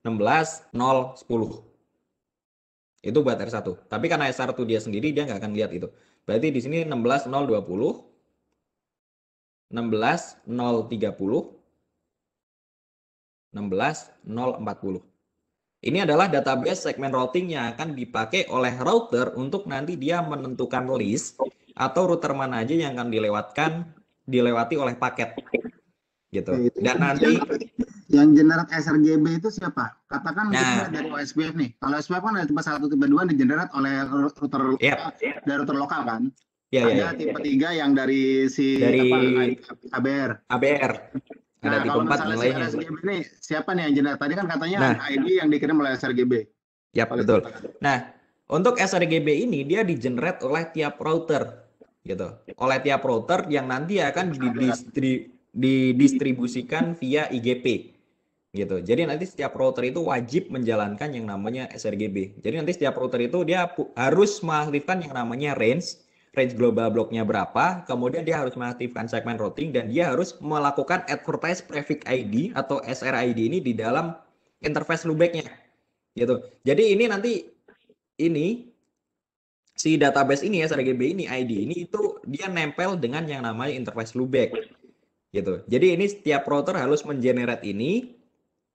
16 0 10. Itu buat R1. Tapi karena S1 dia sendiri dia nggak akan lihat itu. Berarti di sini 16 0 20 16 0 30 16040. Ini adalah database segmen routing yang akan dipakai oleh router untuk nanti dia menentukan list atau router mana aja yang akan dilewatkan dilewati oleh paket. Gitu. Dan nanti yang generate sRGB itu siapa? Katakan nah, dari OSPF nih. Kalau OSPF kan ada tipe satu tipe dua digenerate oleh router yep. dari router lokal kan? Ya, ada ya, tipe tiga yang dari si dari apa, ABR. ABR. Ada nah, tipe 4 yang lainnya. SRGB ini siapa nih yang jelas? Tadi kan katanya nah, ID yang dikirim oleh sRGB. Ya, betul. Nah, untuk sRGB ini dia di-generate oleh tiap router gitu. Oleh tiap router yang nanti akan didistri, didistribusikan via IGP gitu. Jadi nanti setiap router itu wajib menjalankan yang namanya sRGB. Jadi nanti setiap router itu dia harus mengaktifkan yang namanya range range global blocknya berapa, kemudian dia harus mengaktifkan segmen routing dan dia harus melakukan advertise prefix ID atau SRID ini di dalam interface loopback-nya. Gitu. Jadi ini nanti ini si database ini ya SRGB ini ID ini itu dia nempel dengan yang namanya interface loopback. Gitu. Jadi ini setiap router harus mengenerate ini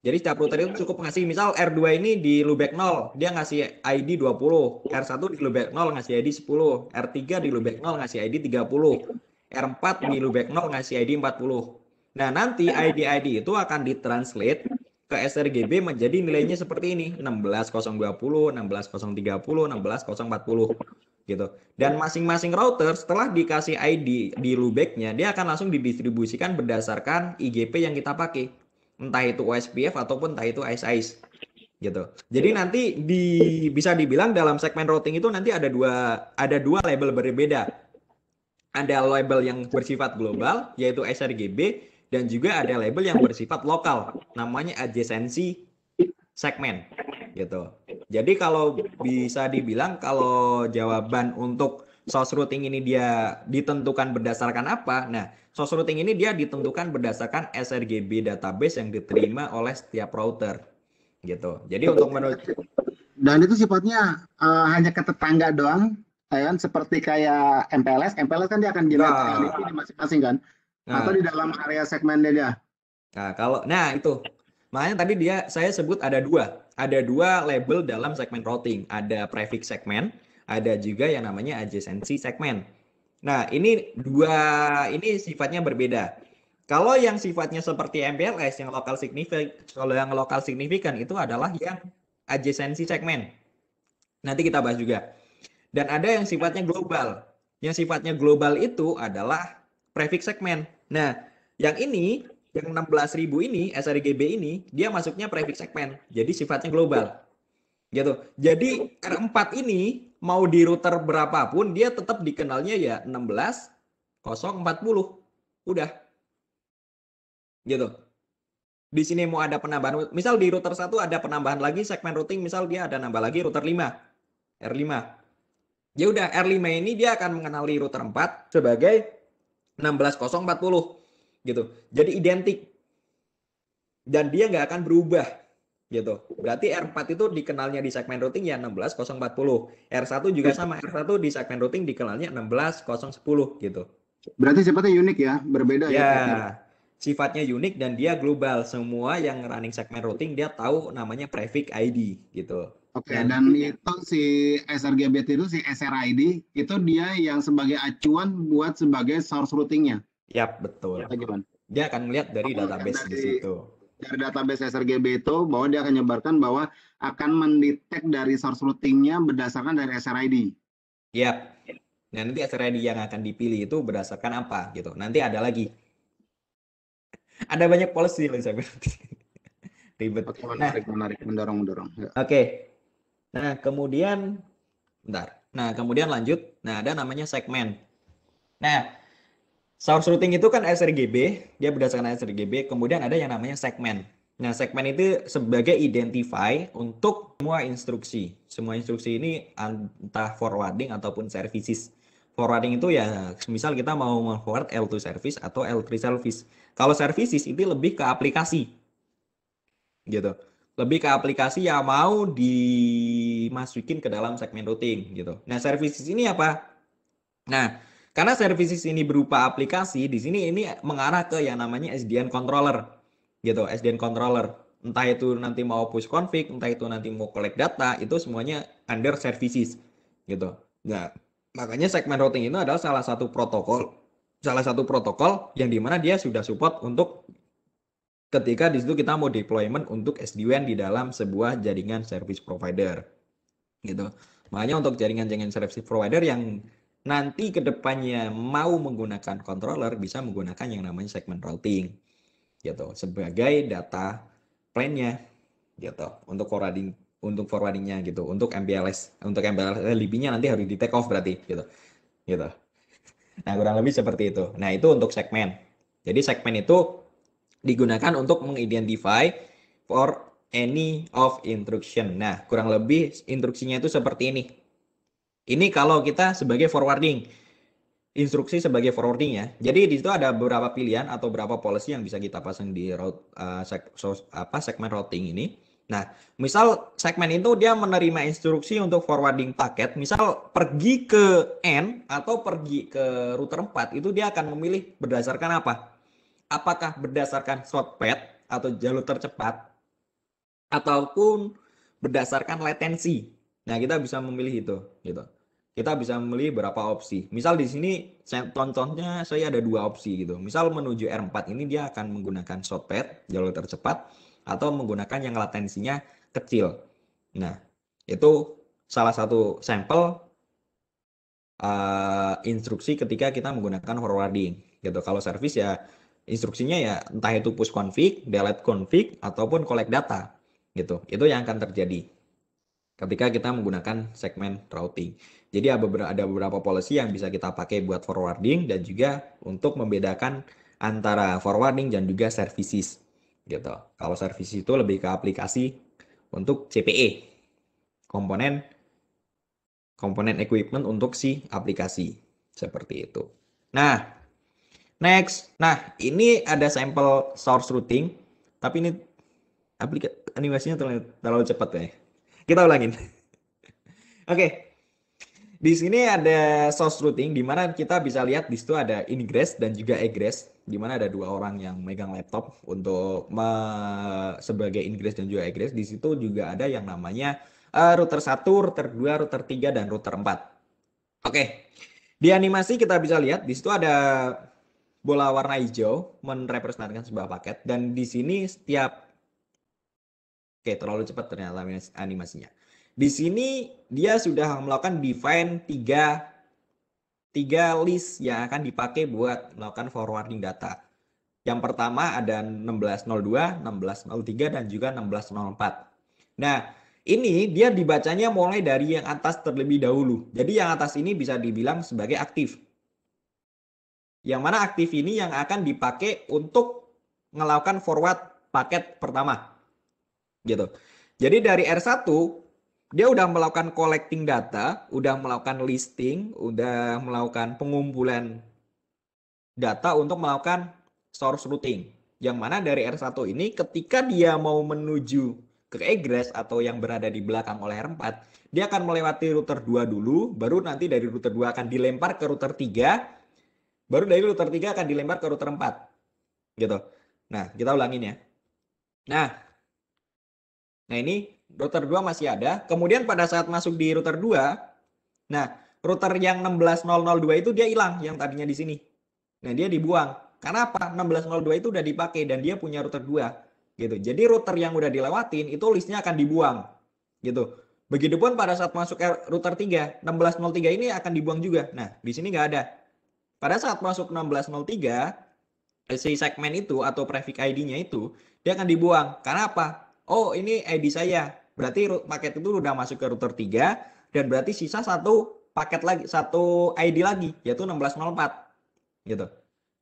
jadi setiap router itu cukup ngasih misal R2 ini di loopback 0, dia ngasih ID 20, R1 di loopback 0 ngasih ID 10, R3 di loopback 0 ngasih ID 30, R4 di loopback 0 ngasih ID 40. Nah, nanti ID-ID itu akan ditranslate ke sRGB menjadi nilainya seperti ini, 16020, 16030, 16040 gitu. Dan masing-masing router setelah dikasih ID di loopback-nya, dia akan langsung didistribusikan berdasarkan IGP yang kita pakai entah itu OSPF ataupun entah itu ICE gitu. Jadi nanti di bisa dibilang dalam segmen routing itu nanti ada dua ada dua label berbeda. ada label yang bersifat global yaitu sRGB dan juga ada label yang bersifat lokal namanya adjacency segmen gitu. Jadi kalau bisa dibilang kalau jawaban untuk source routing ini dia ditentukan berdasarkan apa? Nah, source routing ini dia ditentukan berdasarkan sRGB database yang diterima oleh setiap router gitu. Jadi untuk menurut dan itu sifatnya uh, hanya ke tetangga doang kan seperti kayak MPLS MPLS kan dia akan dilihat nah. di masing-masing kan nah. atau di dalam area segmen dia nah kalau nah itu. Makanya tadi dia saya sebut ada dua. Ada dua label dalam segmen routing. Ada prefix segmen ada juga yang namanya adjacency segmen. Nah ini dua ini sifatnya berbeda. Kalau yang sifatnya seperti MPLS yang lokal signifikan kalau yang lokal signifikan itu adalah yang adjacency segmen. Nanti kita bahas juga. Dan ada yang sifatnya global. Yang sifatnya global itu adalah prefix segmen. Nah, yang ini, yang 16.000 ini, sRGB ini, dia masuknya prefix segmen. Jadi sifatnya global. Gitu. Jadi R4 ini mau di router berapapun, dia tetap dikenalnya ya 16 040. Udah. Gitu. Di sini mau ada penambahan, misal di router 1 ada penambahan lagi segmen routing, misal dia ada nambah lagi router 5. R5 Ya udah R5 ini dia akan mengenali router 4 sebagai 16040 gitu. Jadi identik. Dan dia nggak akan berubah gitu. Berarti R4 itu dikenalnya di segmen routing ya 16040. R1 juga sama R1 di segmen routing dikenalnya 16010 gitu. Berarti sifatnya unik ya, berbeda ya. Ya, sifatnya unik dan dia global. Semua yang running segmen routing dia tahu namanya prefix ID gitu. Oke, okay, dan itu si sRGBT itu si SRID itu dia yang sebagai acuan buat sebagai source routingnya. Yap, betul. Dia akan melihat dari oh, database dari, di situ. Dari database sRGB itu bahwa dia akan menyebarkan bahwa akan mendetek dari source routingnya berdasarkan dari SRID. Yap. Nah, nanti SRID yang akan dipilih itu berdasarkan apa gitu. Nanti ada lagi. Ada banyak policy loh saya (laughs) Ribet. Oke, menarik, nah, menarik, mendorong, mendorong. Ya. Oke, okay. Nah, kemudian bentar. Nah, kemudian lanjut. Nah, ada namanya segmen. Nah, source routing itu kan sRGB, dia berdasarkan sRGB, kemudian ada yang namanya segmen. Nah, segmen itu sebagai identify untuk semua instruksi. Semua instruksi ini entah forwarding ataupun services. Forwarding itu ya, misal kita mau forward L2 service atau L3 service. Kalau services itu lebih ke aplikasi. Gitu lebih ke aplikasi yang mau dimasukin ke dalam segmen routing gitu. Nah, services ini apa? Nah, karena services ini berupa aplikasi, di sini ini mengarah ke yang namanya SDN controller. Gitu, SDN controller. Entah itu nanti mau push config, entah itu nanti mau collect data, itu semuanya under services. Gitu. Nah, makanya segmen routing itu adalah salah satu protokol salah satu protokol yang di mana dia sudah support untuk ketika di situ kita mau deployment untuk SD-WAN di dalam sebuah jaringan service provider. Gitu. Makanya untuk jaringan-jaringan service provider yang nanti ke depannya mau menggunakan controller bisa menggunakan yang namanya segment routing gitu sebagai data plan-nya gitu untuk forwarding untuk forwardingnya gitu untuk MPLS untuk MPLS libnya nanti harus di take off berarti gitu gitu nah kurang lebih seperti itu nah itu untuk segmen jadi segmen itu digunakan untuk mengidentify for any of instruction. Nah, kurang lebih instruksinya itu seperti ini. Ini kalau kita sebagai forwarding. Instruksi sebagai forwarding ya. Jadi di situ ada beberapa pilihan atau beberapa policy yang bisa kita pasang di route uh, seg so, apa segmen routing ini. Nah, misal segmen itu dia menerima instruksi untuk forwarding paket, misal pergi ke N atau pergi ke router 4, itu dia akan memilih berdasarkan apa? Apakah berdasarkan shortcut atau jalur tercepat ataupun berdasarkan latensi. Nah, kita bisa memilih itu, gitu. Kita bisa memilih berapa opsi. Misal di sini contohnya saya ada dua opsi gitu. Misal menuju R4 ini dia akan menggunakan shortcut, jalur tercepat atau menggunakan yang latensinya kecil. Nah, itu salah satu sampel uh, instruksi ketika kita menggunakan forwarding gitu. Kalau service ya instruksinya ya entah itu push config, delete config ataupun collect data gitu. Itu yang akan terjadi. ketika kita menggunakan segmen routing. Jadi ada beberapa policy yang bisa kita pakai buat forwarding dan juga untuk membedakan antara forwarding dan juga services gitu. Kalau services itu lebih ke aplikasi untuk CPE, komponen komponen equipment untuk si aplikasi seperti itu. Nah, next. Nah, ini ada sampel source routing, tapi ini aplikasi animasinya terlalu, terlalu cepat ya. Kita ulangin. (laughs) Oke. Okay. Di sini ada source routing di mana kita bisa lihat di situ ada ingress dan juga egress di mana ada dua orang yang megang laptop untuk sebagai ingress dan juga egress. Di situ juga ada yang namanya uh, router 1, router 2, router 3 dan router 4. Oke. Okay. Di animasi kita bisa lihat di situ ada bola warna hijau merepresentasikan sebuah paket dan di sini setiap Oke, terlalu cepat ternyata animasinya. Di sini dia sudah melakukan define tiga, tiga list yang akan dipakai buat melakukan forwarding data. Yang pertama ada 1602, 1603, dan juga 1604. Nah, ini dia dibacanya mulai dari yang atas terlebih dahulu. Jadi yang atas ini bisa dibilang sebagai aktif. Yang mana aktif ini yang akan dipakai untuk melakukan forward paket pertama gitu. Jadi dari R1 dia udah melakukan collecting data, udah melakukan listing, udah melakukan pengumpulan data untuk melakukan source routing. Yang mana dari R1 ini ketika dia mau menuju ke egress atau yang berada di belakang oleh R4, dia akan melewati router 2 dulu, baru nanti dari router 2 akan dilempar ke router 3, baru dari router 3 akan dilempar ke router 4. Gitu. Nah, kita ulangin ya. Nah, Nah ini router 2 masih ada. Kemudian pada saat masuk di router 2, nah router yang 16002 itu dia hilang yang tadinya di sini. Nah dia dibuang. Karena apa? 1602 itu udah dipakai dan dia punya router 2 gitu. Jadi router yang udah dilewatin itu listnya akan dibuang gitu. Begitupun pada saat masuk router 3, 1603 ini akan dibuang juga. Nah, di sini nggak ada. Pada saat masuk 1603, si segmen itu atau prefix ID-nya itu, dia akan dibuang. Karena apa? oh ini ID saya. Berarti paket itu udah masuk ke router 3 dan berarti sisa satu paket lagi, satu ID lagi yaitu 1604 gitu.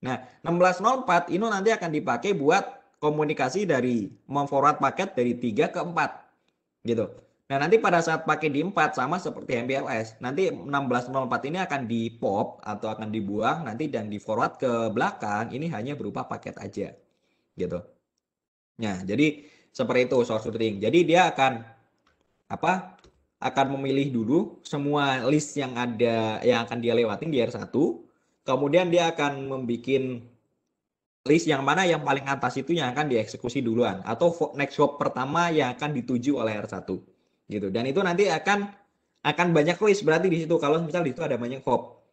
Nah, 1604 ini nanti akan dipakai buat komunikasi dari memforward paket dari 3 ke 4 gitu. Nah, nanti pada saat pakai di 4 sama seperti MPLS, nanti 1604 ini akan di pop atau akan dibuang nanti dan di forward ke belakang ini hanya berupa paket aja. Gitu. Nah, jadi seperti itu source routing. Jadi dia akan apa? Akan memilih dulu semua list yang ada yang akan dia lewatin di R1. Kemudian dia akan membuat list yang mana yang paling atas itu yang akan dieksekusi duluan atau next hop pertama yang akan dituju oleh R1 gitu. Dan itu nanti akan akan banyak list berarti di situ kalau misal di situ ada banyak hop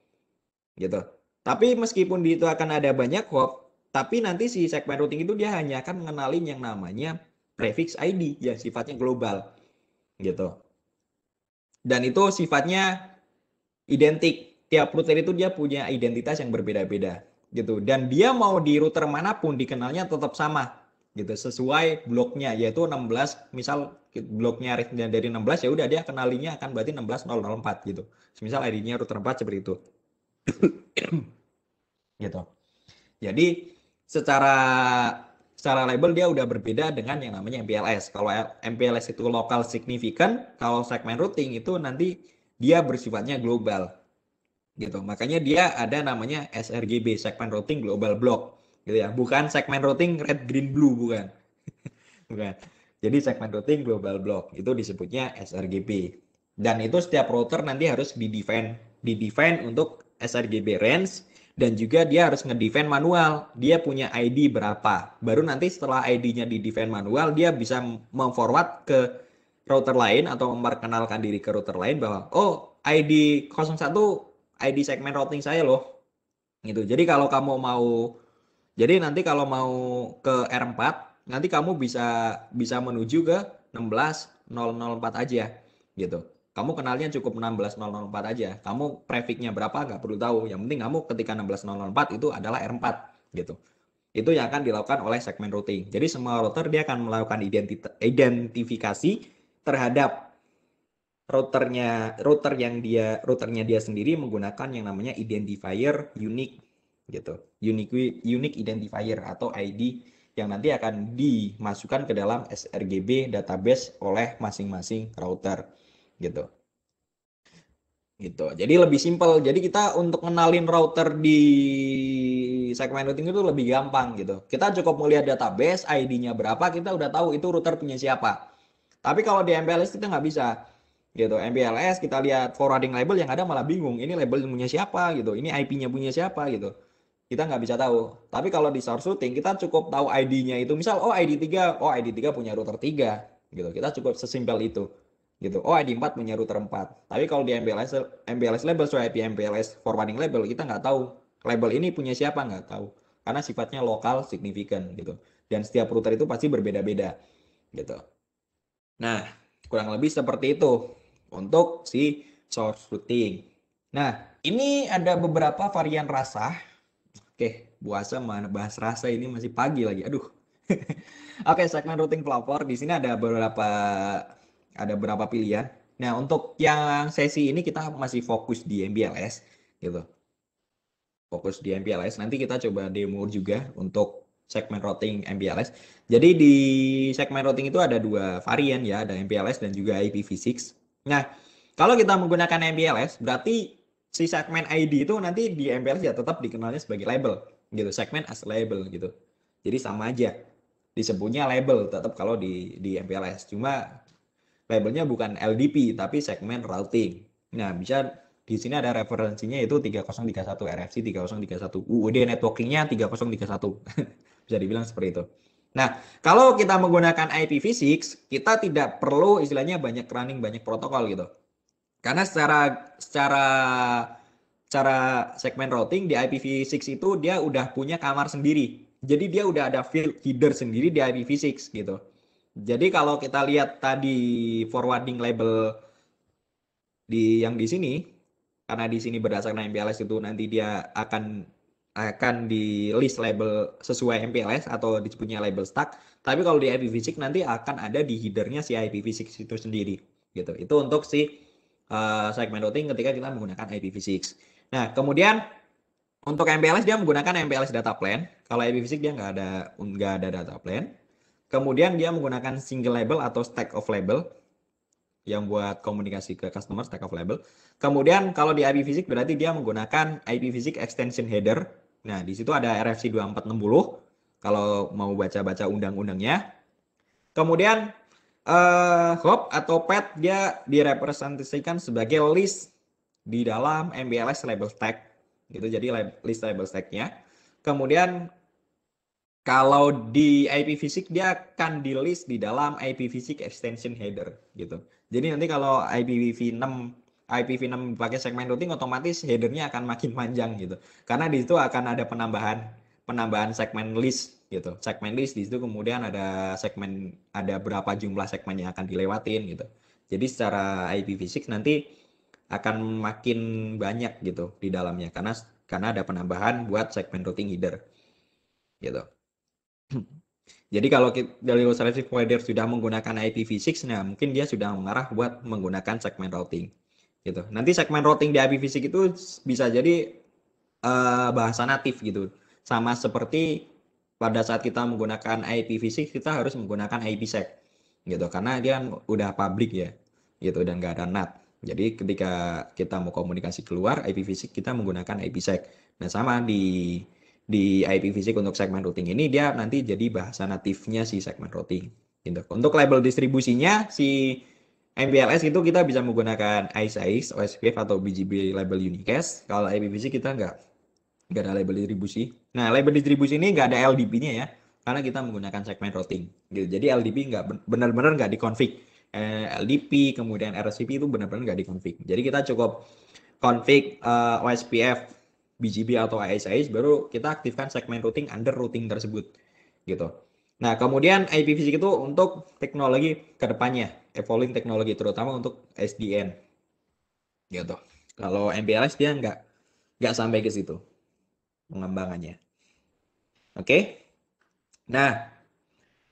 gitu. Tapi meskipun di itu akan ada banyak hop, tapi nanti si segmen routing itu dia hanya akan mengenalin yang namanya prefix ID yang sifatnya global gitu. Dan itu sifatnya identik. Tiap router itu dia punya identitas yang berbeda-beda gitu. Dan dia mau di router mana pun dikenalnya tetap sama gitu sesuai bloknya yaitu 16 misal bloknya dari 16 ya udah dia kenalinya akan berarti 16004 gitu. Misal ID-nya router 4 seperti itu. (coughs) gitu. Jadi secara secara label dia udah berbeda dengan yang namanya MPLS. Kalau MPLS itu lokal signifikan, kalau segmen routing itu nanti dia bersifatnya global. Gitu. Makanya dia ada namanya sRGB, segmen routing global block, gitu ya. Bukan segmen routing red green blue bukan. (laughs) bukan. Jadi segmen routing global block itu disebutnya sRGB. Dan itu setiap router nanti harus di-define, di-define untuk sRGB range dan juga dia harus ngedefine manual dia punya ID berapa baru nanti setelah ID-nya di define manual dia bisa memforward ke router lain atau memperkenalkan diri ke router lain bahwa oh ID 01 ID segmen routing saya loh gitu jadi kalau kamu mau jadi nanti kalau mau ke R4 nanti kamu bisa bisa menuju ke 16004 aja gitu kamu kenalnya cukup 16004 aja. Kamu prefixnya berapa nggak perlu tahu. Yang penting kamu ketika 16004 itu adalah R4 gitu. Itu yang akan dilakukan oleh segmen routing. Jadi semua router dia akan melakukan identifikasi terhadap routernya router yang dia routernya dia sendiri menggunakan yang namanya identifier unique gitu. Unique unique identifier atau ID yang nanti akan dimasukkan ke dalam sRGB database oleh masing-masing router gitu. Gitu. Jadi lebih simpel. Jadi kita untuk kenalin router di segmen routing itu lebih gampang gitu. Kita cukup melihat database ID-nya berapa kita udah tahu itu router punya siapa. Tapi kalau di MPLS kita nggak bisa gitu. MPLS kita lihat forwarding label yang ada malah bingung ini label punya siapa gitu. Ini IP-nya punya siapa gitu kita nggak bisa tahu. Tapi kalau di source routing kita cukup tahu ID-nya itu. Misal oh ID 3 oh ID 3 punya router 3 gitu. Kita cukup sesimpel itu gitu. Oh ID 4 punya router 4 tapi kalau di MPLS MPLS label so IP MPLS forwarding label kita nggak tahu label ini punya siapa nggak tahu. Karena sifatnya lokal signifikan gitu. Dan setiap router itu pasti berbeda-beda gitu. Nah kurang lebih seperti itu untuk si source routing. Nah, ini ada beberapa varian rasa. Oke, puasa mana bahas rasa ini masih pagi lagi. Aduh. (laughs) Oke, segmen routing pelapor di sini ada beberapa ada beberapa pilihan. Nah, untuk yang sesi ini kita masih fokus di MPLS gitu. Fokus di MPLS. Nanti kita coba demo juga untuk segmen routing MPLS. Jadi di segmen routing itu ada dua varian ya, ada MPLS dan juga IPv6. Nah, kalau kita menggunakan MPLS, berarti si segmen ID itu nanti di MPLS ya tetap dikenalnya sebagai label, gitu. Segmen as label gitu. Jadi sama aja. Disebutnya label tetap kalau di di MPLS. Cuma labelnya bukan LDP tapi segmen routing. Nah, bisa di sini ada referensinya itu 3031 RFC 3031 UUD networkingnya 3031 (laughs) bisa dibilang seperti itu Nah, kalau kita menggunakan IPv6, kita tidak perlu istilahnya banyak running banyak protokol gitu. Karena secara secara cara segmen routing di IPv6 itu dia udah punya kamar sendiri. Jadi dia udah ada field header sendiri di IPv6 gitu. Jadi kalau kita lihat tadi forwarding label di yang di sini karena di sini berdasarkan MPLS itu nanti dia akan akan di list label sesuai MPLS atau disebutnya label stack. Tapi kalau di IPv6 nanti akan ada di headernya si IPv6 itu sendiri. Gitu. Itu untuk si uh, segment routing ketika kita menggunakan IPv6. Nah, kemudian untuk MPLS dia menggunakan MPLS data plan. Kalau IPv6 dia nggak ada nggak ada data plan. Kemudian dia menggunakan single label atau stack of label yang buat komunikasi ke customer stack of label. Kemudian kalau di IPv6 berarti dia menggunakan IPv6 extension header. Nah, di situ ada RFC 2460 kalau mau baca-baca undang-undangnya. Kemudian uh, hop atau pet dia direpresentasikan sebagai list di dalam MBLS label stack gitu. Jadi list label stacknya. Kemudian kalau di IPv6 dia akan di list di dalam IPv6 extension header gitu. Jadi nanti kalau IPv6 IPv6 pakai segmen routing otomatis headernya akan makin panjang gitu. Karena di situ akan ada penambahan penambahan segmen list gitu. Segmen list di situ kemudian ada segmen ada berapa jumlah segmen yang akan dilewatin gitu. Jadi secara IPv6 nanti akan makin banyak gitu di dalamnya karena karena ada penambahan buat segmen routing header gitu. (clears throat) Jadi kalau dari service provider sudah menggunakan IPv6, nah mungkin dia sudah mengarah buat menggunakan segmen routing, gitu. Nanti segmen routing di IPv6 itu bisa jadi uh, bahasa natif gitu, sama seperti pada saat kita menggunakan IPv6 kita harus menggunakan IPsec, gitu, karena dia udah public ya, gitu dan nggak ada NAT. Jadi ketika kita mau komunikasi keluar IPv6 kita menggunakan IPsec. Nah sama di di IPv6 untuk segmen routing ini dia nanti jadi bahasa natifnya si segmen routing. Gitu. Untuk label distribusinya si MPLS itu kita bisa menggunakan ICE, OSPF atau BGP label unicast. Kalau IPv6 kita nggak nggak ada label distribusi. Nah label distribusi ini nggak ada LDP-nya ya, karena kita menggunakan segmen routing. Gitu. Jadi LDP nggak benar-benar nggak dikonfig. Eh, LDP kemudian RSVP itu benar-benar nggak dikonfig. Jadi kita cukup config uh, eh, OSPF BGP atau ASIS baru kita aktifkan segmen routing under routing tersebut gitu. Nah, kemudian IPv6 itu untuk teknologi ke depannya, evolving teknologi terutama untuk SDN gitu. Kalau MPLS dia nggak nggak sampai ke situ pengembangannya. Oke. Nah,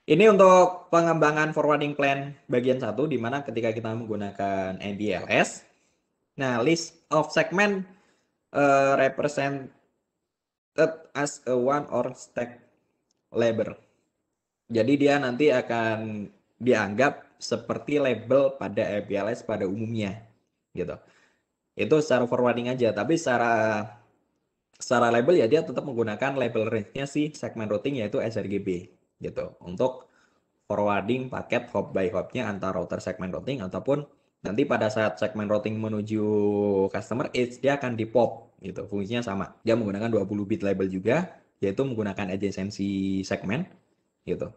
Ini untuk pengembangan forwarding plan bagian satu, di mana ketika kita menggunakan MBLS, nah list of segment uh, represented as a one or stack label. Jadi dia nanti akan dianggap seperti label pada MBLS pada umumnya, gitu. Itu secara forwarding aja, tapi secara secara label ya dia tetap menggunakan label range-nya si segment routing yaitu sRGB gitu. Untuk forwarding paket hop by hopnya antara router segment routing ataupun nanti pada saat segment routing menuju customer edge dia akan di pop gitu. Fungsinya sama. Dia menggunakan 20 bit label juga yaitu menggunakan adjacency segment gitu.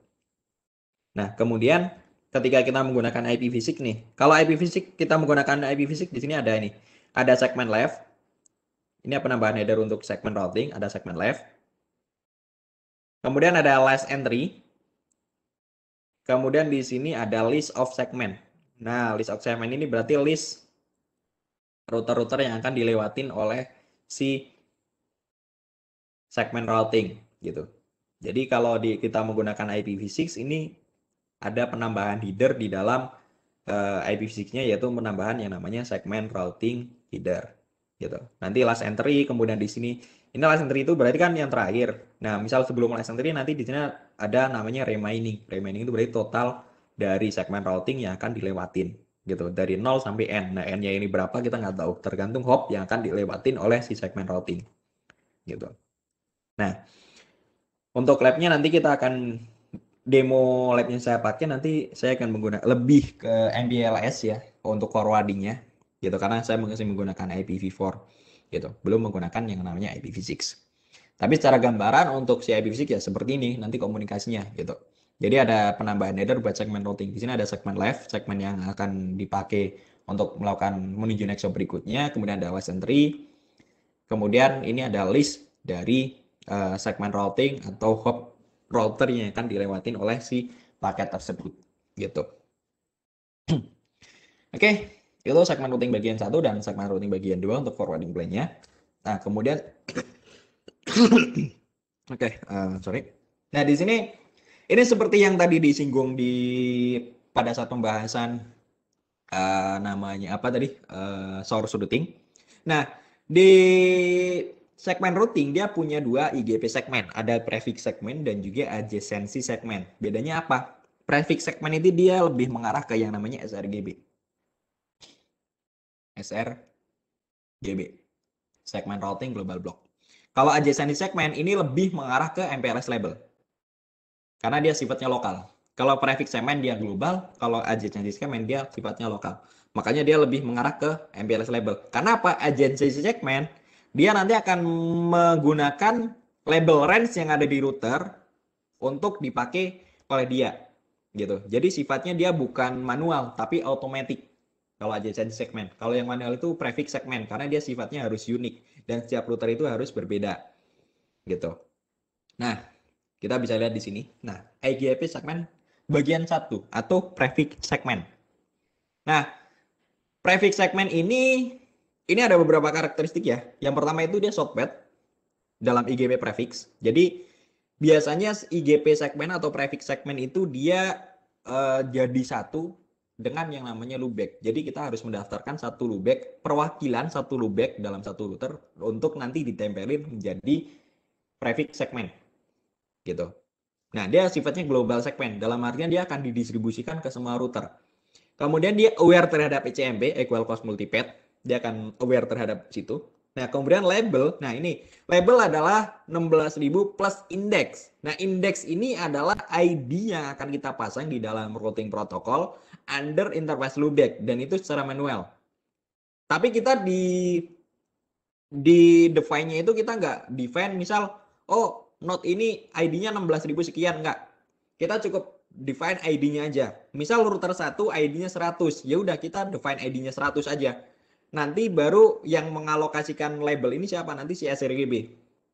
Nah kemudian ketika kita menggunakan IP fisik nih kalau IP fisik kita menggunakan IP fisik di sini ada ini. Ada segment left ini penambahan header untuk segment routing ada segment left Kemudian ada last entry. Kemudian di sini ada list of segment. Nah, list of segment ini berarti list router-router yang akan dilewatin oleh si segment routing gitu. Jadi kalau di, kita menggunakan IPv6 ini ada penambahan header di dalam uh, eh, IPv6-nya yaitu penambahan yang namanya segment routing header gitu. Nanti last entry kemudian di sini ini last entry itu berarti kan yang terakhir. Nah, misal sebelum last entry nanti di sini ada namanya remaining. Remaining itu berarti total dari segmen routing yang akan dilewatin gitu dari 0 sampai n. Nah, n-nya ini berapa kita nggak tahu, tergantung hop yang akan dilewatin oleh si segmen routing. Gitu. Nah, untuk labnya nanti kita akan demo labnya saya pakai nanti saya akan menggunakan lebih ke MBLS ya untuk forwardingnya gitu karena saya masih menggunakan IPv4 gitu. Belum menggunakan yang namanya IPv6. Tapi secara gambaran untuk si IPv6 ya seperti ini nanti komunikasinya gitu. Jadi ada penambahan header buat segmen routing. Di sini ada segmen left, segmen yang akan dipakai untuk melakukan menuju next job berikutnya. Kemudian ada last entry. Kemudian ini ada list dari uh, segmen routing atau hop router yang akan dilewatin oleh si paket tersebut gitu. (clears throat) Oke, itu segmen routing bagian satu dan segmen routing bagian dua untuk forwarding plan-nya. Nah, kemudian (coughs) Oke, okay, uh, eh, sorry. Nah, di sini ini seperti yang tadi disinggung di pada saat pembahasan uh, namanya apa tadi? Uh, source routing. Nah, di segmen routing dia punya dua IGP segmen, ada prefix segmen dan juga adjacency segmen. Bedanya apa? Prefix segmen itu dia lebih mengarah ke yang namanya sRGB. SRGB. Segmen routing global block. Kalau adjacent segmen ini lebih mengarah ke MPLS label. Karena dia sifatnya lokal. Kalau prefix segmen dia global, kalau adjacent segmen dia sifatnya lokal. Makanya dia lebih mengarah ke MPLS label. Karena apa? Adjacent segmen dia nanti akan menggunakan label range yang ada di router untuk dipakai oleh dia gitu. Jadi sifatnya dia bukan manual tapi otomatis kalau adjacent segmen. Kalau yang manual itu prefix segmen karena dia sifatnya harus unik dan setiap router itu harus berbeda. Gitu. Nah, kita bisa lihat di sini. Nah, IGP segmen bagian satu atau prefix segmen. Nah, prefix segmen ini ini ada beberapa karakteristik ya. Yang pertama itu dia shortbed dalam IGP prefix. Jadi biasanya IGP segmen atau prefix segmen itu dia uh, jadi satu dengan yang namanya loopback. Jadi kita harus mendaftarkan satu loopback, perwakilan satu loopback dalam satu router untuk nanti ditempelin menjadi prefix segment. Gitu. Nah, dia sifatnya global segment. Dalam artian dia akan didistribusikan ke semua router. Kemudian dia aware terhadap ECMP, Equal Cost Multipath. Dia akan aware terhadap situ. Nah, kemudian label. Nah, ini label adalah 16.000 plus index. Nah, index ini adalah ID yang akan kita pasang di dalam routing protokol under interface loopback dan itu secara manual. Tapi kita di di define-nya itu kita nggak define misal oh node ini ID-nya 16.000 sekian nggak. Kita cukup define ID-nya aja. Misal router 1 ID-nya 100. Ya udah kita define ID-nya 100 aja nanti baru yang mengalokasikan label ini siapa nanti si sRGB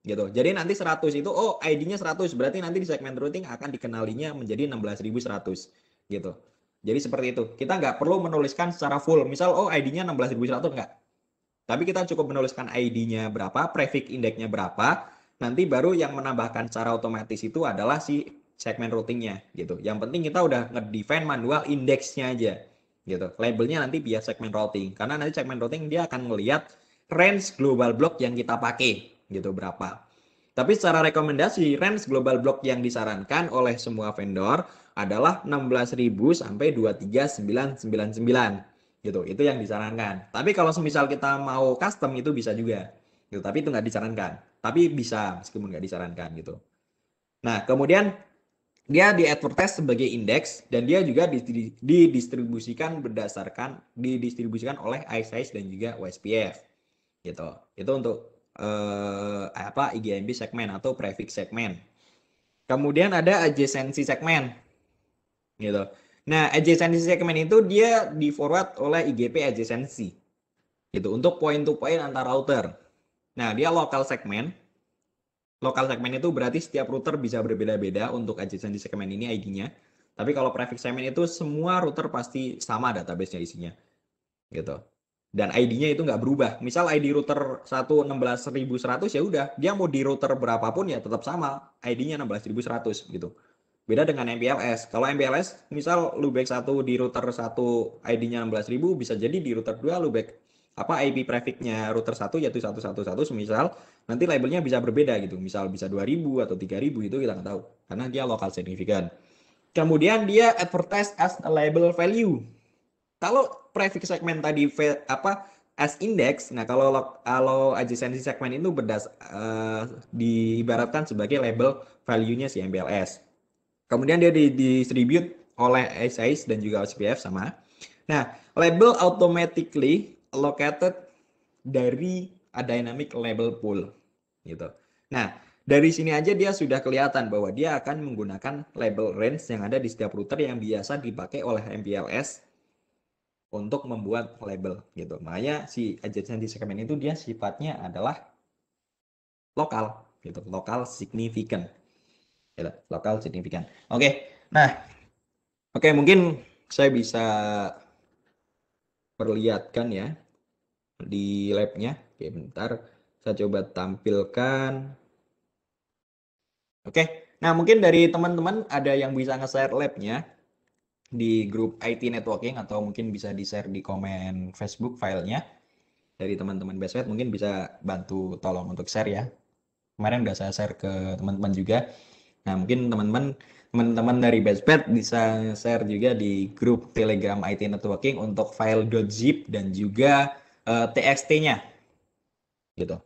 gitu. Jadi nanti 100 itu oh ID-nya 100 berarti nanti di segmen routing akan dikenalinya menjadi 16.100 gitu. Jadi seperti itu. Kita nggak perlu menuliskan secara full. Misal oh ID-nya 16.100 nggak. Tapi kita cukup menuliskan ID-nya berapa, prefix index-nya berapa. Nanti baru yang menambahkan secara otomatis itu adalah si segmen routingnya gitu. Yang penting kita udah ngedefine manual indeksnya aja gitu. Labelnya nanti biar segmen routing karena nanti segmen routing dia akan melihat range global block yang kita pakai gitu berapa. Tapi secara rekomendasi range global block yang disarankan oleh semua vendor adalah 16.000 sampai 23999 gitu. Itu yang disarankan. Tapi kalau semisal kita mau custom itu bisa juga. Gitu. Tapi itu nggak disarankan. Tapi bisa meskipun nggak disarankan gitu. Nah, kemudian dia di advertise sebagai indeks dan dia juga didistribusikan berdasarkan didistribusikan oleh ISIS dan juga OSPF gitu itu untuk eh, apa IGMB segmen atau prefix segmen kemudian ada adjacency segmen gitu nah adjacency segmen itu dia di forward oleh IGP adjacency gitu untuk point to point antar router nah dia lokal segmen Lokal segmen itu berarti setiap router bisa berbeda-beda untuk adjacent di segmen ini ID-nya. Tapi kalau prefix segmen itu semua router pasti sama database-nya isinya. Gitu. Dan ID-nya itu nggak berubah. Misal ID router 116100 ya udah, dia mau di router berapapun ya tetap sama. ID-nya 16100 gitu. Beda dengan MPLS. Kalau MPLS, misal loopback 1 di router 1 ID-nya 16000 bisa jadi di router 2 loopback apa IP prefix-nya router 1 yaitu 111 misal nanti labelnya bisa berbeda gitu. Misal bisa 2000 atau 3000 itu kita nggak tahu karena dia lokal signifikan. Kemudian dia advertise as a label value. Kalau prefix segmen tadi apa as index, nah kalau kalau adjacency segmen itu berdas uh, diibaratkan sebagai label value-nya si MPLS. Kemudian dia didistribute oleh SIS dan juga OSPF sama. Nah, label automatically allocated dari a dynamic label pool gitu. Nah, dari sini aja dia sudah kelihatan bahwa dia akan menggunakan label range yang ada di setiap router yang biasa dipakai oleh MPLS untuk membuat label gitu. Makanya si adjacency segment itu dia sifatnya adalah lokal gitu, lokal significant. Gitu, lokal significant. Oke. Nah, oke mungkin saya bisa perlihatkan ya di labnya. Oke, bentar. Saya coba tampilkan. Oke, nah mungkin dari teman-teman ada yang bisa nge-share labnya di grup IT Networking atau mungkin bisa di-share di komen Facebook filenya dari teman-teman Bestwet mungkin bisa bantu tolong untuk share ya. Kemarin udah saya share ke teman-teman juga. Nah mungkin teman-teman teman-teman dari Bestpad bisa share juga di grup Telegram IT Networking untuk file .zip dan juga uh, eh, TXT-nya. Gitu.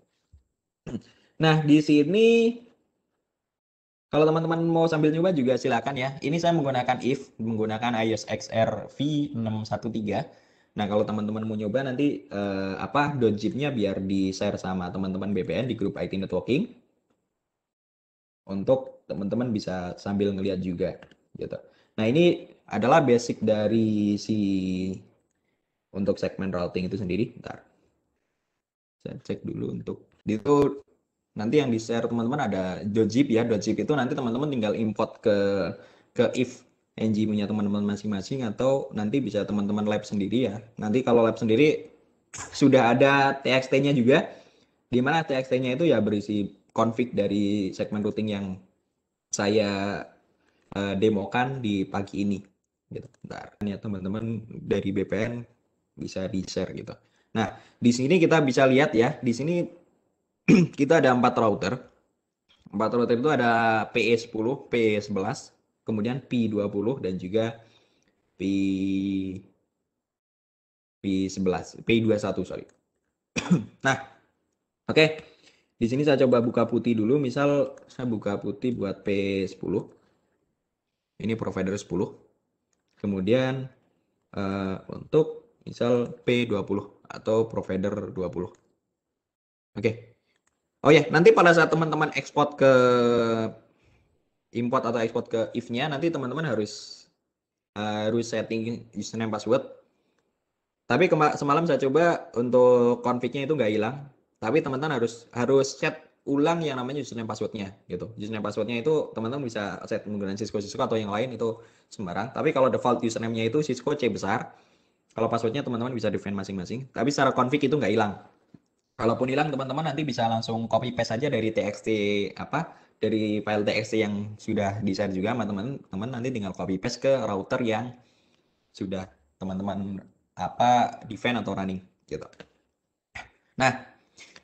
Nah, di sini kalau teman-teman mau sambil nyoba juga silakan ya. Ini saya menggunakan if, menggunakan iOS XR V613. Nah, kalau teman-teman mau nyoba nanti uh, apa .zip-nya biar di-share sama teman-teman BPN di grup IT Networking untuk teman-teman bisa sambil ngelihat juga gitu. Nah, ini adalah basic dari si untuk segmen routing itu sendiri. Bentar. Saya cek dulu untuk itu nanti yang di-share teman-teman ada .zip ya. .zip itu nanti teman-teman tinggal import ke ke if ng punya teman-teman masing-masing atau nanti bisa teman-teman lab sendiri ya. Nanti kalau lab sendiri sudah ada txt-nya juga di mana txt-nya itu ya berisi config dari segmen routing yang saya uh, demokan di pagi ini gitu. Bentar. Ya teman-teman dari BPN bisa di-share gitu. Nah, di sini kita bisa lihat ya, di sini (clears throat) kita ada empat router. Empat router itu ada PE10, PE11, kemudian P20 dan juga P P11, P21 sorry. (clears throat) nah, oke. Okay. Di sini saya coba buka putih dulu. Misal saya buka putih buat P10. Ini provider 10. Kemudian uh, untuk misal P20 atau provider 20. Oke. Okay. Oh ya, nanti pada saat teman-teman ekspor ke import atau ekspor ke if-nya, nanti teman-teman harus harus setting username password. Tapi semalam saya coba untuk config-nya itu nggak hilang. Tapi teman-teman harus harus set ulang yang namanya username passwordnya gitu. Username passwordnya itu teman-teman bisa set menggunakan Cisco Cisco atau yang lain itu sembarang. Tapi kalau default username-nya itu Cisco C besar, kalau passwordnya teman-teman bisa define masing-masing. Tapi secara config itu nggak hilang. Kalaupun hilang teman-teman nanti bisa langsung copy paste saja dari txt apa dari file txt yang sudah di share juga sama teman-teman nanti tinggal copy paste ke router yang sudah teman-teman apa defend atau running gitu. Nah,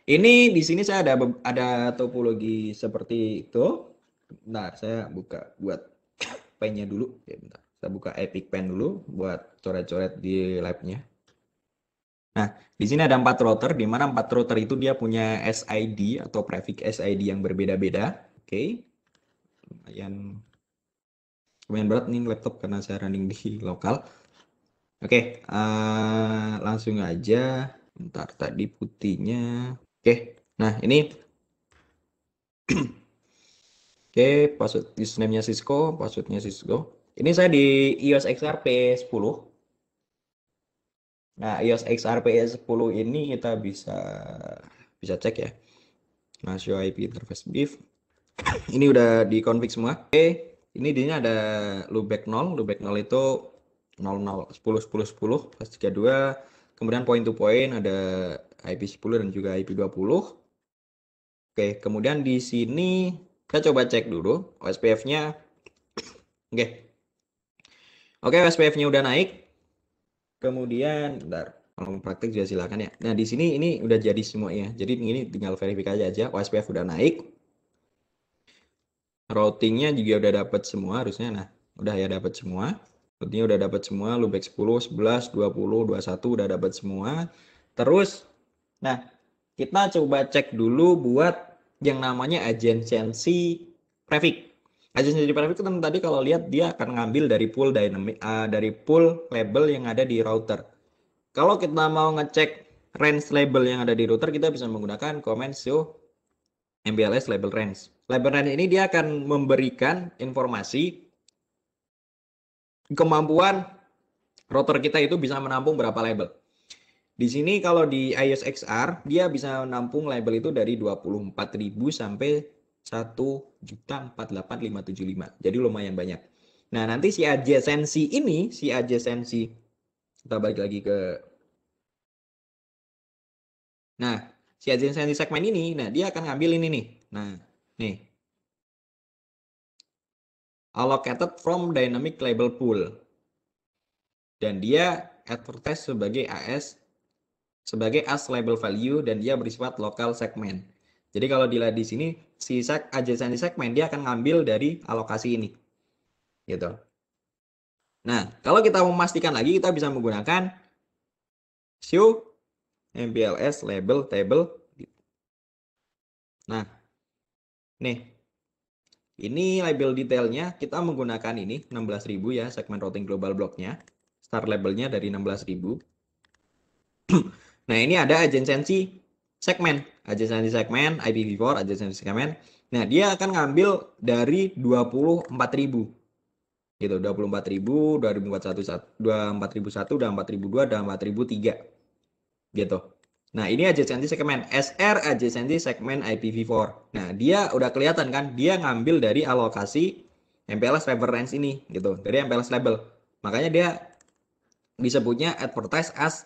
ini di sini saya ada ada topologi seperti itu. Bentar, saya buka buat (coughs) pennya dulu. Ya, bentar. Saya buka Epic Pen dulu buat coret-coret di labnya. Nah, di sini ada empat router, di mana empat router itu dia punya SID atau prefix SID yang berbeda-beda. Oke, okay. lumayan lumayan berat nih laptop karena saya running di (laughs) lokal. Oke, okay, uh, eh, langsung aja. Ntar tadi putihnya. Oke, okay. nah ini. (clears throat) Oke, okay, password username-nya Cisco, passwordnya Cisco. Ini saya di iOS XRP 10. Nah, iOS XRP 10 ini kita bisa bisa cek ya. Nah, show IP interface beef. (clears throat) ini udah di config semua. Oke, ini dia ada loopback 0. Loopback 0 itu 00 10 10 10 plus 32. Kemudian point to point ada IP 10 dan juga IP 20. Oke, kemudian di sini kita coba cek dulu OSPF-nya. Oke. Oke, OSPF-nya udah naik. Kemudian, bentar, kalau praktik juga silakan ya. Nah, di sini ini udah jadi semua ya. Jadi ini tinggal verifikasi aja. OSPF udah naik. Routingnya juga udah dapat semua harusnya. Nah, udah ya dapat semua. Routingnya udah dapat semua. Loopback 10, 11, 20, 21 udah dapat semua. Terus, nah kita coba cek dulu buat yang namanya adjacency prefix. Adjacency prefix itu tadi kalau lihat dia akan ngambil dari pool dynamic uh, dari pool label yang ada di router. Kalau kita mau ngecek range label yang ada di router, kita bisa menggunakan command show mbls label range. Label range ini dia akan memberikan informasi kemampuan router kita itu bisa menampung berapa label. Di sini kalau di iOS XR dia bisa menampung label itu dari 24.000 sampai satu juta empat delapan lima tujuh lima. Jadi lumayan banyak. Nah nanti si adjacency ini, si adjacency kita balik lagi ke Nah, si adjacency segmen ini, nah dia akan ngambil ini nih. Nah, nih. Allocated from dynamic label pool. Dan dia advertise sebagai AS sebagai as label value dan dia bersifat local segment. Jadi kalau dilihat di sini si seg adjacent segmen dia akan ngambil dari alokasi ini. Gitu. Nah, kalau kita memastikan lagi kita bisa menggunakan show MPLS label table. Nah, nih. Ini label detailnya kita menggunakan ini 16.000 ya segmen routing global blocknya. Start labelnya dari 16.000. (clears throat) nah, ini ada adjacency segmen, adjacency segmen, IPv4, adjacency segmen. Nah, dia akan ngambil dari 24.000. Gitu, 24.000, 2041, 24.001, 24.002, 24.003. Gitu. Nah, ini adjacency segmen SR adjacency segmen IPv4. Nah, dia udah kelihatan kan, dia ngambil dari alokasi MPLS reference ini gitu, dari MPLS label. Makanya dia disebutnya advertise as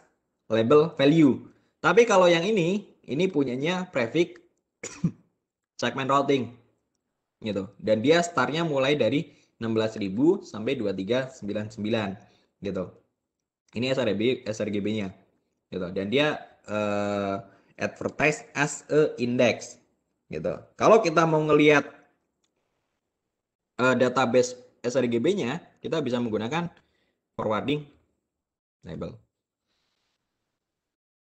label value. Tapi kalau yang ini ini punyanya prefix (coughs) segmen routing gitu. Dan dia startnya mulai dari 16.000 sampai 2399 gitu. Ini sRGB sRGB nya gitu. Dan dia uh, advertise as a index gitu. Kalau kita mau ngelihat uh, database sRGB nya kita bisa menggunakan forwarding label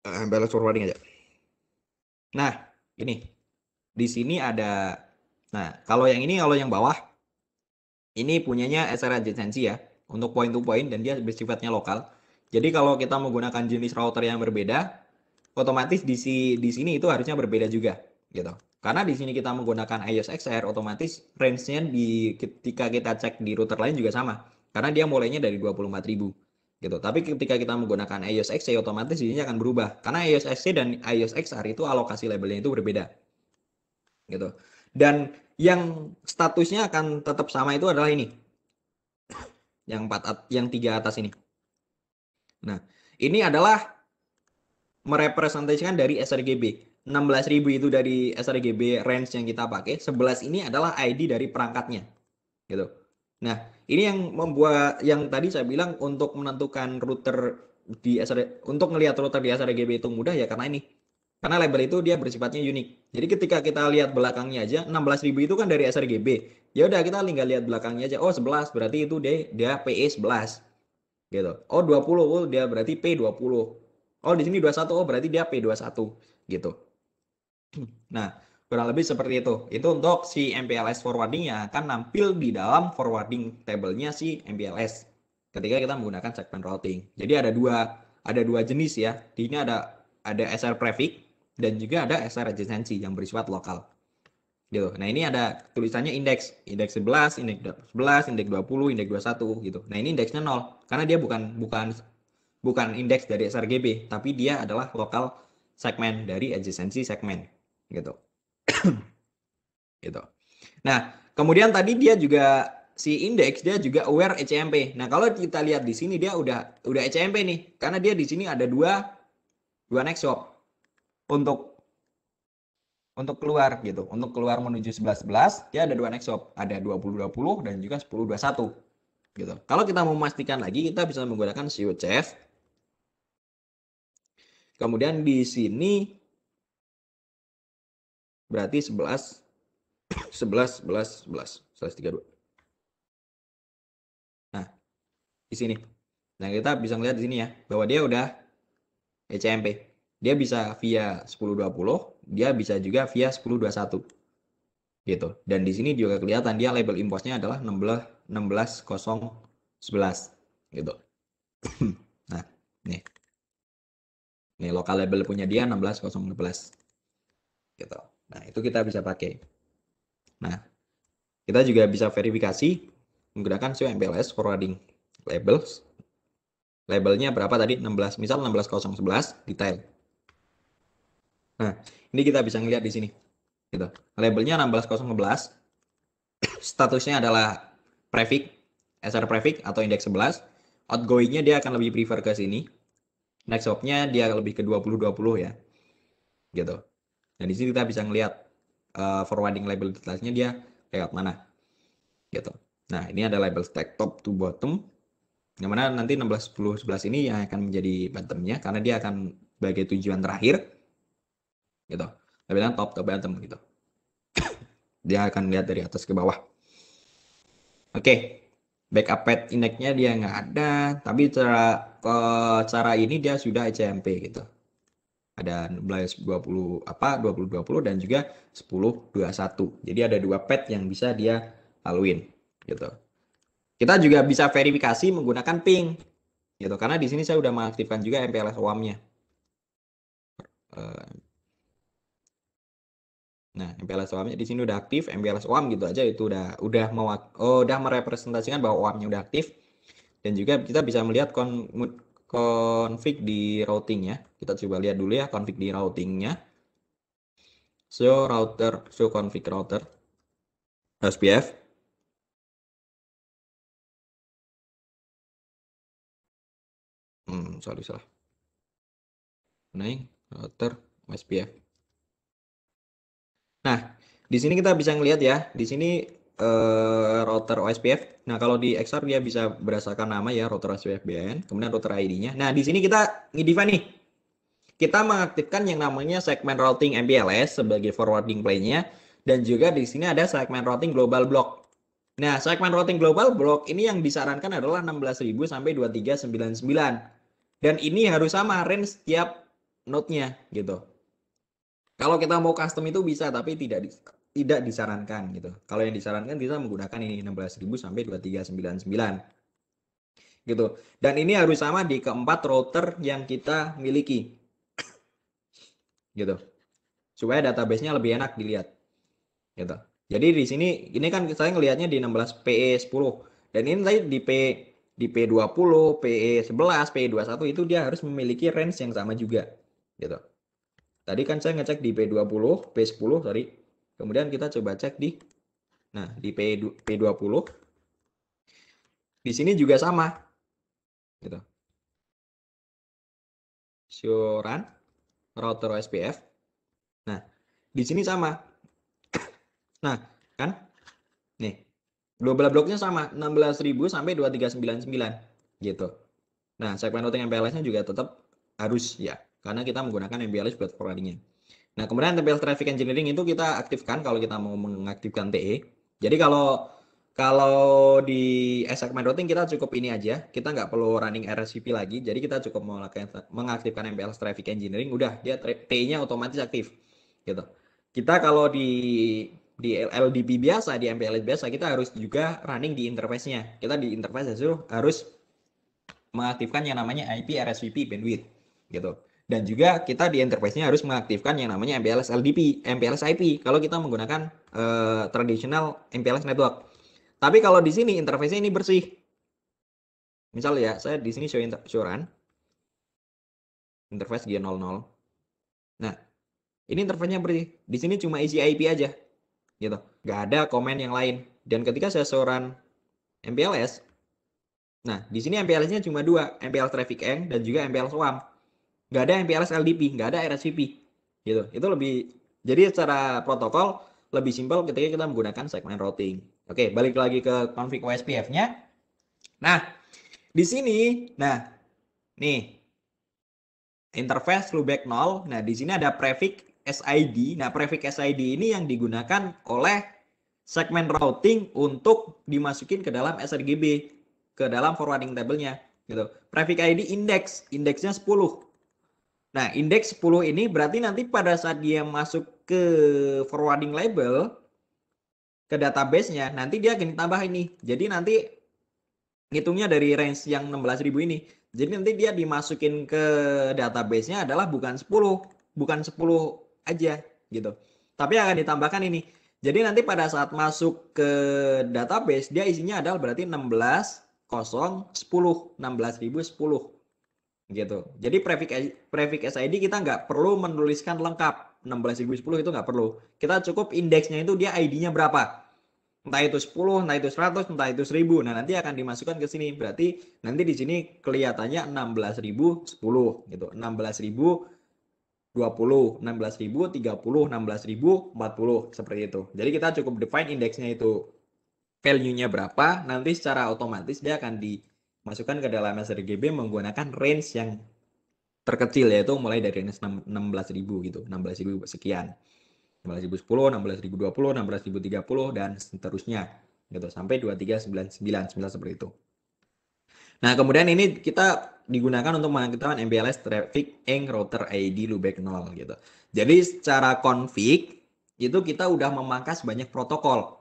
uh, forwarding aja Nah, ini. Di sini ada Nah, kalau yang ini kalau yang bawah ini punyanya SR adjacency ya untuk point to point dan dia bersifatnya lokal. Jadi kalau kita menggunakan jenis router yang berbeda, otomatis di si, di sini itu harusnya berbeda juga gitu. Karena di sini kita menggunakan iOS XR otomatis range-nya di ketika kita cek di router lain juga sama. Karena dia mulainya dari 24.000 gitu. Tapi ketika kita menggunakan iOS XC otomatis ini akan berubah karena iOS XC dan iOS XR itu alokasi labelnya itu berbeda. Gitu. Dan yang statusnya akan tetap sama itu adalah ini. Yang empat yang tiga atas ini. Nah, ini adalah merepresentasikan dari sRGB. 16.000 itu dari sRGB range yang kita pakai, 11 ini adalah ID dari perangkatnya. Gitu. Nah, ini yang membuat yang tadi saya bilang untuk menentukan router di SR, untuk melihat router di sRGB itu mudah ya karena ini. Karena label itu dia bersifatnya unik. Jadi ketika kita lihat belakangnya aja 16.000 itu kan dari sRGB. Ya udah kita tinggal lihat belakangnya aja. Oh, 11 berarti itu dia dia PE 11. Gitu. Oh, 20 oh dia berarti P20. Oh, di sini 21 oh berarti dia P21 gitu. (clears throat) Nah, kurang lebih seperti itu. Itu untuk si MPLS forwarding yang akan nampil di dalam forwarding table-nya si MPLS ketika kita menggunakan segment routing. Jadi ada dua ada dua jenis ya. Di ini ada ada SR prefix dan juga ada SR adjacency yang bersifat lokal. Gitu. Nah, ini ada tulisannya indeks, indeks 11, indeks 11, indeks 20, indeks 21 gitu. Nah, ini indeksnya 0 karena dia bukan bukan bukan indeks dari sRGB, tapi dia adalah lokal segmen dari adjacency segmen gitu. (clears throat) gitu. Nah, kemudian tadi dia juga si indeks dia juga aware ECMP. Nah, kalau kita lihat di sini dia udah udah ECMP nih, karena dia di sini ada dua dua next shop untuk untuk keluar gitu. Untuk keluar menuju 11 11 dia ada dua next shop, ada 20 20 dan juga 10 21 gitu. Kalau kita mau memastikan lagi kita bisa menggunakan CUCF. Kemudian di sini berarti 11 11 11 11 132. Nah, di sini. Nah, kita bisa melihat di sini ya bahwa dia udah ECMP. Dia bisa via 1020, dia bisa juga via 1021. Gitu. Dan di sini juga kelihatan dia label imposnya adalah 16 16011 gitu. (clears throat) nah, nih. Nih lokal label punya dia 16011. Gitu. Nah, itu kita bisa pakai. Nah, kita juga bisa verifikasi menggunakan SEO MPLS forwarding labels. Labelnya berapa tadi? 16, misal 16011 detail. Nah, ini kita bisa ngelihat di sini. Gitu. Labelnya 16011. (coughs) Statusnya adalah prefix, SR prefix atau indeks 11. Outgoingnya dia akan lebih prefer ke sini. Next hop-nya dia lebih ke 2020 ya. Gitu. Nah, di sini kita bisa ngelihat uh, forwarding label detailsnya dia lewat mana. Gitu. Nah, ini ada label stack top to bottom. Yang mana nanti 16, 10, 11 ini yang akan menjadi bottomnya karena dia akan sebagai tujuan terakhir gitu labelnya top ke bottom gitu (coughs) dia akan lihat dari atas ke bawah oke okay. backup pad indexnya dia nggak ada tapi cara ke cara ini dia sudah ECMP gitu ada 16 20 apa 20 20 dan juga 10 21 jadi ada dua pad yang bisa dia laluin gitu. Kita juga bisa verifikasi menggunakan ping gitu. Karena di sini saya sudah mengaktifkan juga MPLS WAM-nya. Eh, Nah, MPLS OAM-nya di sini udah aktif, MPLS OAM gitu aja itu udah udah mau oh, udah merepresentasikan bahwa OAM-nya udah aktif. Dan juga kita bisa melihat config di routing-nya. Kita coba lihat dulu ya config di routing-nya. Show router, show config router. SPF. Hmm, sorry salah. Naik router SPF. Nah, di sini kita bisa ngelihat ya, di sini uh, router OSPF. Nah, kalau di XR dia bisa berdasarkan nama ya, router OSPF BN, kemudian router ID-nya. Nah, di sini kita ngidifan nih. Kita mengaktifkan yang namanya segment routing MPLS sebagai forwarding plane-nya dan juga di sini ada segment routing global block. Nah, segment routing global block ini yang disarankan adalah 16.000 sampai 2399. Dan ini harus sama range setiap node-nya gitu. Kalau kita mau custom itu bisa, tapi tidak tidak disarankan gitu. Kalau yang disarankan bisa menggunakan ini 16.000 sampai 2399 gitu. Dan ini harus sama di keempat router yang kita miliki. gitu. Supaya database-nya lebih enak dilihat. Gitu. Jadi di sini ini kan saya ngelihatnya di 16 PE 10 dan ini tadi di P di P20, PE 11, PE21 itu dia harus memiliki range yang sama juga gitu. Tadi kan saya ngecek di P20, P10 sorry. Kemudian kita coba cek di nah di P, P20. Di sini juga sama. Gitu. Show run router SPF. Di sini sama. Nah, kan? Nih. Global bloknya sama 16.000 sampai 2399 gitu. Nah, segmen routing MPLS-nya juga tetap harus ya, karena kita menggunakan MPLS buat forwardingnya. Nah, kemudian MPLS Traffic Engineering itu kita aktifkan kalau kita mau mengaktifkan TE. Jadi kalau kalau di segmen routing kita cukup ini aja, kita nggak perlu running RSVP lagi. Jadi kita cukup mengaktifkan MPLS Traffic Engineering, udah dia TE-nya otomatis aktif gitu. Kita kalau di di LDP biasa, di MPLS biasa, kita harus juga running di interface-nya. Kita di interface itu harus mengaktifkan yang namanya IP RSVP bandwidth gitu. Dan juga kita di interface-nya harus mengaktifkan yang namanya MPLS LDP, MPLS IP kalau kita menggunakan uh, traditional MPLS network. Tapi kalau di sini interface-nya ini bersih. Misal ya, saya di sini show, show run. Interface G00. Nah, ini interface-nya bersih. Di sini cuma isi IP aja gitu nggak ada komen yang lain dan ketika saya seorang MPLS nah di sini MPLS-nya cuma dua MPLS Traffic Eng dan juga MPLS WAM nggak ada MPLS LDP nggak ada RSVP gitu itu lebih jadi secara protokol lebih simpel ketika kita menggunakan segmen routing oke balik lagi ke config OSPF-nya nah di sini nah nih interface loopback 0 nah di sini ada prefix SID. Nah, prefix SID ini yang digunakan oleh segmen routing untuk dimasukin ke dalam sRGB, ke dalam forwarding table-nya gitu. Prefix ID index, indeksnya 10. Nah, indeks 10 ini berarti nanti pada saat dia masuk ke forwarding label ke database-nya, nanti dia akan ditambah ini. Jadi nanti ngitungnya dari range yang 16.000 ini. Jadi nanti dia dimasukin ke database-nya adalah bukan 10, bukan 10 aja gitu. Tapi akan ditambahkan ini. Jadi nanti pada saat masuk ke database dia isinya adalah berarti 16 0 10 16.010 gitu. Jadi prefix prefix SID kita nggak perlu menuliskan lengkap 16.010 itu nggak perlu. Kita cukup indeksnya itu dia ID-nya berapa. Entah itu 10, entah itu 100, entah itu 1000. Nah, nanti akan dimasukkan ke sini. Berarti nanti di sini kelihatannya 16.010 gitu. 16.000 20, 16.000, 30, 16.000, 40 seperti itu. Jadi kita cukup define indeksnya itu value-nya berapa, nanti secara otomatis dia akan dimasukkan ke dalam sRGB menggunakan range yang terkecil yaitu mulai dari range 16.000 gitu, 16.000 sekian. 16.010, 16.020, 16.030 dan seterusnya gitu sampai 2399 seperti itu. Nah, kemudian ini kita digunakan untuk mengaktifkan MPLS Traffic Eng Router ID loopback 0 gitu. Jadi secara config itu kita udah memangkas banyak protokol.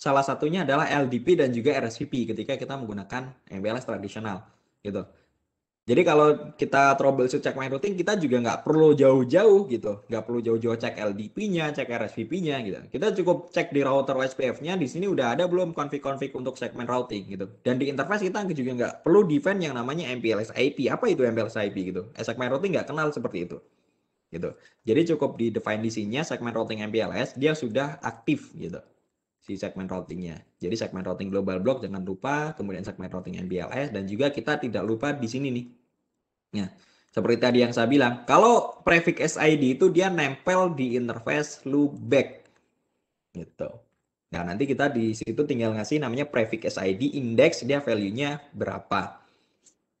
Salah satunya adalah LDP dan juga RSVP ketika kita menggunakan MPLS tradisional gitu. Jadi kalau kita troubleshoot cek main routing, kita juga nggak perlu jauh-jauh gitu, nggak perlu jauh-jauh cek LDP-nya, cek RSVP-nya gitu. Kita cukup cek di router OSPF-nya, di sini udah ada belum config-config untuk segmen routing gitu. Dan di interface kita juga nggak perlu define yang namanya MPLS IP. Apa itu MPLS IP gitu? Eh, segmen routing nggak kenal seperti itu gitu. Jadi cukup di define di sini segmen routing MPLS dia sudah aktif gitu si segmen routingnya. Jadi segmen routing global block jangan lupa, kemudian segmen routing MPLS dan juga kita tidak lupa di sini nih Ya, seperti tadi yang saya bilang, kalau prefix SID itu dia nempel di interface loopback. Gitu. Nah, nanti kita di situ tinggal ngasih namanya prefix SID index dia value-nya berapa.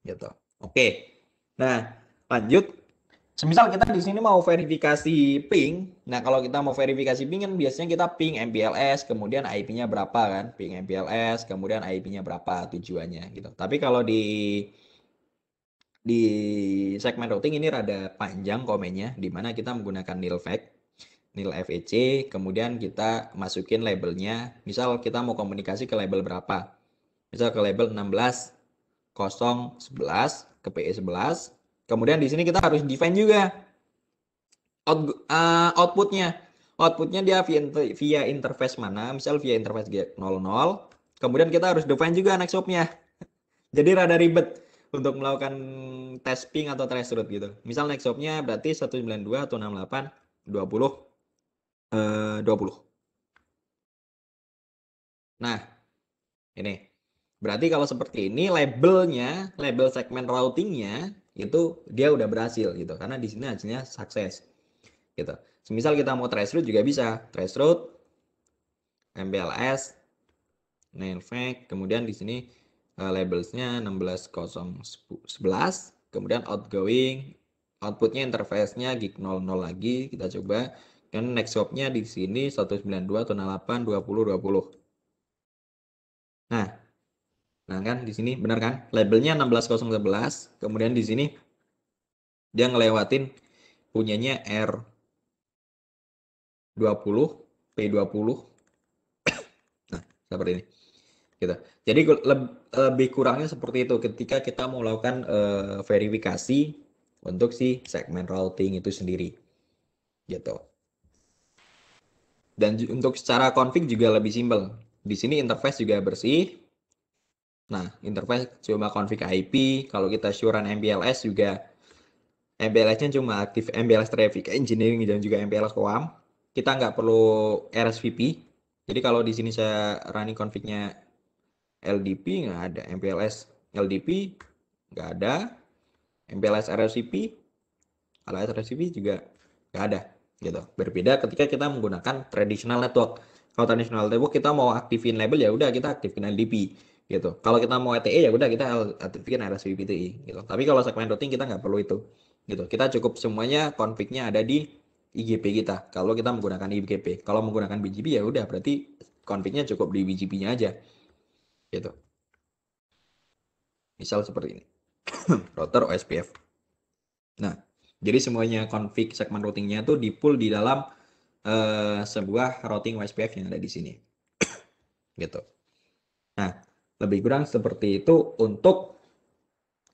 Gitu. Oke. Nah, lanjut. Semisal kita di sini mau verifikasi ping. Nah, kalau kita mau verifikasi ping kan biasanya kita ping MPLS, kemudian IP-nya berapa kan? Ping MPLS, kemudian IP-nya berapa tujuannya gitu. Tapi kalau di di segmen routing ini rada panjang komennya, di mana kita menggunakan nil fact, nil FEC, kemudian kita masukin labelnya. Misal kita mau komunikasi ke label berapa? Misal ke label 16 011 ke PE11. Kemudian di sini kita harus define juga out, uh, outputnya. Outputnya dia via, via interface mana? Misal via interface G00. Kemudian kita harus define juga next hop-nya. (laughs) Jadi rada ribet untuk melakukan tes ping atau trace route gitu. Misal next hop-nya berarti 192 atau 68 20 eh 20. Nah, ini. Berarti kalau seperti ini labelnya, label segmen routingnya itu dia udah berhasil gitu karena di sini hasilnya sukses. gitu. Semisal kita mau traceroute juga bisa, traceroute MPLS nailfake, kemudian di sini uh, labelsnya 16011, kemudian outgoing, outputnya interface-nya gig 00 lagi, kita coba. Dan next hop-nya di sini 192.8 20 20. Nah, nah kan di sini benar kan? Labelnya 16011, kemudian di sini dia ngelewatin punyanya R20, P20. Nah, seperti ini. Gitu. Jadi lebih kurangnya seperti itu ketika kita melakukan uh, verifikasi untuk si segmen routing itu sendiri. Gitu. Dan untuk secara config juga lebih simpel. Di sini interface juga bersih. Nah, interface cuma config IP. Kalau kita run MPLS juga MPLS-nya cuma aktif MPLS Traffic Engineering dan juga MPLS COAM. Kita nggak perlu RSVP. Jadi kalau di sini saya running config-nya LDP nggak ada, MPLS LDP nggak ada, MPLS RSVP, kalau RSVP juga nggak ada, gitu. Berbeda ketika kita menggunakan traditional network. Kalau traditional network kita mau aktifin label ya udah kita aktifin LDP, gitu. Kalau kita mau ETE ya udah kita aktifin RSVP TI, gitu. Tapi kalau segmen routing kita nggak perlu itu, gitu. Kita cukup semuanya config-nya ada di IGP kita. Kalau kita menggunakan IGP, kalau menggunakan BGP ya udah berarti config-nya cukup di BGP-nya aja gitu. Misal seperti ini. (coughs) router OSPF. Nah, jadi semuanya config segmen routingnya itu di pull di dalam uh, sebuah routing OSPF yang ada di sini. (coughs) gitu. Nah, lebih kurang seperti itu untuk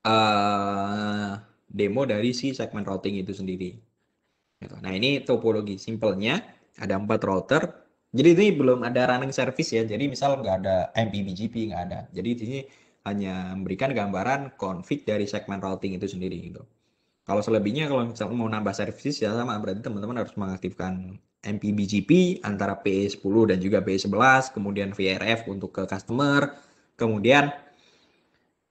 uh, demo dari si segmen routing itu sendiri. Gitu. Nah, ini topologi simpelnya ada empat router jadi ini belum ada running service ya. Jadi misal nggak ada MPBGP nggak ada. Jadi di sini hanya memberikan gambaran config dari segmen routing itu sendiri gitu. Kalau selebihnya kalau misal mau nambah services ya sama berarti teman-teman harus mengaktifkan MPBGP antara PE10 dan juga PE11, kemudian VRF untuk ke customer, kemudian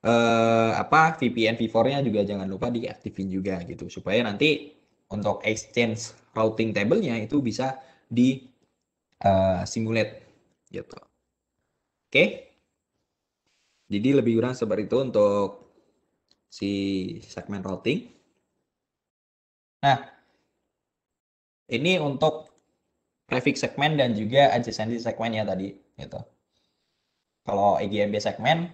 eh, apa VPN V4-nya juga jangan lupa diaktifin juga gitu supaya nanti untuk exchange routing table-nya itu bisa di uh, simulate gitu. Oke. Okay? Jadi lebih kurang seperti itu untuk si segmen routing. Nah, ini untuk prefix segmen dan juga adjacency segmen ya tadi gitu. Kalau EGMB segmen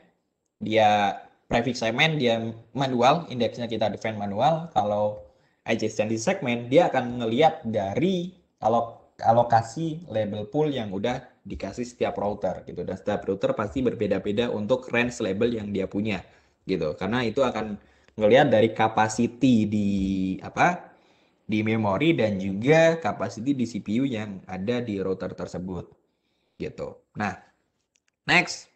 dia prefix segmen dia manual, indeksnya kita define manual. Kalau adjacency segmen dia akan ngelihat dari kalau alokasi label pool yang udah dikasih setiap router gitu. Dan setiap router pasti berbeda-beda untuk range label yang dia punya gitu. Karena itu akan ngelihat dari capacity di apa di memori dan juga capacity di CPU yang ada di router tersebut gitu. Nah next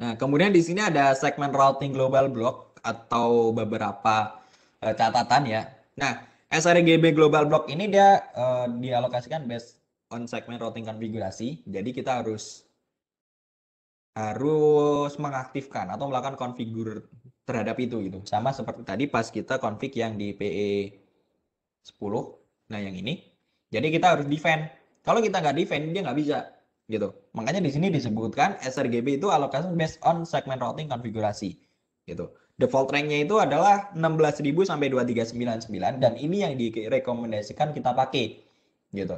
nah kemudian di sini ada segmen routing global block atau beberapa uh, catatan ya nah SRGB Global Block ini dia uh, dialokasikan based on segment routing konfigurasi. Jadi kita harus harus mengaktifkan atau melakukan konfigur terhadap itu gitu. Sama seperti tadi pas kita config yang di PE 10. Nah, yang ini. Jadi kita harus defend. Kalau kita nggak defend dia nggak bisa gitu. Makanya di sini disebutkan sRGB itu alokasi based on segment routing konfigurasi gitu default ranknya itu adalah 16.000 sampai 2399 dan ini yang direkomendasikan kita pakai gitu.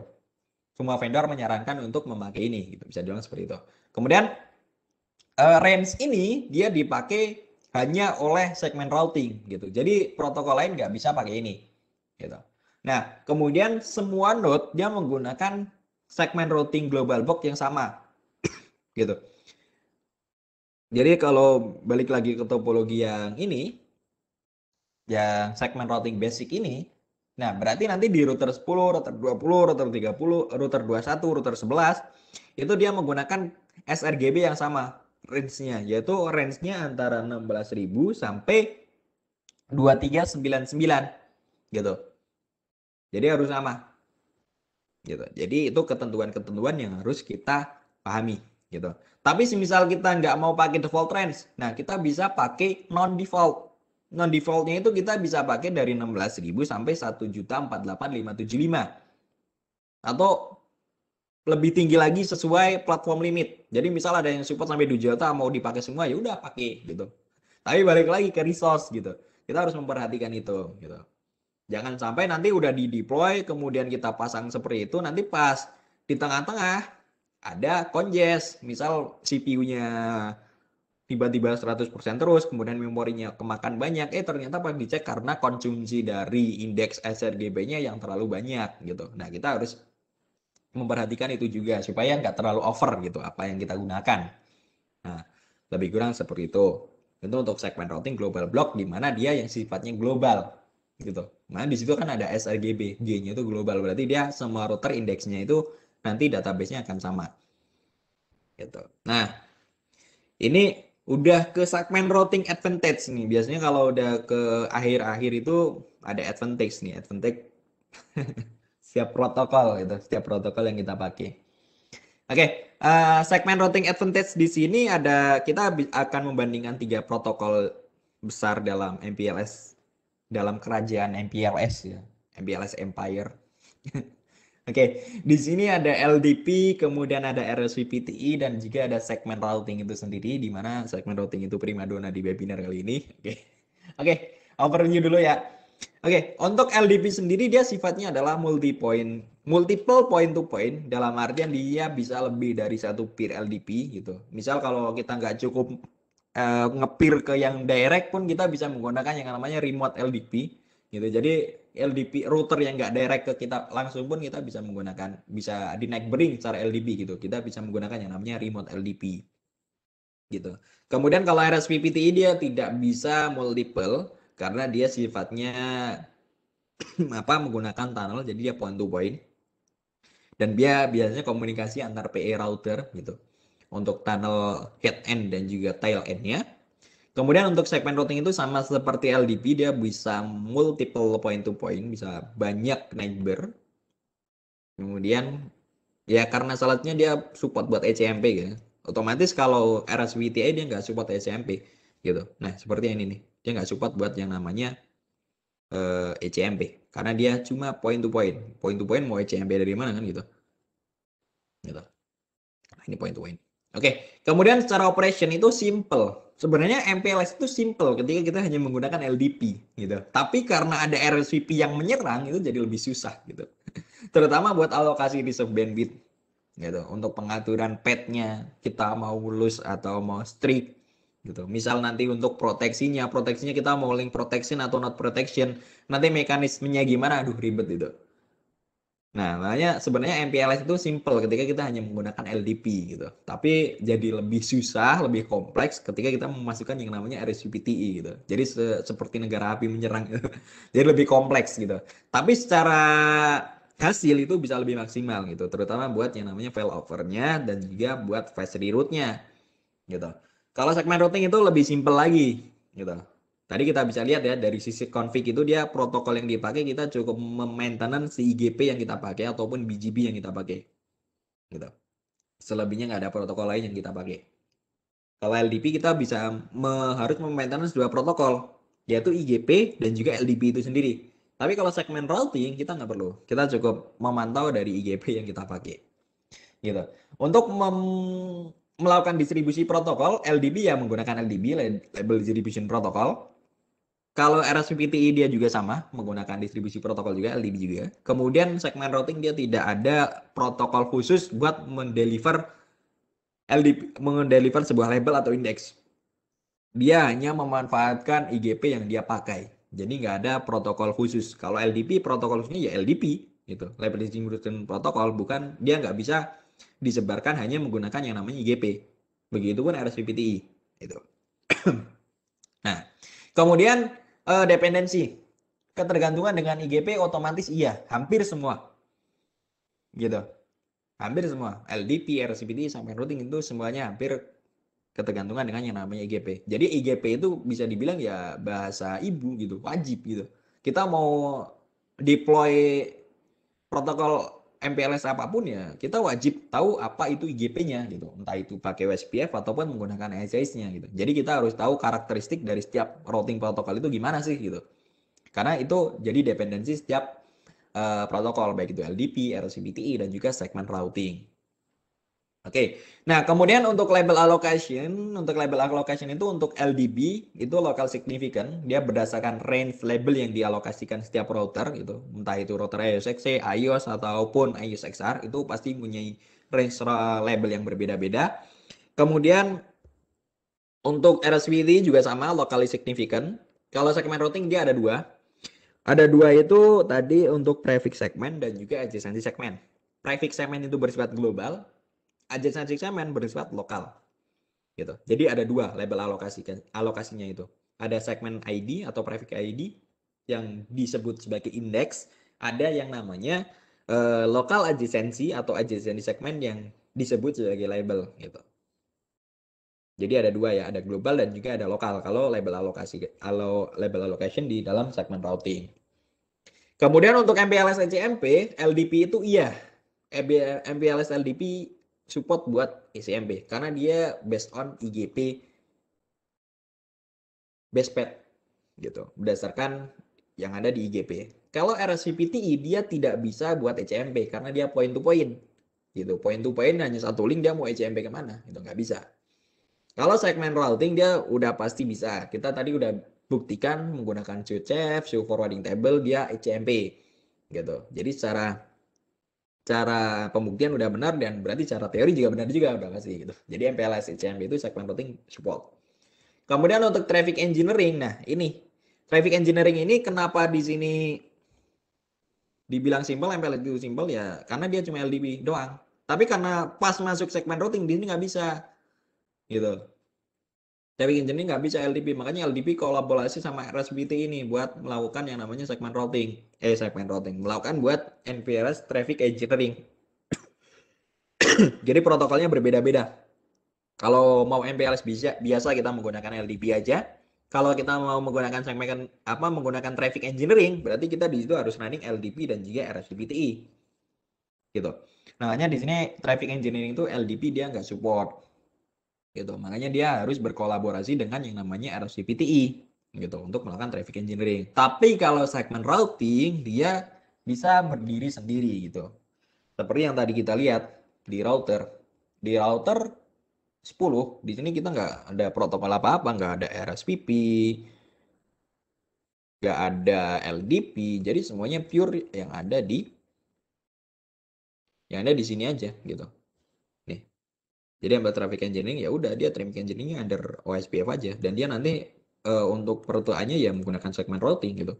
Semua vendor menyarankan untuk memakai ini gitu. Bisa dibilang seperti itu. Kemudian uh, range ini dia dipakai hanya oleh segmen routing gitu. Jadi protokol lain nggak bisa pakai ini gitu. Nah, kemudian semua node dia menggunakan segmen routing global box yang sama (coughs) gitu. Jadi kalau balik lagi ke topologi yang ini, yang segmen routing basic ini, nah berarti nanti di router 10, router 20, router 30, router 21, router 11, itu dia menggunakan sRGB yang sama range-nya, yaitu range-nya antara 16.000 sampai 2399 gitu. Jadi harus sama. Gitu. Jadi itu ketentuan-ketentuan yang harus kita pahami gitu. Tapi semisal kita nggak mau pakai default range, nah kita bisa pakai non default non defaultnya itu kita bisa pakai dari 16.000 sampai 1.48575 atau lebih tinggi lagi sesuai platform limit. Jadi misal ada yang support sampai 2 juta mau dipakai semua ya udah pakai gitu. Tapi balik lagi ke resource gitu. Kita harus memperhatikan itu gitu. Jangan sampai nanti udah di deploy kemudian kita pasang seperti itu nanti pas di tengah-tengah ada conges, misal CPU-nya tiba-tiba 100% terus, kemudian memorinya kemakan banyak, eh ternyata pas dicek karena konsumsi dari indeks sRGB-nya yang terlalu banyak gitu. Nah kita harus memperhatikan itu juga supaya nggak terlalu over gitu apa yang kita gunakan. Nah lebih kurang seperti itu. Itu untuk segmen routing global block di mana dia yang sifatnya global gitu. Nah di situ kan ada sRGB, G-nya itu global berarti dia semua router indeksnya itu nanti database-nya akan sama. Gitu. Nah, ini udah ke segmen routing advantage nih. Biasanya kalau udah ke akhir-akhir itu ada advantage nih, advantage (laughs) setiap protokol gitu, setiap protokol yang kita pakai. Oke, okay, uh, eh, segmen routing advantage di sini ada kita akan membandingkan tiga protokol besar dalam MPLS dalam kerajaan MPLS ya, MPLS Empire. (laughs) Oke, di sini ada LDP, kemudian ada RSVPTI, dan juga ada segmen routing itu sendiri, di mana segmen routing itu primadona di webinar kali ini. Oke, oke, overview dulu ya. Oke, untuk LDP sendiri dia sifatnya adalah multi point, multiple point to point, dalam artian dia bisa lebih dari satu peer LDP gitu. Misal kalau kita nggak cukup uh, ngepir ke yang direct pun kita bisa menggunakan yang namanya remote LDP gitu. Jadi LDP router yang nggak direct ke kita langsung pun kita bisa menggunakan bisa di bring secara LDP gitu. Kita bisa menggunakan yang namanya remote LDP gitu. Kemudian kalau RSVPTI dia tidak bisa multiple karena dia sifatnya (clears throat) apa menggunakan tunnel jadi dia point to point. Dan dia biasanya komunikasi antar PE router gitu. Untuk tunnel head end dan juga tail endnya Kemudian untuk segmen routing itu sama seperti LDP, dia bisa multiple point to point, bisa banyak neighbor. Kemudian ya karena salatnya dia support buat ECMP gitu. Otomatis kalau RSVTA dia nggak support ECMP gitu. Nah seperti ini nih, dia nggak support buat yang namanya uh, eh, ECMP karena dia cuma point to point. Point to point mau ECMP dari mana kan gitu. Gitu. Nah, ini point to point. Oke, kemudian secara operation itu simple. Sebenarnya MPLS itu simple ketika kita hanya menggunakan LDP gitu. Tapi karena ada RSVP yang menyerang itu jadi lebih susah gitu. (laughs) Terutama buat alokasi di bandwidth gitu. Untuk pengaturan petnya kita mau lulus atau mau strict gitu. Misal nanti untuk proteksinya, proteksinya kita mau link protection atau not protection, nanti mekanismenya gimana? Aduh ribet itu. Nah, makanya sebenarnya MPLS itu simple ketika kita hanya menggunakan LDP gitu. Tapi jadi lebih susah, lebih kompleks ketika kita memasukkan yang namanya RSVPTI gitu. Jadi se seperti negara api menyerang gitu. (laughs) jadi lebih kompleks gitu. Tapi secara hasil itu bisa lebih maksimal gitu, terutama buat yang namanya failovernya dan juga buat fast reroute-nya gitu. Kalau segmen routing itu lebih simple lagi gitu. Tadi kita bisa lihat ya dari sisi config itu dia protokol yang dipakai kita cukup maintenance si IGP yang kita pakai ataupun BGP yang kita pakai. Gitu. Selebihnya nggak ada protokol lain yang kita pakai. Kalau LDP kita bisa me, harus dua protokol, yaitu IGP dan juga LDP itu sendiri. Tapi kalau segmen routing kita nggak perlu. Kita cukup memantau dari IGP yang kita pakai. Gitu. Untuk melakukan distribusi protokol, LDB ya menggunakan LDB, Label Distribution Protocol. Kalau RSVPTI dia juga sama, menggunakan distribusi protokol juga, LDB juga. Kemudian segmen routing dia tidak ada protokol khusus buat mendeliver LDP, mendeliver sebuah label atau indeks. Dia hanya memanfaatkan IGP yang dia pakai. Jadi nggak ada protokol khusus. Kalau LDP, protokol khususnya ya LDP. Gitu. Label Distribution Protocol, bukan dia nggak bisa disebarkan hanya menggunakan yang namanya IGP. Begitupun RSVPTI. Itu. (clears throat) nah, kemudian uh, dependensi. Ketergantungan dengan IGP otomatis iya, hampir semua. Gitu. Hampir semua. LDP, RCPT, sampai routing itu semuanya hampir ketergantungan dengan yang namanya IGP. Jadi IGP itu bisa dibilang ya bahasa ibu gitu, wajib gitu. Kita mau deploy protokol MPLS apa pun ya kita wajib tahu apa itu IGP-nya gitu. Entah itu pakai WSPF ataupun menggunakan ACS-nya gitu. Jadi kita harus tahu karakteristik dari setiap routing protokol itu gimana sih gitu. Karena itu jadi dependensi setiap uh, protokol baik itu LDP, RCPTE dan juga segment routing. Oke, nah kemudian untuk label allocation, untuk label allocation itu untuk LDB itu local significant, dia berdasarkan range label yang dialokasikan setiap router gitu, entah itu router IOSXC, iOS ataupun iOS XR itu pasti punya range label yang berbeda-beda. Kemudian untuk RSVT juga sama, locally significant. Kalau segment routing dia ada dua. Ada dua itu tadi untuk prefix segment dan juga adjacency segment. Prefix segment itu bersifat global, adjacent segment bersifat lokal. Gitu. Jadi ada dua label alokasi alokasinya itu. Ada segmen ID atau prefix ID yang disebut sebagai index, ada yang namanya uh, lokal adjacency atau adjacency segment yang disebut sebagai label gitu. Jadi ada dua ya, ada global dan juga ada lokal. Kalau label alokasi, kalau label allocation di dalam segmen routing. Kemudian untuk MPLS ECMP, LDP itu iya. MPLS LDP support buat ECMP karena dia based on IGP best pet gitu berdasarkan yang ada di IGP. Kalau RSVPTI dia tidak bisa buat ECMP karena dia point to point gitu. Point to point hanya satu link dia mau ECMP ke mana itu nggak bisa. Kalau segmen routing dia udah pasti bisa. Kita tadi udah buktikan menggunakan chef, show forwarding table dia ECMP gitu. Jadi secara cara pembuktian udah benar dan berarti cara teori juga benar juga udah pasti gitu. Jadi MPLS CMP itu segment routing support. Kemudian untuk traffic engineering, nah ini traffic engineering ini kenapa di sini dibilang simpel MPLS itu simpel ya karena dia cuma LDP doang. Tapi karena pas masuk segmen routing di sini nggak bisa gitu. Traffic engineering nggak bisa LDP, makanya LDP kolaborasi sama RSBT ini buat melakukan yang namanya segment routing. Eh, segment routing. Melakukan buat NPRS Traffic Engineering. (coughs) Jadi protokolnya berbeda-beda. Kalau mau MPLS bisa, biasa kita menggunakan LDP aja. Kalau kita mau menggunakan segmen apa menggunakan traffic engineering, berarti kita di situ harus running LDP dan juga RSVPTI. Gitu. Nah, hanya di sini traffic engineering itu LDP dia nggak support gitu. Makanya dia harus berkolaborasi dengan yang namanya RSVPTI gitu untuk melakukan traffic engineering. Tapi kalau segmen routing dia bisa berdiri sendiri gitu. Seperti yang tadi kita lihat di router. Di router 10 di sini kita nggak ada protokol apa-apa, nggak ada RSVP, nggak ada LDP, jadi semuanya pure yang ada di yang ada di sini aja gitu. Jadi ambil traffic engineering ya udah dia traffic engineering under OSPF aja dan dia nanti uh, untuk peruntukannya ya menggunakan segmen routing gitu.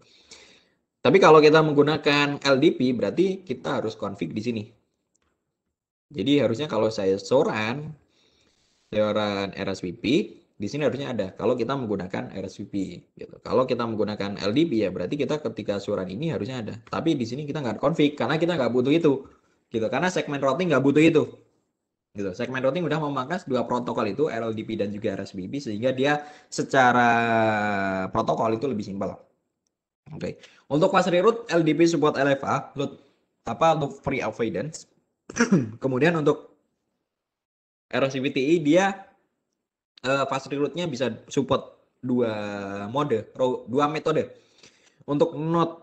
Tapi kalau kita menggunakan LDP berarti kita harus config di sini. Jadi harusnya kalau saya soran soran RSVP di sini harusnya ada kalau kita menggunakan RSVP gitu. Kalau kita menggunakan LDP ya berarti kita ketika suran ini harusnya ada. Tapi di sini kita nggak config karena kita nggak butuh itu gitu. Karena segmen routing nggak butuh itu gitu. Segment routing udah memangkas dua protokol itu LLDP dan juga RSVP sehingga dia secara protokol itu lebih simpel. Oke. Okay. Untuk fast reroute LDP support LFA, load apa untuk free avoidance. (clears throat) Kemudian untuk RSVPTI dia uh, fast reroute-nya bisa support dua mode, dua metode. Untuk node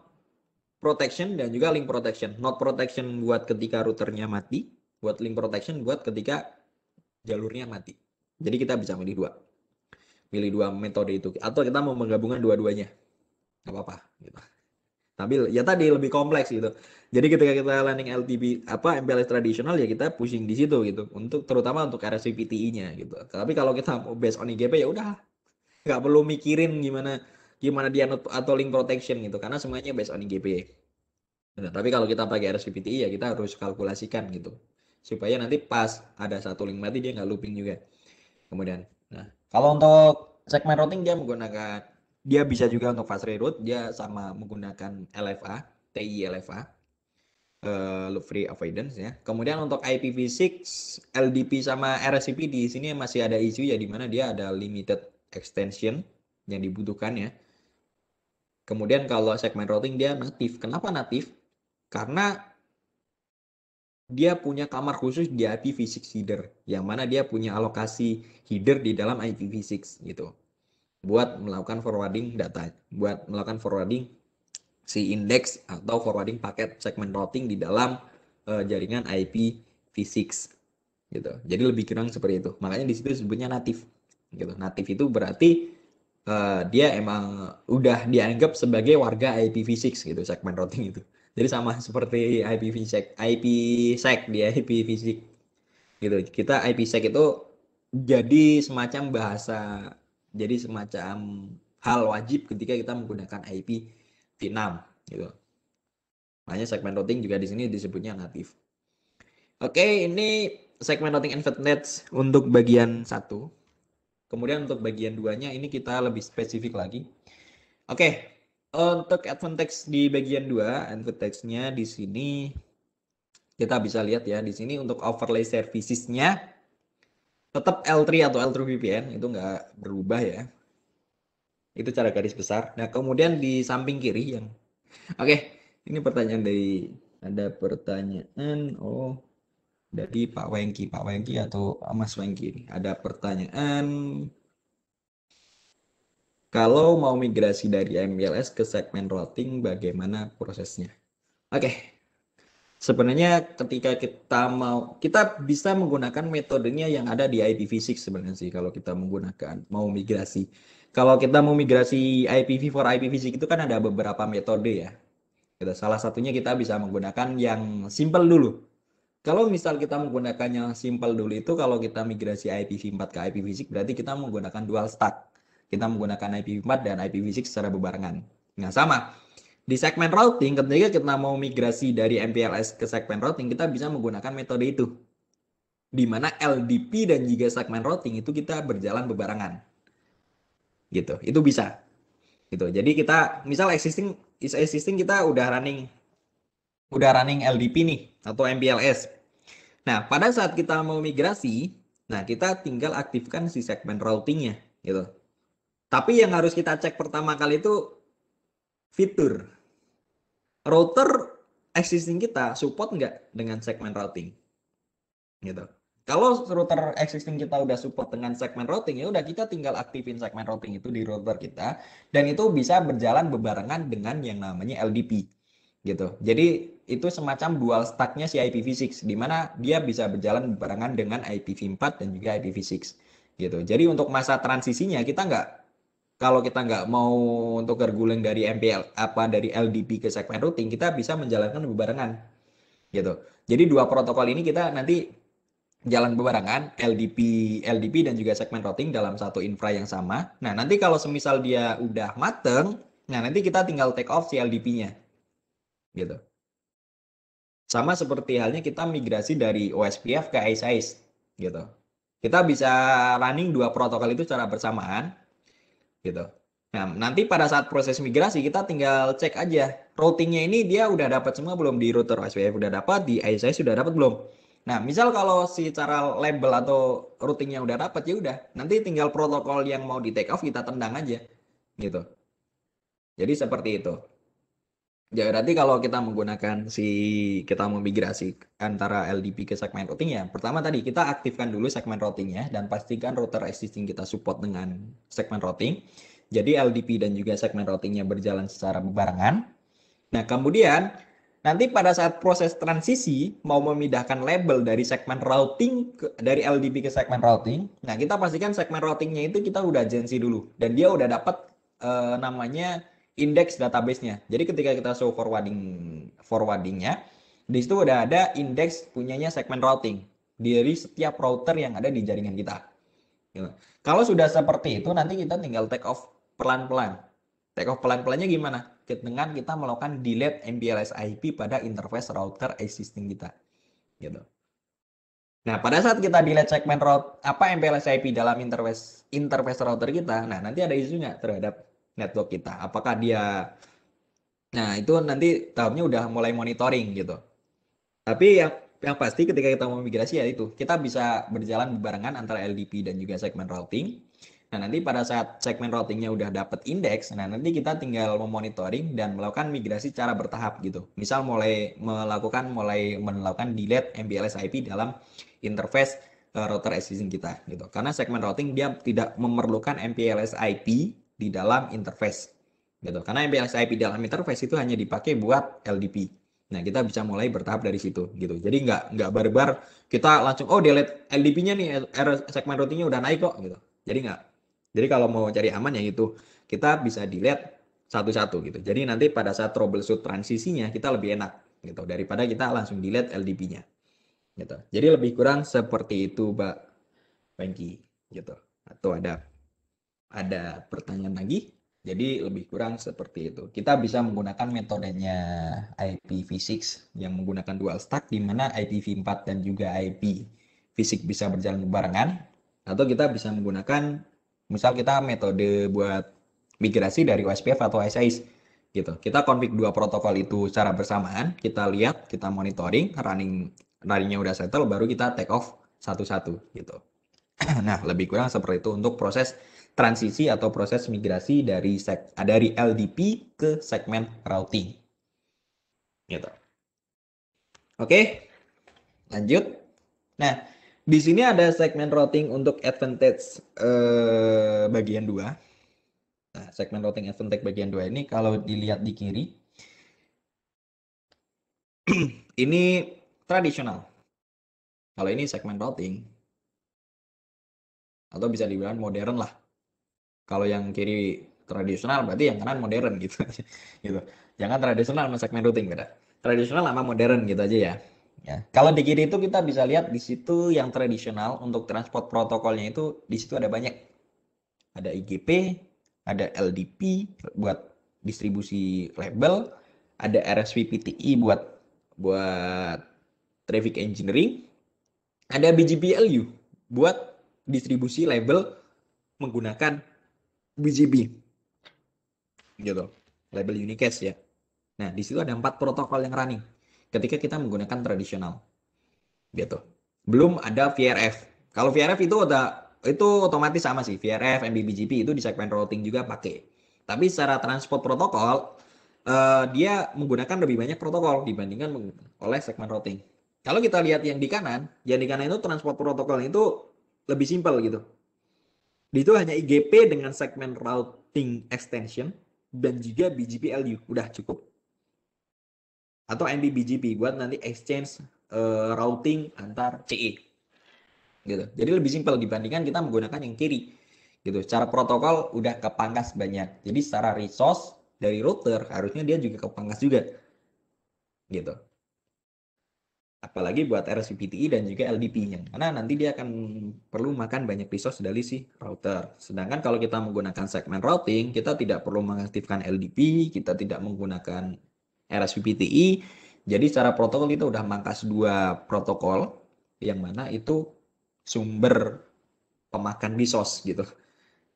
protection dan juga link protection. Node protection buat ketika routernya mati, buat link protection buat ketika jalurnya mati. Jadi kita bisa milih dua. Milih dua metode itu. Atau kita mau menggabungkan dua-duanya. Gak apa-apa. Gitu. Tapi ya tadi lebih kompleks gitu. Jadi ketika kita landing LTB apa MPLS tradisional ya kita pushing di situ gitu. Untuk terutama untuk RSVPTI-nya gitu. Tapi kalau kita mau based on IGP ya udah nggak perlu mikirin gimana gimana dia atau link protection gitu karena semuanya based on IGP. Nah, tapi kalau kita pakai RSVPTI ya kita harus kalkulasikan gitu supaya nanti pas ada satu link mati dia nggak looping juga. Kemudian nah kalau untuk segmen routing dia menggunakan dia bisa juga untuk fast reroute dia sama menggunakan LFA TI LFA uh, loop free avoidance ya. Kemudian untuk IPv6 LDP sama RSCP di sini masih ada isu ya di mana dia ada limited extension yang dibutuhkan ya. Kemudian kalau segmen routing dia natif kenapa natif karena dia punya kamar khusus di IPv6 header yang mana dia punya alokasi header di dalam IPv6 gitu. Buat melakukan forwarding data buat melakukan forwarding si index atau forwarding paket segmen routing di dalam uh, jaringan IPv6 gitu. Jadi lebih kurang seperti itu. Makanya di situ disebutnya natif gitu. Natif itu berarti uh, dia emang udah dianggap sebagai warga IPv6 gitu segmen routing itu jadi sama seperti IPv6, IPsec di IPv6 gitu. Kita IPsec itu jadi semacam bahasa, jadi semacam hal wajib ketika kita menggunakan IPv6 gitu. Makanya segmen routing juga di sini disebutnya natif. Oke, ini segmen routing Nets untuk bagian satu. Kemudian untuk bagian duanya ini kita lebih spesifik lagi. Oke, untuk advantage di bagian 2, advantage-nya di sini kita bisa lihat ya di sini untuk overlay servicesnya tetap L3 atau L3 VPN itu nggak berubah ya. Itu cara garis besar. Nah kemudian di samping kiri yang oke ini pertanyaan dari ada pertanyaan oh dari Pak Wengki Pak Wengki atau Mas Wengki ada pertanyaan kalau mau migrasi dari MPLS ke segmen routing, bagaimana prosesnya? Oke, sebenarnya ketika kita mau, kita bisa menggunakan metodenya yang ada di IPv6 sebenarnya sih kalau kita menggunakan, mau migrasi. Kalau kita mau migrasi IPv4 IPv6 itu kan ada beberapa metode ya. Gitu. Salah satunya kita bisa menggunakan yang simple dulu. Kalau misal kita menggunakan yang simple dulu itu kalau kita migrasi IPv4 ke IPv6 berarti kita menggunakan dual stack kita menggunakan IPv4 dan IPv6 secara bebarengan. Nah, sama. Di segmen routing, ketika kita mau migrasi dari MPLS ke segmen routing, kita bisa menggunakan metode itu. Di mana LDP dan juga segmen routing itu kita berjalan bebarengan. Gitu, itu bisa. Gitu. Jadi kita, misal existing, is existing kita udah running udah running LDP nih atau MPLS. Nah, pada saat kita mau migrasi, nah kita tinggal aktifkan si segmen routingnya gitu. Tapi yang harus kita cek pertama kali itu fitur. Router existing kita support nggak dengan segmen routing? Gitu. Kalau router existing kita udah support dengan segmen routing, ya udah kita tinggal aktifin segmen routing itu di router kita dan itu bisa berjalan bebarengan dengan yang namanya LDP gitu. Jadi itu semacam dual stacknya si IPv6 di mana dia bisa berjalan bebarengan dengan IPv4 dan juga IPv6 gitu. Jadi untuk masa transisinya kita nggak kalau kita nggak mau untuk terguling dari MPL apa dari LDP ke segmen routing, kita bisa menjalankan bebarengan. Gitu. Jadi dua protokol ini kita nanti jalan bebarengan LDP LDP dan juga segmen routing dalam satu infra yang sama. Nah, nanti kalau semisal dia udah mateng, nah nanti kita tinggal take off si LDP-nya. Gitu. Sama seperti halnya kita migrasi dari OSPF ke ICE gitu. Kita bisa running dua protokol itu secara bersamaan gitu. Nah, nanti pada saat proses migrasi kita tinggal cek aja routingnya ini dia udah dapat semua belum di router SPF udah dapat, di ISI sudah dapat belum. Nah, misal kalau si cara label atau routingnya udah dapat ya udah, nanti tinggal protokol yang mau di take off kita tendang aja, gitu. Jadi seperti itu. Ya berarti kalau kita menggunakan si kita mau migrasi antara LDP ke segmen routing ya, pertama tadi kita aktifkan dulu segmen routingnya dan pastikan router existing kita support dengan segmen routing. Jadi LDP dan juga segmen routingnya berjalan secara bebarengan. Nah kemudian nanti pada saat proses transisi mau memindahkan label dari segmen routing ke, dari LDP ke segmen routing, nah kita pastikan segmen routingnya itu kita udah agensi dulu dan dia udah dapat uh, namanya indeks database-nya. Jadi ketika kita show forwarding forwardingnya, di situ udah ada indeks punyanya segmen routing dari setiap router yang ada di jaringan kita. Gitu. Kalau sudah seperti itu, nanti kita tinggal take off pelan-pelan. Take off pelan-pelannya gimana? Dengan kita melakukan delete MPLS IP pada interface router existing kita. Gitu. Nah, pada saat kita delete segmen route apa MPLS IP dalam interface interface router kita, nah nanti ada isunya terhadap network kita. Apakah dia Nah, itu nanti tahapnya udah mulai monitoring gitu. Tapi yang yang pasti ketika kita mau migrasi ya itu, kita bisa berjalan barengan antara LDP dan juga segmen routing. Nah, nanti pada saat segmen routingnya udah dapat indeks, nah nanti kita tinggal memonitoring dan melakukan migrasi secara bertahap gitu. Misal mulai melakukan mulai melakukan delete MPLS IP dalam interface uh, router existing kita gitu. Karena segmen routing dia tidak memerlukan MPLS IP di dalam interface gitu. Karena MPLS IP dalam interface itu hanya dipakai buat LDP. Nah, kita bisa mulai bertahap dari situ gitu. Jadi nggak nggak barbar kita langsung oh delete LDP-nya nih segmen routingnya udah naik kok gitu. Jadi nggak jadi kalau mau cari aman ya itu kita bisa dilihat satu-satu gitu. Jadi nanti pada saat troubleshoot transisinya kita lebih enak gitu daripada kita langsung dilihat LDP-nya. Gitu. Jadi lebih kurang seperti itu, Mbak Pengki gitu. Atau ada ada pertanyaan lagi? Jadi lebih kurang seperti itu. Kita bisa menggunakan metodenya IPv6 yang menggunakan dual stack di mana IPv4 dan juga IPv6 bisa berjalan barengan atau kita bisa menggunakan misal kita metode buat migrasi dari OSPF atau SIS gitu. Kita config dua protokol itu secara bersamaan, kita lihat, kita monitoring, running runningnya udah settle, baru kita take off satu-satu gitu. (clears throat) nah, lebih kurang seperti itu untuk proses transisi atau proses migrasi dari seg dari LDP ke segmen routing. Gitu. Oke. Lanjut. Nah, di sini ada segmen routing untuk advantage eh, bagian 2. Nah, segmen routing advantage bagian 2 ini kalau dilihat di kiri (clears throat) ini tradisional. Kalau ini segmen routing atau bisa dibilang modern lah. Kalau yang kiri tradisional berarti yang kanan modern gitu. (laughs) gitu. Jangan tradisional sama segmen routing beda. Tradisional sama modern gitu aja ya. Ya. Kalau di kiri itu kita bisa lihat di situ yang tradisional untuk transport protokolnya itu di situ ada banyak. Ada IGP, ada LDP buat distribusi label, ada RSVPTI buat buat traffic engineering, ada BGPLU buat distribusi label menggunakan BGP. Gitu. Label unicast ya. Nah, di situ ada empat protokol yang running ketika kita menggunakan tradisional. Gitu. Belum ada VRF. Kalau VRF itu ada itu otomatis sama sih. VRF, MBBGP itu di segmen routing juga pakai. Tapi secara transport protokol uh, dia menggunakan lebih banyak protokol dibandingkan oleh segmen routing. Kalau kita lihat yang di kanan, yang di kanan itu transport protokol itu lebih simpel gitu. Itu hanya IGP dengan segmen routing extension dan juga BGP LU. Udah cukup atau MBBGP buat nanti exchange uh, routing antar CE gitu. Jadi lebih simpel dibandingkan kita menggunakan yang kiri gitu. Secara protokol udah kepangkas banyak. Jadi secara resource dari router harusnya dia juga kepangkas juga gitu. Apalagi buat RSVPTI dan juga LDP-nya. Karena nanti dia akan perlu makan banyak resource dari si router. Sedangkan kalau kita menggunakan segmen routing, kita tidak perlu mengaktifkan LDP, kita tidak menggunakan RSVPTI. Jadi secara protokol kita udah mangkas dua protokol yang mana itu sumber pemakan resource gitu.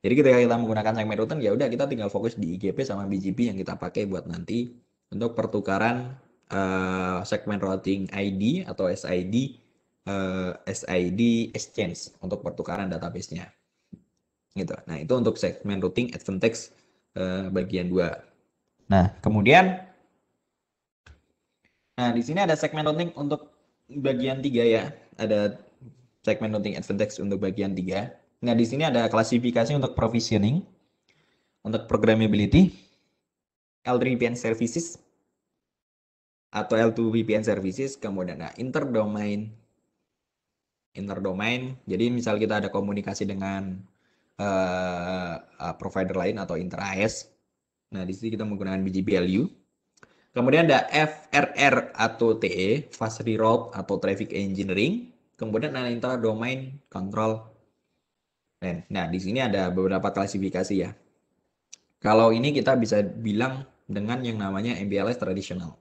Jadi ketika kita menggunakan segmen router ya udah kita tinggal fokus di IGP sama BGP yang kita pakai buat nanti untuk pertukaran uh, segmen routing ID atau SID uh, eh, SID exchange untuk pertukaran database-nya. Gitu. Nah, itu untuk segmen routing advantage uh, bagian 2. Nah, kemudian Nah, di sini ada segmen routing untuk bagian tiga ya. Ada segmen routing advantage untuk bagian tiga. Nah, di sini ada klasifikasi untuk provisioning, untuk programmability, L3 VPN services, atau L2 VPN services, kemudian nah, interdomain, interdomain. Jadi misal kita ada komunikasi dengan uh, provider lain atau inter AS. Nah, di sini kita menggunakan BGP-LU Kemudian ada FRR atau TE, Facility Route atau Traffic Engineering. Kemudian ada intra domain control. Nah, di sini ada beberapa klasifikasi ya. Kalau ini kita bisa bilang dengan yang namanya MPLS tradisional.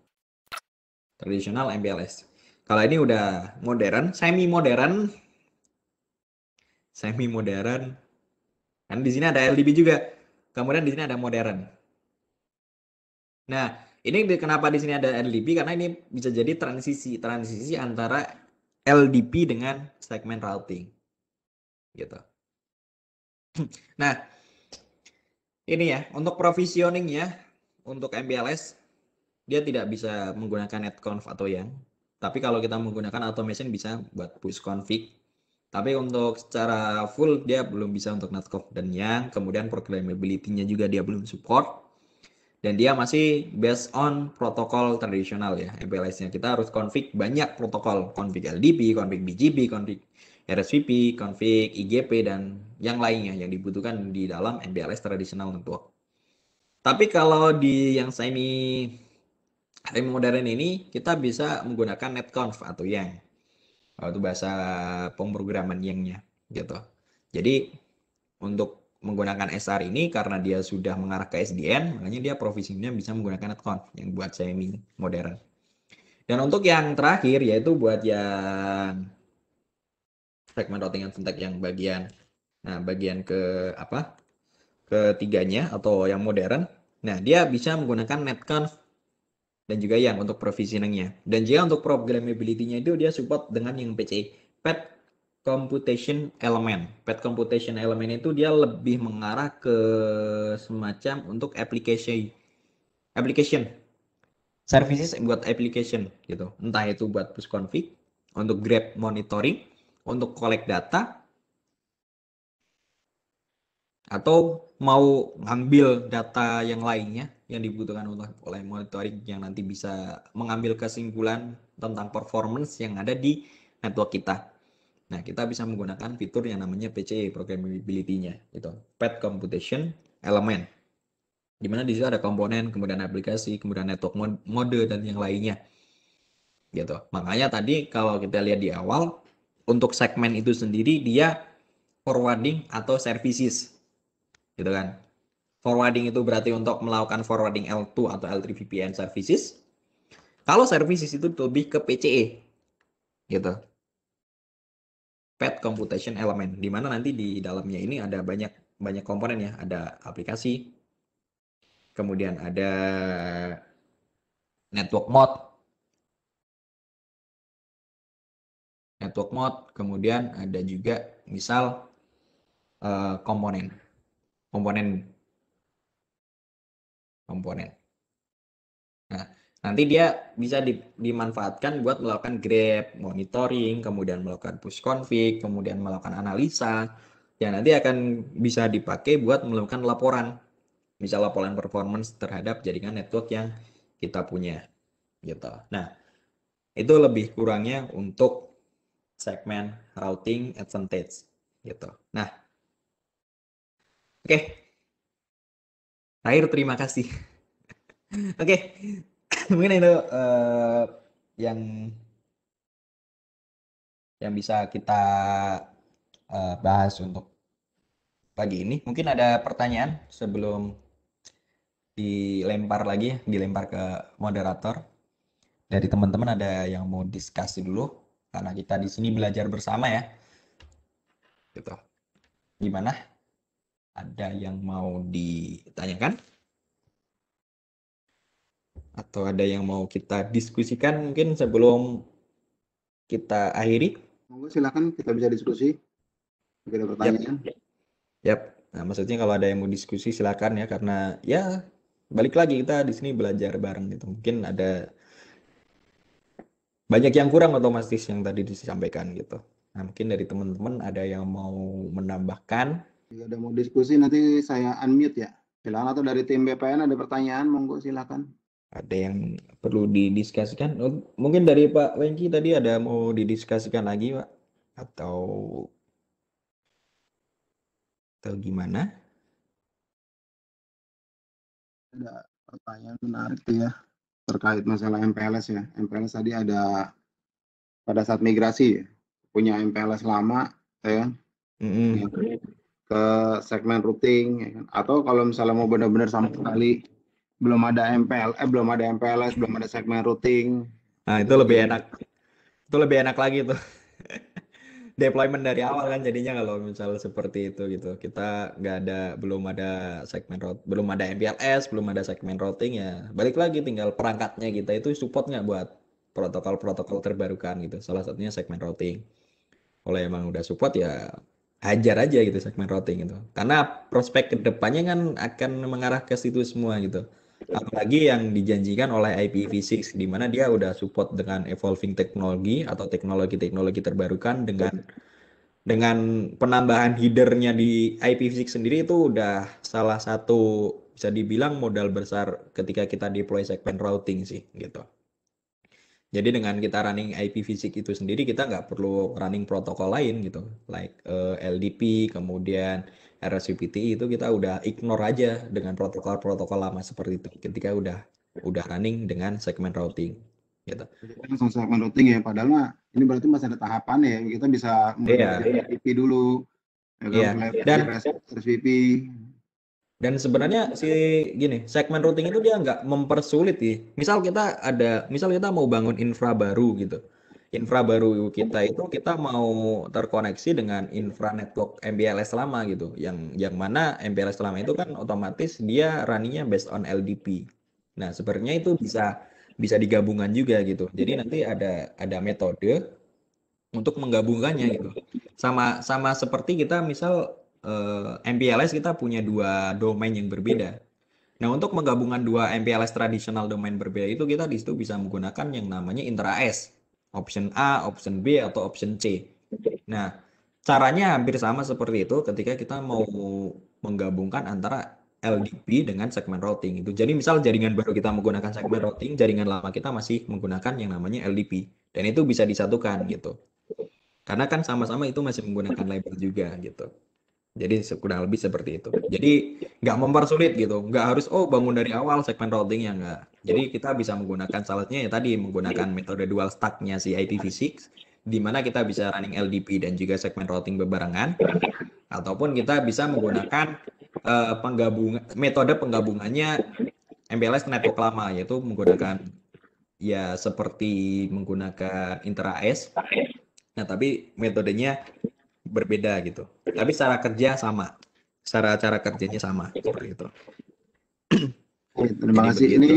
Tradisional MPLS. Kalau ini udah modern, semi modern. Semi modern. Dan di sini ada LDB juga. Kemudian di sini ada modern. Nah, ini kenapa di sini ada LDP karena ini bisa jadi transisi transisi antara LDP dengan segmen routing. Gitu. (clears throat) Nah, ini ya, untuk provisioning ya, untuk MPLS, dia tidak bisa menggunakan netconf atau yang. Tapi kalau kita menggunakan automation bisa buat push config. Tapi untuk secara full dia belum bisa untuk netconf dan yang. Kemudian programmability-nya juga dia belum support. Dan dia masih based on protokol tradisional ya MPLS-nya. Kita harus config banyak protokol. Config LDP, config BGP, config RSVP, config IGP, dan yang lainnya yang dibutuhkan di dalam MPLS tradisional network. Tapi kalau di yang semi semi modern ini kita bisa menggunakan netconf atau yang itu bahasa pemrograman yangnya gitu. Jadi untuk menggunakan SR ini karena dia sudah mengarah ke SDN, makanya dia provisioningnya bisa menggunakan netconf yang buat semi modern. Dan untuk yang terakhir yaitu buat yang segmen routing and fintech yang bagian nah bagian ke apa? ketiganya atau yang modern. Nah, dia bisa menggunakan netconf dan juga yang untuk provisioningnya. Dan juga untuk programmability-nya itu dia support dengan yang PCI, Pet Computation Element. Pet Computation Element itu dia lebih mengarah ke semacam untuk application, application, services buat application gitu. Entah itu buat push config, untuk grab monitoring, untuk collect data, atau mau ngambil data yang lainnya yang dibutuhkan oleh monitoring yang nanti bisa mengambil kesimpulan tentang performance yang ada di network kita. Nah, kita bisa menggunakan fitur yang namanya PCE, programmability-nya, itu Pet Computation Element. Di mana di situ ada komponen, kemudian aplikasi, kemudian network mode dan yang lainnya. Gitu. Makanya tadi kalau kita lihat di awal untuk segmen itu sendiri dia forwarding atau services. Gitu kan. Forwarding itu berarti untuk melakukan forwarding L2 atau L3 VPN services. Kalau services itu lebih ke PCE. Gitu. Pet Computation Element. Di mana nanti di dalamnya ini ada banyak banyak komponen ya. Ada aplikasi. Kemudian ada network mode. Network mode. Kemudian ada juga misal uh, komponen. Komponen komponen. Nah, nanti dia bisa di, dimanfaatkan buat melakukan grab, monitoring, kemudian melakukan push config, kemudian melakukan analisa, yang nanti akan bisa dipakai buat melakukan laporan, misal laporan performance terhadap jaringan network yang kita punya, gitu. Nah, itu lebih kurangnya untuk segmen routing advantage, gitu. Nah, oke. Okay. Terakhir terima kasih. (laughs) Oke, okay. (coughs) mungkin itu uh, yang yang bisa kita uh, bahas untuk pagi ini. Mungkin ada pertanyaan sebelum dilempar lagi, dilempar ke moderator. Dari teman-teman ada yang mau diskusi dulu, karena kita di sini belajar bersama ya. Gitu. Gimana? Ada yang mau ditanyakan? atau ada yang mau kita diskusikan mungkin sebelum kita akhiri? Monggo silakan kita bisa diskusi. Jika ada pertanyaan. Yap. yap. Nah, maksudnya kalau ada yang mau diskusi silakan ya karena ya balik lagi kita di sini belajar bareng gitu. Mungkin ada banyak yang kurang otomatis yang tadi disampaikan gitu. Nah, mungkin dari teman-teman ada yang mau menambahkan. Jika ada mau diskusi nanti saya unmute ya. Silakan atau dari tim BPN ada pertanyaan, monggo silakan. Ada yang perlu didiskusikan? Mungkin dari Pak Wengki tadi ada mau didiskusikan lagi Pak? Atau atau gimana? Ada pertanyaan menarik tuh ya terkait masalah MPLS ya. MPLS tadi ada pada saat migrasi ya, punya MPLS lama ya mm -hmm. Ke segmen routing ya kan? atau kalau misalnya mau benar-benar sama sekali belum ada MPL, eh belum ada MPLS, belum ada segmen routing. Nah itu lebih enak, itu lebih enak lagi tuh. (laughs) Deployment dari awal kan jadinya kalau misal seperti itu gitu. Kita nggak ada, belum ada segmen route, belum ada MPLS, belum ada segmen routing ya. Balik lagi tinggal perangkatnya kita itu support nggak buat protokol-protokol terbarukan gitu. Salah satunya segmen routing. Kalau emang udah support ya hajar aja gitu segmen routing itu. Karena prospek ke depannya kan akan mengarah ke situ semua gitu. Apalagi yang dijanjikan oleh IPv6 di mana dia udah support dengan evolving teknologi atau teknologi-teknologi terbarukan dengan dengan penambahan headernya di IPv6 sendiri itu udah salah satu bisa dibilang modal besar ketika kita deploy segmen routing sih gitu. Jadi dengan kita running IPv6 itu sendiri kita nggak perlu running protokol lain gitu, like uh, eh, LDP, kemudian RSVPT itu kita udah ignore aja dengan protokol-protokol lama seperti itu ketika udah udah running dengan segmen routing gitu. Langsung segmen routing ya, padahal mah ini berarti masih ada tahapan ya, kita bisa mulai yeah. IP dulu, ya kan? yeah. dan RSVP. Dan sebenarnya si gini, segmen routing itu dia nggak mempersulit sih. Misal kita ada, misal kita mau bangun infra baru gitu. Infra baru kita itu kita mau terkoneksi dengan infra network MPLS lama gitu. Yang yang mana MPLS lama itu kan otomatis dia runningnya based on LDP. Nah, sebenarnya itu bisa bisa digabungkan juga gitu. Jadi nanti ada ada metode untuk menggabungkannya gitu. Sama sama seperti kita misal uh, eh, MPLS kita punya dua domain yang berbeda. Nah, untuk menggabungkan dua MPLS tradisional domain berbeda itu kita di situ bisa menggunakan yang namanya intra-S. Option A, option B, atau option C. Nah, caranya hampir sama seperti itu ketika kita mau menggabungkan antara LDP dengan segmen routing itu. Jadi misal jaringan baru kita menggunakan segmen routing, jaringan lama kita masih menggunakan yang namanya LDP. Dan itu bisa disatukan gitu. Karena kan sama-sama itu masih menggunakan label juga gitu. Jadi kurang lebih seperti itu. Jadi nggak mempersulit gitu, nggak harus oh bangun dari awal segmen routing ya nggak. Jadi kita bisa menggunakan salatnya ya tadi menggunakan metode dual stacknya si IPv6, di mana kita bisa running LDP dan juga segmen routing bebarengan, ataupun kita bisa menggunakan uh, penggabungan metode penggabungannya MPLS network lama yaitu menggunakan ya seperti menggunakan intra-S. Nah tapi metodenya berbeda gitu. Tapi secara kerja sama. Secara cara kerjanya sama seperti itu. Terima kasih. Ini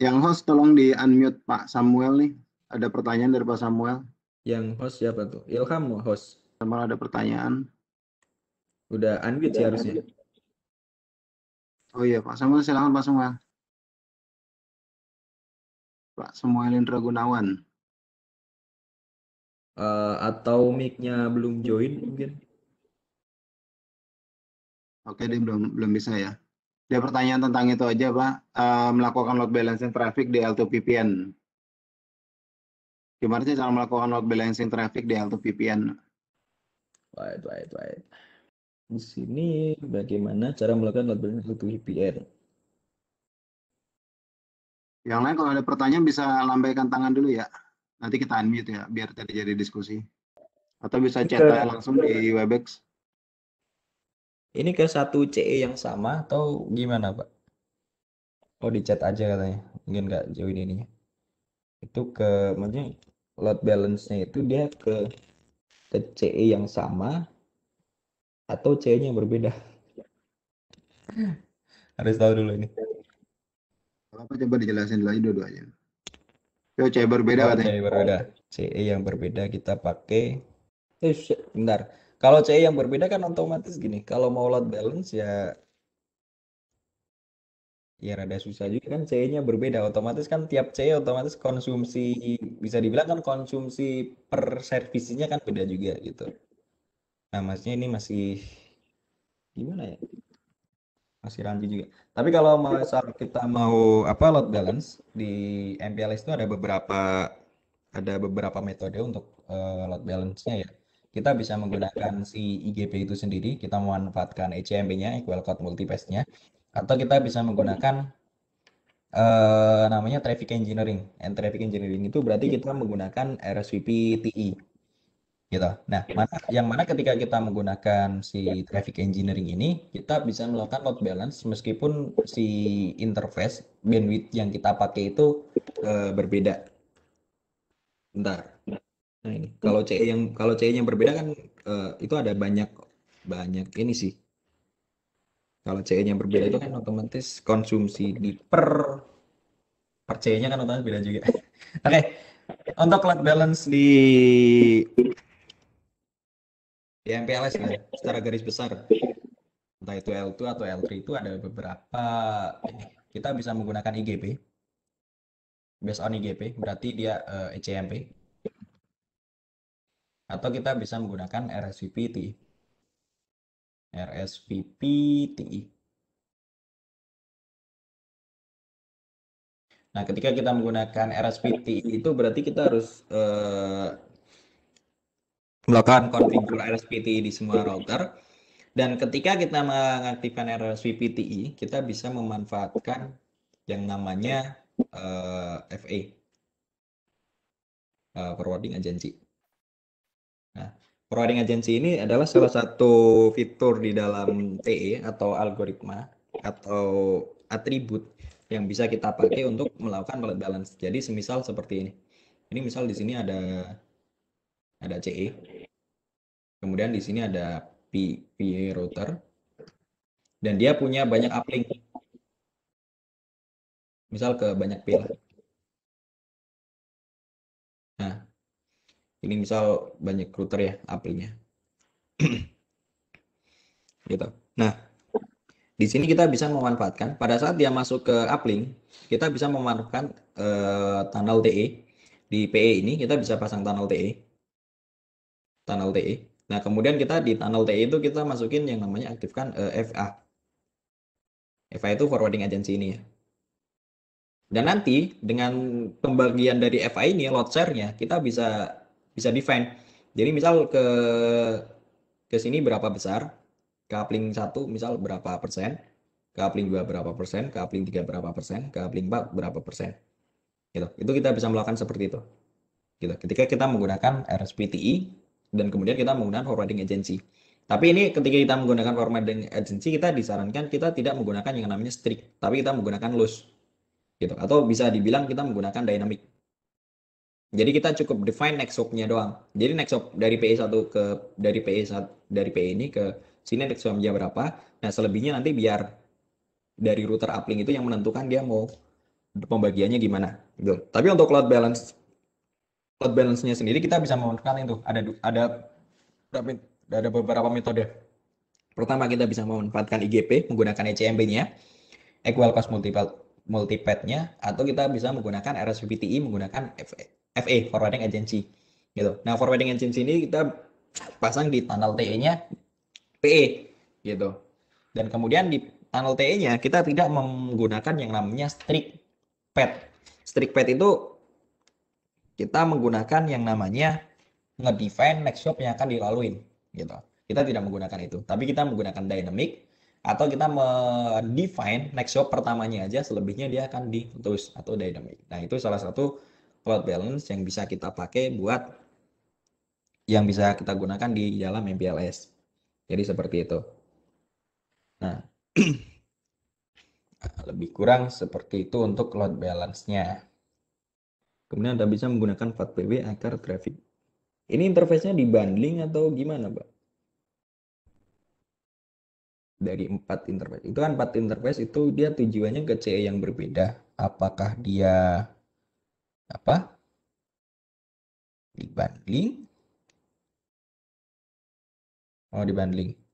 yang host tolong di unmute Pak Samuel nih. Ada pertanyaan dari Pak Samuel. Yang host siapa tuh? Ilham host. Samuel ada pertanyaan. Udah unmute sih harusnya. Oh iya Pak Samuel silakan Pak Samuel. Pak Samuel Indra Gunawan uh, atau mic-nya belum join mungkin. Oke, dia belum belum bisa ya. Dia pertanyaan tentang itu aja, Pak. Uh, melakukan load balancing traffic di L2 VPN. Gimana sih cara melakukan load balancing traffic di L2 VPN? Wait, wait, wait. Di sini bagaimana cara melakukan load balancing L2 VPN? Yang lain kalau ada pertanyaan bisa lambaikan tangan dulu ya. Nanti kita unmute ya, biar terjadi diskusi. Atau bisa chat ke, langsung di Webex. Ini ke satu CE yang sama atau gimana Pak? Oh di chat aja katanya, mungkin nggak join ininya. Itu ke, maksudnya load balance-nya itu dia ke ke CE yang sama atau CE-nya yang berbeda? (laughs) Harus tahu dulu ini. Apa coba dijelasin aja dua-duanya. Oh, C berbeda oh, katanya. C berbeda. CE yang berbeda kita pakai eh bentar. Kalau CE yang berbeda kan otomatis gini, kalau mau load balance ya ya rada susah juga kan CE-nya berbeda. Otomatis kan tiap CE otomatis konsumsi bisa dibilang kan konsumsi per servisinya kan beda juga gitu. Nah, maksudnya ini masih gimana ya? Masih rancu juga. Tapi kalau misal kita mau apa load balance di MPLS itu ada beberapa ada beberapa metode untuk uh, load balance-nya ya. Kita bisa menggunakan si IGP itu sendiri, kita memanfaatkan ECMP-nya, Equal Code Multipass-nya, atau kita bisa menggunakan uh, namanya traffic engineering. And traffic engineering itu berarti kita menggunakan RSVP TI gitu. Nah, mana, yang mana ketika kita menggunakan si traffic engineering ini, kita bisa melakukan load balance meskipun si interface bandwidth yang kita pakai itu uh, berbeda. Bentar. Nah ini, kalau C yang kalau C yang berbeda kan uh, itu ada banyak banyak ini sih. Kalau C yang berbeda itu kan otomatis konsumsi di per per C-nya kan otomatis beda juga. (laughs) Oke. Okay. Untuk load balance di ya MPLS ya secara garis besar. Entah itu L2 atau L3 itu ada beberapa kita bisa menggunakan IGP based on IGP berarti dia uh, ECMP atau kita bisa menggunakan RSVP TI RSVP TI Nah, ketika kita menggunakan RSVP itu berarti kita harus uh, melakukan konfigur RSVPTI di semua router. Dan ketika kita mengaktifkan RSVPTI, kita bisa memanfaatkan yang namanya uh, FA, uh, forwarding agency. Nah, forwarding agency ini adalah salah satu fitur di dalam TE atau algoritma atau atribut yang bisa kita pakai untuk melakukan load balance. Jadi semisal seperti ini. Ini misal di sini ada ada CE. Kemudian di sini ada P, P router. Dan dia punya banyak uplink. Misal ke banyak pil. Nah, ini misal banyak router ya uplinknya. (clears throat) gitu. Nah, di sini kita bisa memanfaatkan pada saat dia masuk ke uplink, kita bisa memanfaatkan uh, tunnel TE. Di PE ini kita bisa pasang tunnel TE. Tunnel TE. Nah, kemudian kita di tunnel TE itu kita masukin yang namanya aktifkan uh, eh, FA. FA itu forwarding agency ini ya. Dan nanti dengan pembagian dari FA ini load share-nya kita bisa bisa define. Jadi misal ke ke sini berapa besar, Coupling satu misal berapa persen, coupling dua berapa persen, coupling tiga berapa persen, coupling empat berapa persen. Gitu. Itu kita bisa melakukan seperti itu. Gitu. Ketika kita menggunakan RSPTI dan kemudian kita menggunakan forwarding agency. Tapi ini ketika kita menggunakan forwarding agency kita disarankan kita tidak menggunakan yang namanya strict, tapi kita menggunakan loose. Gitu. Atau bisa dibilang kita menggunakan dynamic. Jadi kita cukup define next hop-nya doang. Jadi next hop dari PE1 ke dari PE1 dari PE ini ke sini jam berapa nah selebihnya nanti biar dari router uplink itu yang menentukan dia mau pembagiannya gimana gitu tapi untuk load balance load balance-nya sendiri kita bisa memanfaatkan itu ada ada ada beberapa metode pertama kita bisa memanfaatkan IGP menggunakan ECMP-nya equal cost multiple multipad-nya atau kita bisa menggunakan RSVPTI menggunakan FA forwarding agency gitu. Nah, forwarding agency ini kita pasang di tunnel TE-nya PE gitu. Dan kemudian di tunnel TE-nya kita tidak menggunakan yang namanya strict pad. Strict pad itu kita menggunakan yang namanya ngedefine next shop yang akan dilaluin gitu. Kita tidak menggunakan itu, tapi kita menggunakan dynamic atau kita mendefine next shop pertamanya aja, selebihnya dia akan di terus atau dynamic. Nah, itu salah satu load balance yang bisa kita pakai buat yang bisa kita gunakan di dalam MPLS. Jadi seperti itu. Nah, (clears throat) lebih kurang seperti itu untuk load balance-nya. Kemudian Anda bisa menggunakan FATPW agar traffic. Ini interface-nya dibundling atau gimana, Pak? Dari empat interface. Itu kan empat interface itu dia tujuannya ke CE yang berbeda. Apakah dia apa? Dibundling Oh, dibanding.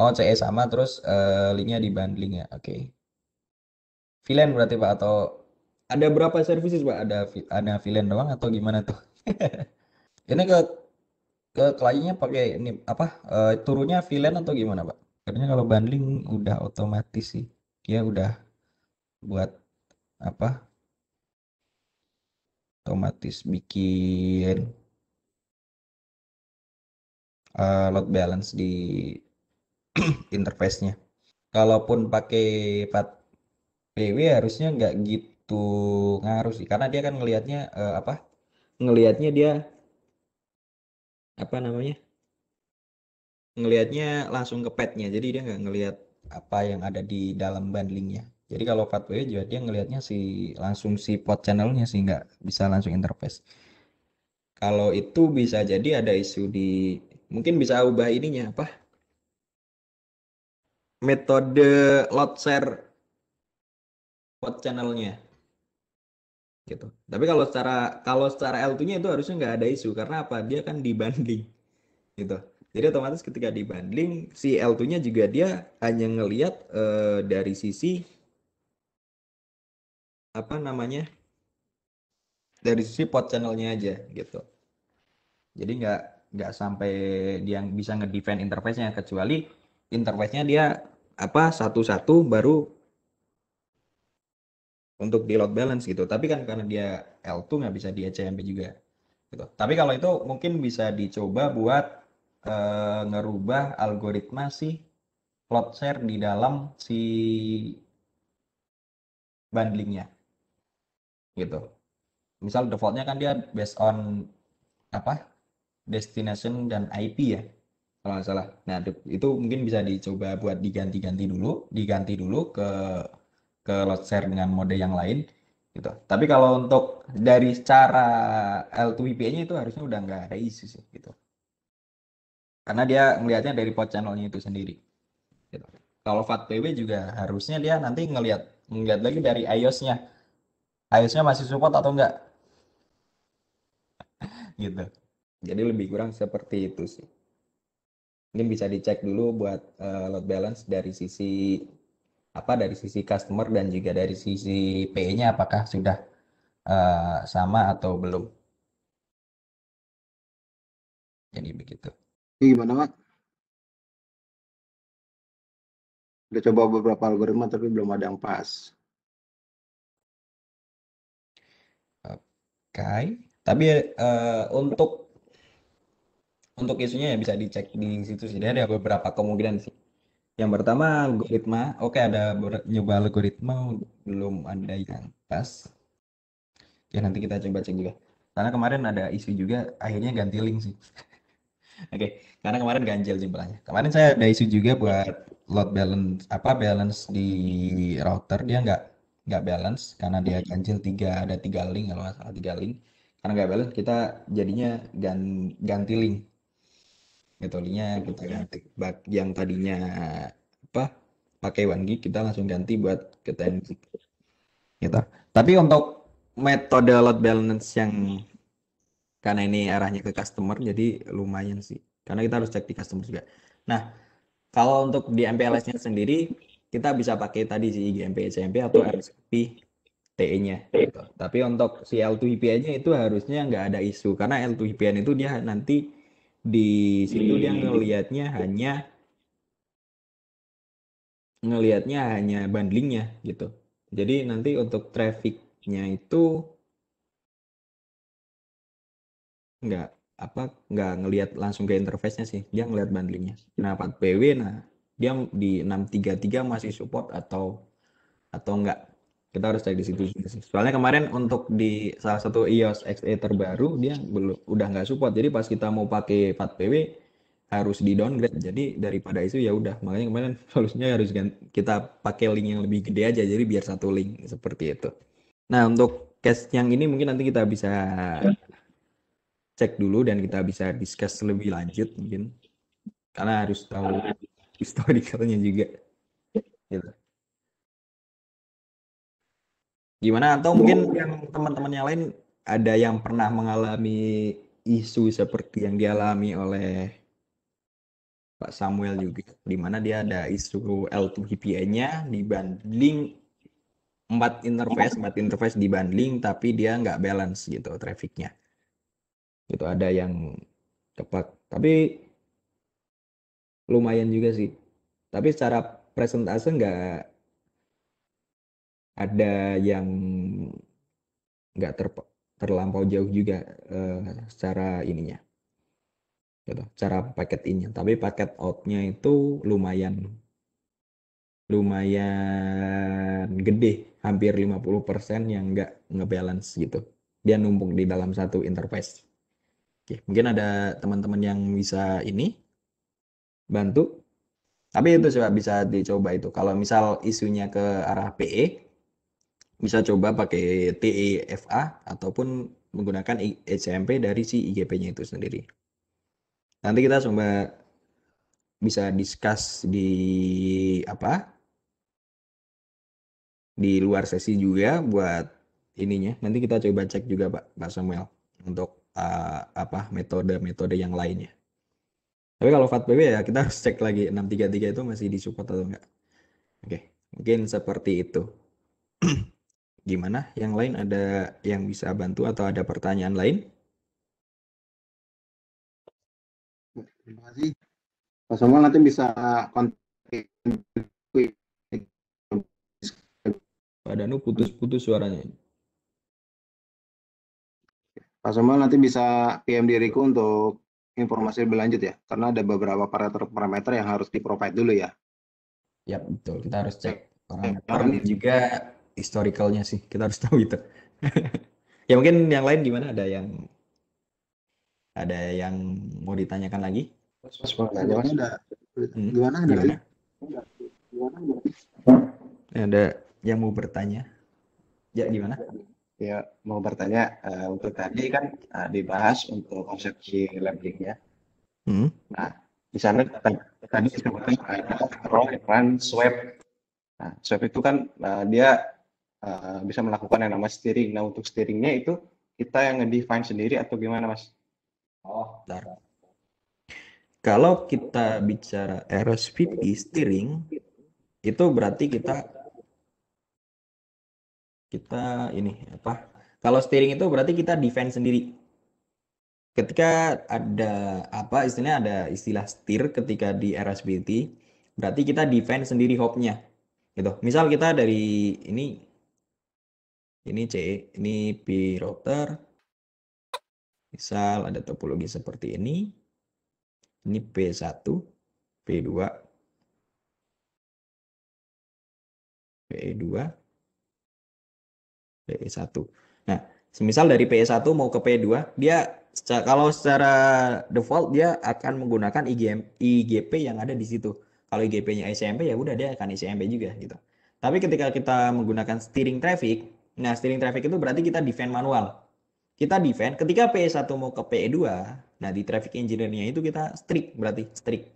Oh, CE sama terus uh, linknya dibanding ya. Oke. Okay. VLAN berarti Pak atau ada berapa services Pak? Ada ada VLAN doang atau gimana tuh? (laughs) ini ke ke kliennya pakai ini apa? Uh, turunnya VLAN atau gimana Pak? Karena kalau bundling udah otomatis sih. Dia udah buat apa? Otomatis bikin uh, load balance di (clears throat) interface-nya. Kalaupun pakai 4 PW harusnya nggak gitu ngaruh sih karena dia kan ngelihatnya uh, apa? Ngelihatnya dia apa namanya? ngelihatnya langsung ke petnya jadi dia nggak ngelihat apa yang ada di dalam bundlingnya jadi kalau Fatway juga dia ngelihatnya si langsung si pot channelnya sih nggak bisa langsung interface kalau itu bisa jadi ada isu di mungkin bisa ubah ininya apa metode load share pot channelnya. Gitu. Tapi kalau secara kalau secara L2-nya itu harusnya nggak ada isu karena apa? Dia kan dibanding. Gitu. Jadi otomatis ketika dibanding si L2-nya juga dia hanya ngelihat eh, dari sisi apa namanya? Dari sisi pot channelnya aja gitu. Jadi nggak nggak sampai dia bisa ngedefend interface-nya kecuali interface-nya dia apa satu-satu baru untuk di load balance gitu. Tapi kan karena dia L2 nggak bisa di ECMP juga. Gitu. Tapi kalau itu mungkin bisa dicoba buat e, ngerubah algoritma si load share di dalam si bundlingnya. Gitu. Misal defaultnya kan dia based on apa destination dan IP ya kalau nggak salah. Nah itu mungkin bisa dicoba buat diganti-ganti dulu, diganti dulu ke ke load share dengan mode yang lain gitu. Tapi kalau untuk dari cara L2VPN-nya itu harusnya udah nggak ada isu sih gitu. Karena dia melihatnya dari port channelnya itu sendiri. Gitu. Kalau FATPW juga harusnya dia nanti ngelihat ngelihat lagi dari iOS-nya. iOS-nya masih support atau enggak? (laughs) gitu. Jadi lebih kurang seperti itu sih mungkin bisa dicek dulu buat uh, load balance dari sisi apa dari sisi customer dan juga dari sisi PE-nya apakah sudah uh, sama atau belum. Jadi begitu. Ini gimana, Pak? Udah coba beberapa algoritma tapi belum ada yang pas. Oke. Okay. Tapi uh, untuk untuk isunya ya bisa dicek di situ sih. Dia ada beberapa kemungkinan sih. Yang pertama algoritma. Oke, ada nyoba algoritma belum ada yang pas. Ya nanti kita coba cek juga. Karena kemarin ada isu juga akhirnya ganti link sih. (laughs) Oke, okay. karena kemarin ganjil jempolnya. Kemarin saya ada isu juga buat load balance apa balance di router dia nggak nggak balance karena dia ganjil tiga ada tiga link kalau salah tiga link karena nggak balance kita jadinya ganti link metodenya kita ganti bak yang tadinya apa pakai wangi kita langsung ganti buat ke 10 gig gitu. Tapi untuk metode load balance yang karena ini arahnya ke customer jadi lumayan sih. Karena kita harus cek di customer juga. Nah kalau untuk di MPLS nya sendiri kita bisa pakai tadi si IGMP SMP atau iya. RSP TE nya gitu. tapi untuk si L2VPN-nya itu harusnya nggak ada isu karena L2VPN itu dia nanti di situ dia ngelihatnya hanya ngelihatnya hanya bundlingnya gitu. Jadi nanti untuk trafficnya itu nggak apa nggak ngelihat langsung ke interface-nya sih, dia ngelihat bundlingnya. Nah, 4PW nah dia di 633 masih support atau atau enggak kita harus cek di situ soalnya kemarin untuk di salah satu iOS XE terbaru dia belum udah nggak support. Jadi pas kita mau pakai 4PW harus di downgrade. Jadi daripada itu ya udah. Makanya kemarin (laughs) solusinya harus kita pakai link yang lebih gede aja. Jadi biar satu link seperti itu. Nah untuk case yang ini mungkin nanti kita bisa cek dulu dan kita bisa discuss lebih lanjut mungkin. Karena harus tahu (laughs) historicalnya juga. Gitu. Gimana atau mungkin yang teman-teman yang lain ada yang pernah mengalami isu seperti yang dialami oleh Pak Samuel juga, di mana dia ada isu L2 VPN-nya dibanding empat interface, empat interface dibanding tapi dia nggak balance gitu trafficnya. Itu ada yang tepat, tapi lumayan juga sih. Tapi secara presentase nggak ada yang nggak ter, terlampau jauh juga uh, secara ininya. Gitu cara paket innya tapi paket outnya itu lumayan lumayan gede. Hampir 50% yang nggak ngebalance gitu. Dia numpuk di dalam satu interface. Oke, mungkin ada teman-teman yang bisa ini bantu. Tapi itu coba bisa dicoba itu. Kalau misal isunya ke arah PE bisa coba pakai TEFA ataupun menggunakan HMP dari si IGP-nya itu sendiri. Nanti kita coba bisa discuss di apa? Di luar sesi juga buat ininya. Nanti kita coba cek juga Pak Pak Samuel untuk uh, apa metode-metode yang lainnya. Tapi kalau FATPB ya kita harus cek lagi 633 itu masih disupport atau enggak. Oke, mungkin seperti itu. (clears throat) Gimana? Yang lain ada yang bisa bantu atau ada pertanyaan lain? Terima kasih. Pak Samuel nanti bisa kontak Pak Danu putus-putus suaranya. Pak Samuel nanti bisa PM diriku untuk informasi lebih lanjut ya, karena ada beberapa parameter-parameter yang harus di-provide dulu ya. Ya betul, kita harus cek parameter juga historicalnya sih, kita harus (laughs) tahu itu. ya mungkin yang lain gimana? Ada yang ada yang mau ditanyakan lagi? Mas, ada? Hmm? Gimana ada? Gimana? Ada yang mau bertanya? Ya gimana? Ya mau bertanya uh, untuk tadi kan uh, dibahas untuk konsepsi labeling ya. Hmm. Nah di sana tadi disebutkan ada run swab. Nah swab itu kan uh, dia uh, bisa melakukan yang namanya steering. Nah untuk steeringnya itu kita yang ngedefine sendiri atau gimana mas? Oh, bentar. Kalau kita bicara RSVP steering, itu berarti kita kita ini apa kalau steering itu berarti kita defend sendiri ketika ada apa istilahnya ada istilah steer ketika di RSBT berarti kita defend sendiri hopnya gitu misal kita dari ini ini C ini P router misal ada topologi seperti ini ini P1 P2 P2 PE1. Nah, semisal dari PE1 mau ke PE2, dia kalau secara default dia akan menggunakan IGM, IGP yang ada di situ. Kalau IGP-nya ICMP ya udah dia akan ICMP juga gitu. Tapi ketika kita menggunakan steering traffic, nah steering traffic itu berarti kita defend manual. Kita defend ketika PE1 mau ke PE2, nah di traffic engineer-nya itu kita strict berarti strict.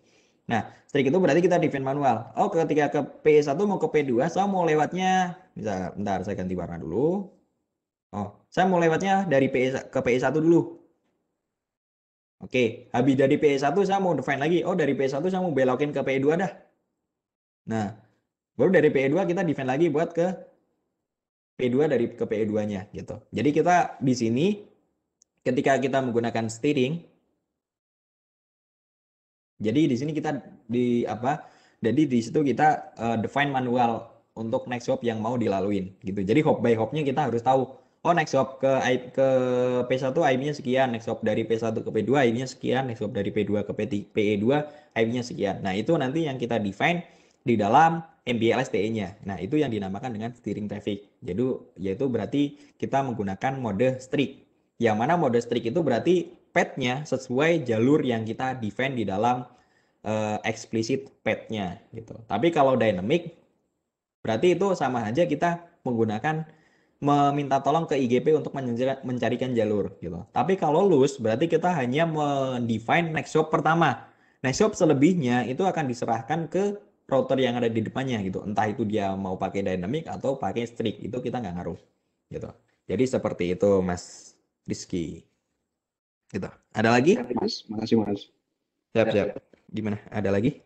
Nah, strict itu berarti kita defend manual. Oh, ketika ke PE1 mau ke P2, saya mau lewatnya bisa bentar saya ganti warna dulu. Oh, saya mau lewatnya dari PE ke PE1 dulu. Oke, habis dari PE1 saya mau define lagi. Oh, dari PE1 saya mau belokin ke PE2 dah. Nah, baru dari PE2 kita define lagi buat ke P2 dari ke PE2-nya gitu. Jadi kita di sini ketika kita menggunakan steering jadi di sini kita di apa? Jadi di situ kita uh, define manual untuk next hop yang mau dilaluin gitu. Jadi hop by hopnya kita harus tahu. Oh next hop ke ke P1 IP-nya sekian, next hop dari P1 ke P2 IP-nya sekian, next hop dari P2 ke PE2 IP-nya sekian. Nah, itu nanti yang kita define di dalam MPLS-TE-nya. Nah, itu yang dinamakan dengan steering traffic. Jadi yaitu berarti kita menggunakan mode strict. Yang mana mode strict itu berarti path-nya sesuai jalur yang kita define di dalam uh, explicit path-nya gitu. Tapi kalau dynamic Berarti itu sama aja kita menggunakan meminta tolong ke IGP untuk mencarikan jalur gitu. Tapi kalau loose berarti kita hanya mendefine next hop pertama. Next hop selebihnya itu akan diserahkan ke router yang ada di depannya gitu. Entah itu dia mau pakai dynamic atau pakai strict itu kita nggak ngaruh gitu. Jadi seperti itu Mas Rizky. Gitu. Ada lagi? Mas, makasih Mas. Siap, siap. Gimana? Ada lagi?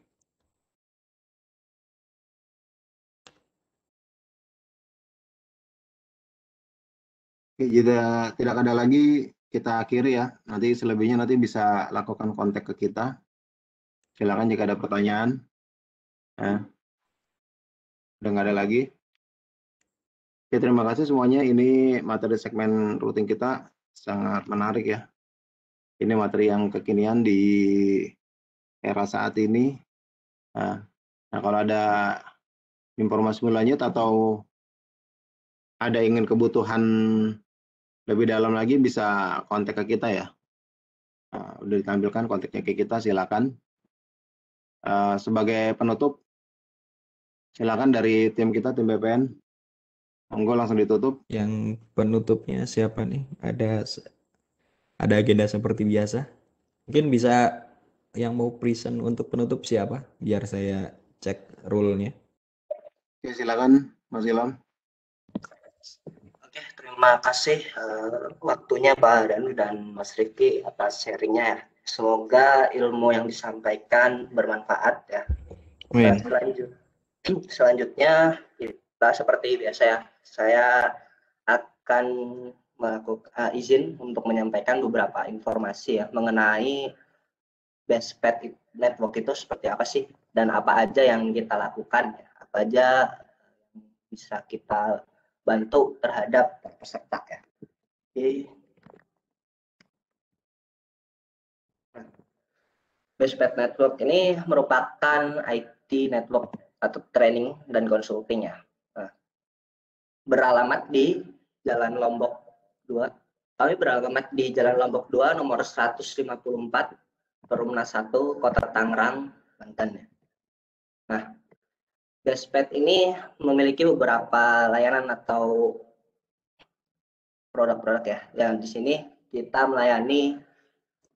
Oke, jika tidak ada lagi, kita akhiri ya. Nanti selebihnya nanti bisa lakukan kontak ke kita. Silakan jika ada pertanyaan. Ya. Udah nggak ada lagi. Oke, terima kasih semuanya. Ini materi segmen routing kita sangat menarik ya. Ini materi yang kekinian di era saat ini. Nah, nah kalau ada informasi lanjut atau ada ingin kebutuhan lebih dalam lagi bisa kontak ke kita ya. Uh, udah ditampilkan kontaknya ke kita, silakan. Uh, sebagai penutup, silakan dari tim kita, tim BPN. Monggo langsung ditutup. Yang penutupnya siapa nih? Ada ada agenda seperti biasa. Mungkin bisa yang mau present untuk penutup siapa? Biar saya cek rule-nya. Oke, silakan Mas Ilham. Oke, terima kasih uh, waktunya Pak Danu dan Mas Rifki atas sharingnya ya. Semoga ilmu yang disampaikan bermanfaat ya. Dan selanjut, selanjutnya kita seperti biasa ya, saya akan melakukan uh, izin untuk menyampaikan beberapa informasi ya mengenai best pet network itu seperti apa sih dan apa aja yang kita lakukan ya. apa aja bisa kita bantu terhadap peserta ya. Oke. Best Pet Network ini merupakan IT network atau training dan consulting ya. Nah, beralamat di Jalan Lombok 2. Kami beralamat di Jalan Lombok 2 nomor 154 Perumnas 1 Kota Tangerang, Banten. Nah, Bestpet ini memiliki beberapa layanan atau produk-produk ya. Yang di sini kita melayani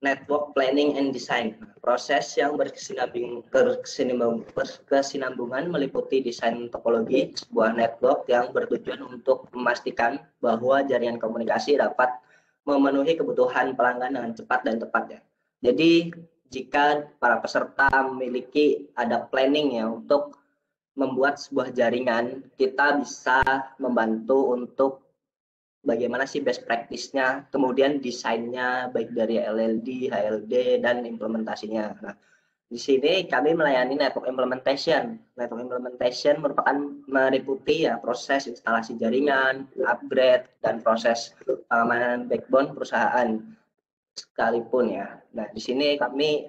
network planning and design. Proses yang berkesinambungan meliputi desain topologi sebuah network yang bertujuan untuk memastikan bahwa jaringan komunikasi dapat memenuhi kebutuhan pelanggan dengan cepat dan tepat ya. Jadi jika para peserta memiliki ada planning ya untuk membuat sebuah jaringan, kita bisa membantu untuk bagaimana sih best practice-nya, kemudian desainnya baik dari LLD, HLD, dan implementasinya. Nah, di sini kami melayani network implementation. Network implementation merupakan meliputi ya proses instalasi jaringan, upgrade, dan proses pengamanan backbone perusahaan sekalipun ya. Nah, di sini kami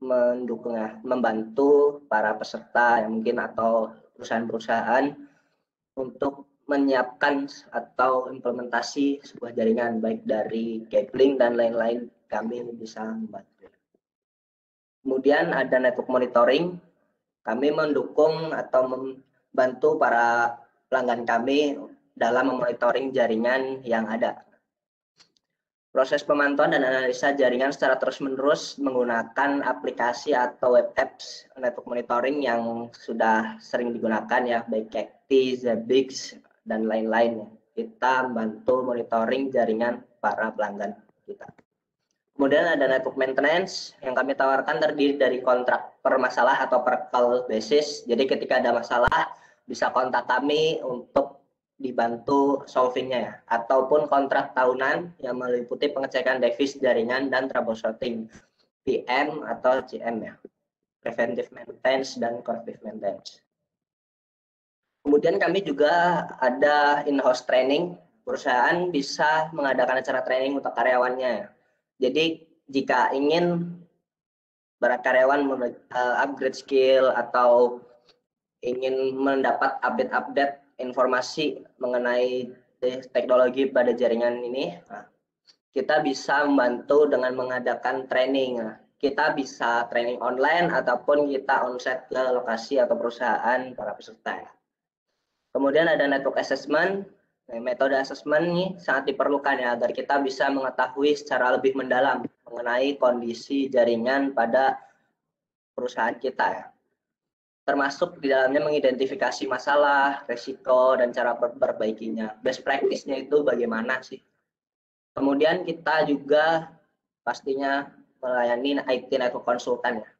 mendukung ya, membantu para peserta yang mungkin atau perusahaan-perusahaan untuk menyiapkan atau implementasi sebuah jaringan baik dari cabling dan lain-lain kami bisa membantu. Kemudian ada network monitoring. Kami mendukung atau membantu para pelanggan kami dalam memonitoring jaringan yang ada. Proses pemantauan dan analisa jaringan secara terus-menerus menggunakan aplikasi atau web apps network monitoring yang sudah sering digunakan ya, baik Cacti, Zabbix, dan lain-lain. Kita membantu monitoring jaringan para pelanggan kita. Kemudian ada network maintenance yang kami tawarkan terdiri dari kontrak per masalah atau per call basis. Jadi ketika ada masalah bisa kontak kami untuk dibantu solvingnya ya, ataupun kontrak tahunan yang meliputi pengecekan device jaringan dan troubleshooting PM atau CM ya, preventive maintenance dan corrective maintenance. Kemudian kami juga ada in-house training, perusahaan bisa mengadakan acara training untuk karyawannya. Jadi jika ingin para karyawan eh, upgrade skill atau ingin mendapat update-update informasi mengenai teknologi pada jaringan ini, nah, kita bisa membantu dengan mengadakan training. Nah, kita bisa training online ataupun kita onset ke lokasi atau perusahaan para peserta. Kemudian ada network assessment. Nah, metode assessment ini sangat diperlukan ya agar kita bisa mengetahui secara lebih mendalam mengenai kondisi jaringan pada perusahaan kita ya termasuk di dalamnya mengidentifikasi masalah, resiko, dan cara perbaikinya. Best practice-nya itu bagaimana sih? Kemudian kita juga pastinya melayani IT network konsultan ya.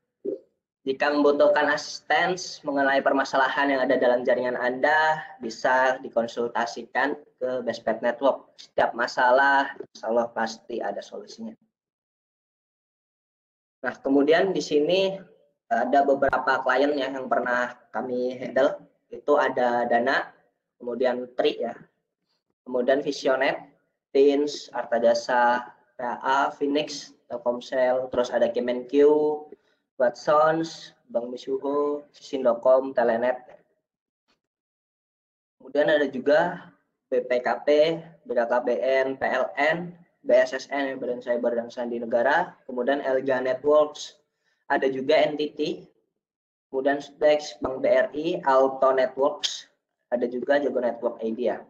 Jika membutuhkan asisten mengenai permasalahan yang ada dalam jaringan Anda, bisa dikonsultasikan ke Best Pet Network. Setiap masalah, insya Allah pasti ada solusinya. Nah, kemudian di sini ada beberapa klien ya yang pernah kami handle itu ada Dana, kemudian Tri ya, kemudian Visionet, Teens, Artajasa, PA, Phoenix, Telkomsel, terus ada Kemenq, Watsons, Bank Misuho, Sindocom, Telenet. Kemudian ada juga BPKP, BKKBN, PLN, BSSN, Badan Cyber dan Sandi Negara, kemudian Elga Networks, ada juga NTT, kemudian Spex, Bank BRI, Auto Networks, ada juga Jago Network Idea.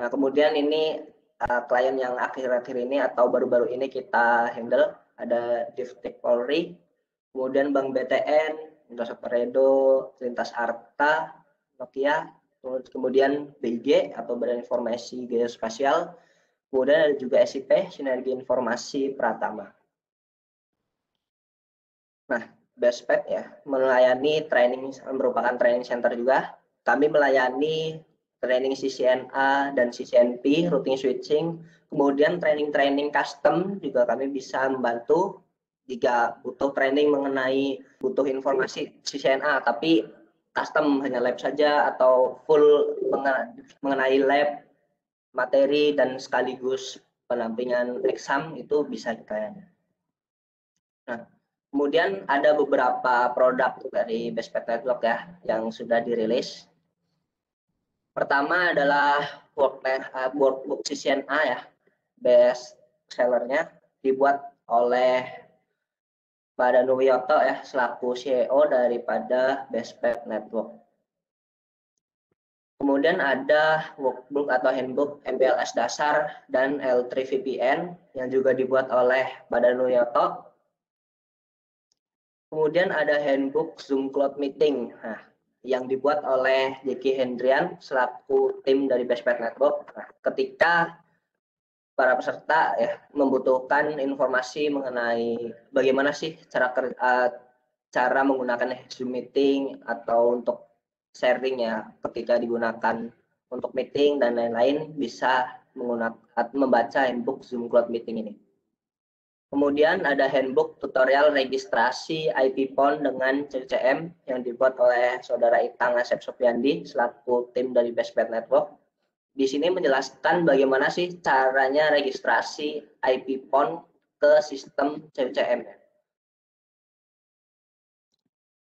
Nah, kemudian ini uh, klien yang akhir-akhir ini atau baru-baru ini kita handle ada Divtek Polri, kemudian Bank BTN, Indosat Peredo, Lintas Arta, Nokia, kemudian BIG atau Badan Informasi Geospasial, kemudian ada juga SIP, Sinergi Informasi Pratama. Nah, Bestpad ya, melayani training, merupakan training center juga. Kami melayani training CCNA dan CCNP, routing switching, kemudian training-training custom juga kami bisa membantu jika butuh training mengenai butuh informasi CCNA tapi custom hanya lab saja atau full mengenai lab materi dan sekaligus penampingan exam itu bisa kita Nah, kemudian ada beberapa produk dari Best Network ya yang sudah dirilis. Pertama adalah uh, workbook CCNA ya, best sellernya dibuat oleh Pak Danu Wiyoto ya selaku CEO daripada Bestpack Network. Kemudian ada workbook atau handbook MPLS dasar dan L3 VPN yang juga dibuat oleh Badan Wiyoto. Kemudian ada handbook Zoom Cloud Meeting. Nah, yang dibuat oleh Jeki Hendrian selaku tim dari Bestpad Network. Nah, ketika para peserta ya membutuhkan informasi mengenai bagaimana sih cara uh, cara menggunakan Zoom meeting atau untuk sharing ya ketika digunakan untuk meeting dan lain-lain bisa menggunakan membaca handbook Zoom Cloud Meeting ini. Kemudian ada handbook tutorial registrasi IP PON dengan CCM yang dibuat oleh saudara Itang Asep Sofiandi selaku tim dari Bestpad Network. Di sini menjelaskan bagaimana sih caranya registrasi IP PON ke sistem CCM.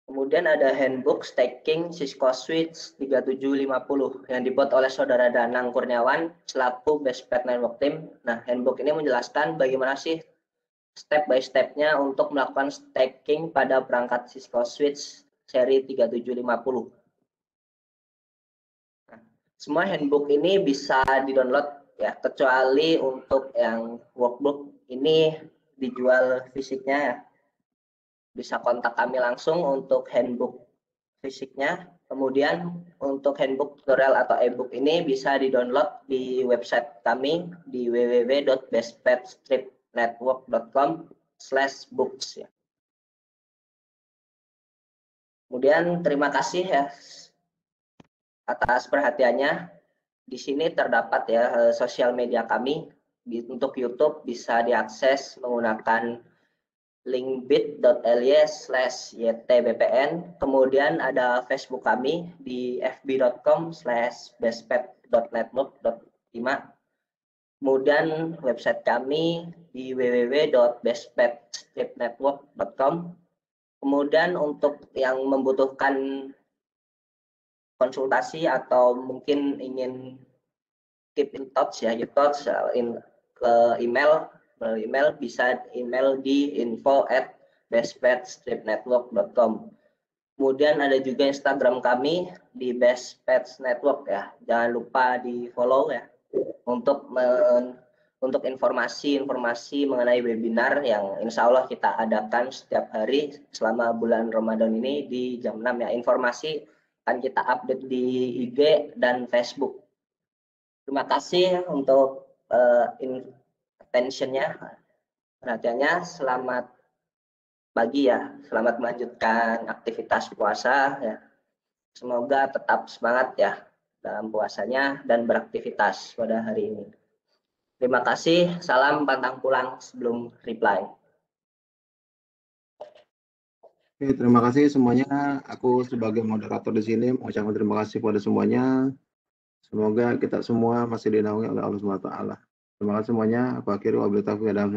Kemudian ada handbook staking Cisco Switch 3750 yang dibuat oleh saudara Danang Kurniawan selaku Bestpad Network Team. Nah, handbook ini menjelaskan bagaimana sih step by stepnya untuk melakukan staking pada perangkat Cisco Switch seri 3750. Semua handbook ini bisa di-download ya, kecuali untuk yang workbook ini dijual fisiknya ya. Bisa kontak kami langsung untuk handbook fisiknya. Kemudian untuk handbook tutorial atau ebook ini bisa di-download di website kami di www.bestpadstrip network.com slash books ya. Kemudian terima kasih ya atas perhatiannya. Di sini terdapat ya eh, sosial media kami. Untuk YouTube bisa diakses menggunakan link bit.ly slash ytbpn. Kemudian ada Facebook kami di fb.com slash bestpet.network.5 Kemudian website kami di www.bestpetstripnetwork.com. Kemudian untuk yang membutuhkan konsultasi atau mungkin ingin keep in touch ya, you touch in ke email, melalui email bisa email di info at bestpetstripnetwork.com. Kemudian ada juga Instagram kami di Best Pets Network ya. Jangan lupa di follow ya untuk men, untuk informasi-informasi mengenai webinar yang insya Allah kita adakan setiap hari selama bulan Ramadan ini di jam 6 ya. Informasi akan kita update di IG dan Facebook. Terima kasih untuk uh, attention-nya, perhatiannya. Selamat pagi ya, selamat melanjutkan aktivitas puasa ya. Semoga tetap semangat ya dalam puasanya dan beraktivitas pada hari ini. Terima kasih. Salam pantang pulang sebelum reply. Oke, terima kasih semuanya. Aku sebagai moderator di sini mengucapkan terima kasih kepada semuanya. Semoga kita semua masih dinaungi oleh Allah SWT. Terima kasih semuanya. Aku akhiri wabillahi taufiq dan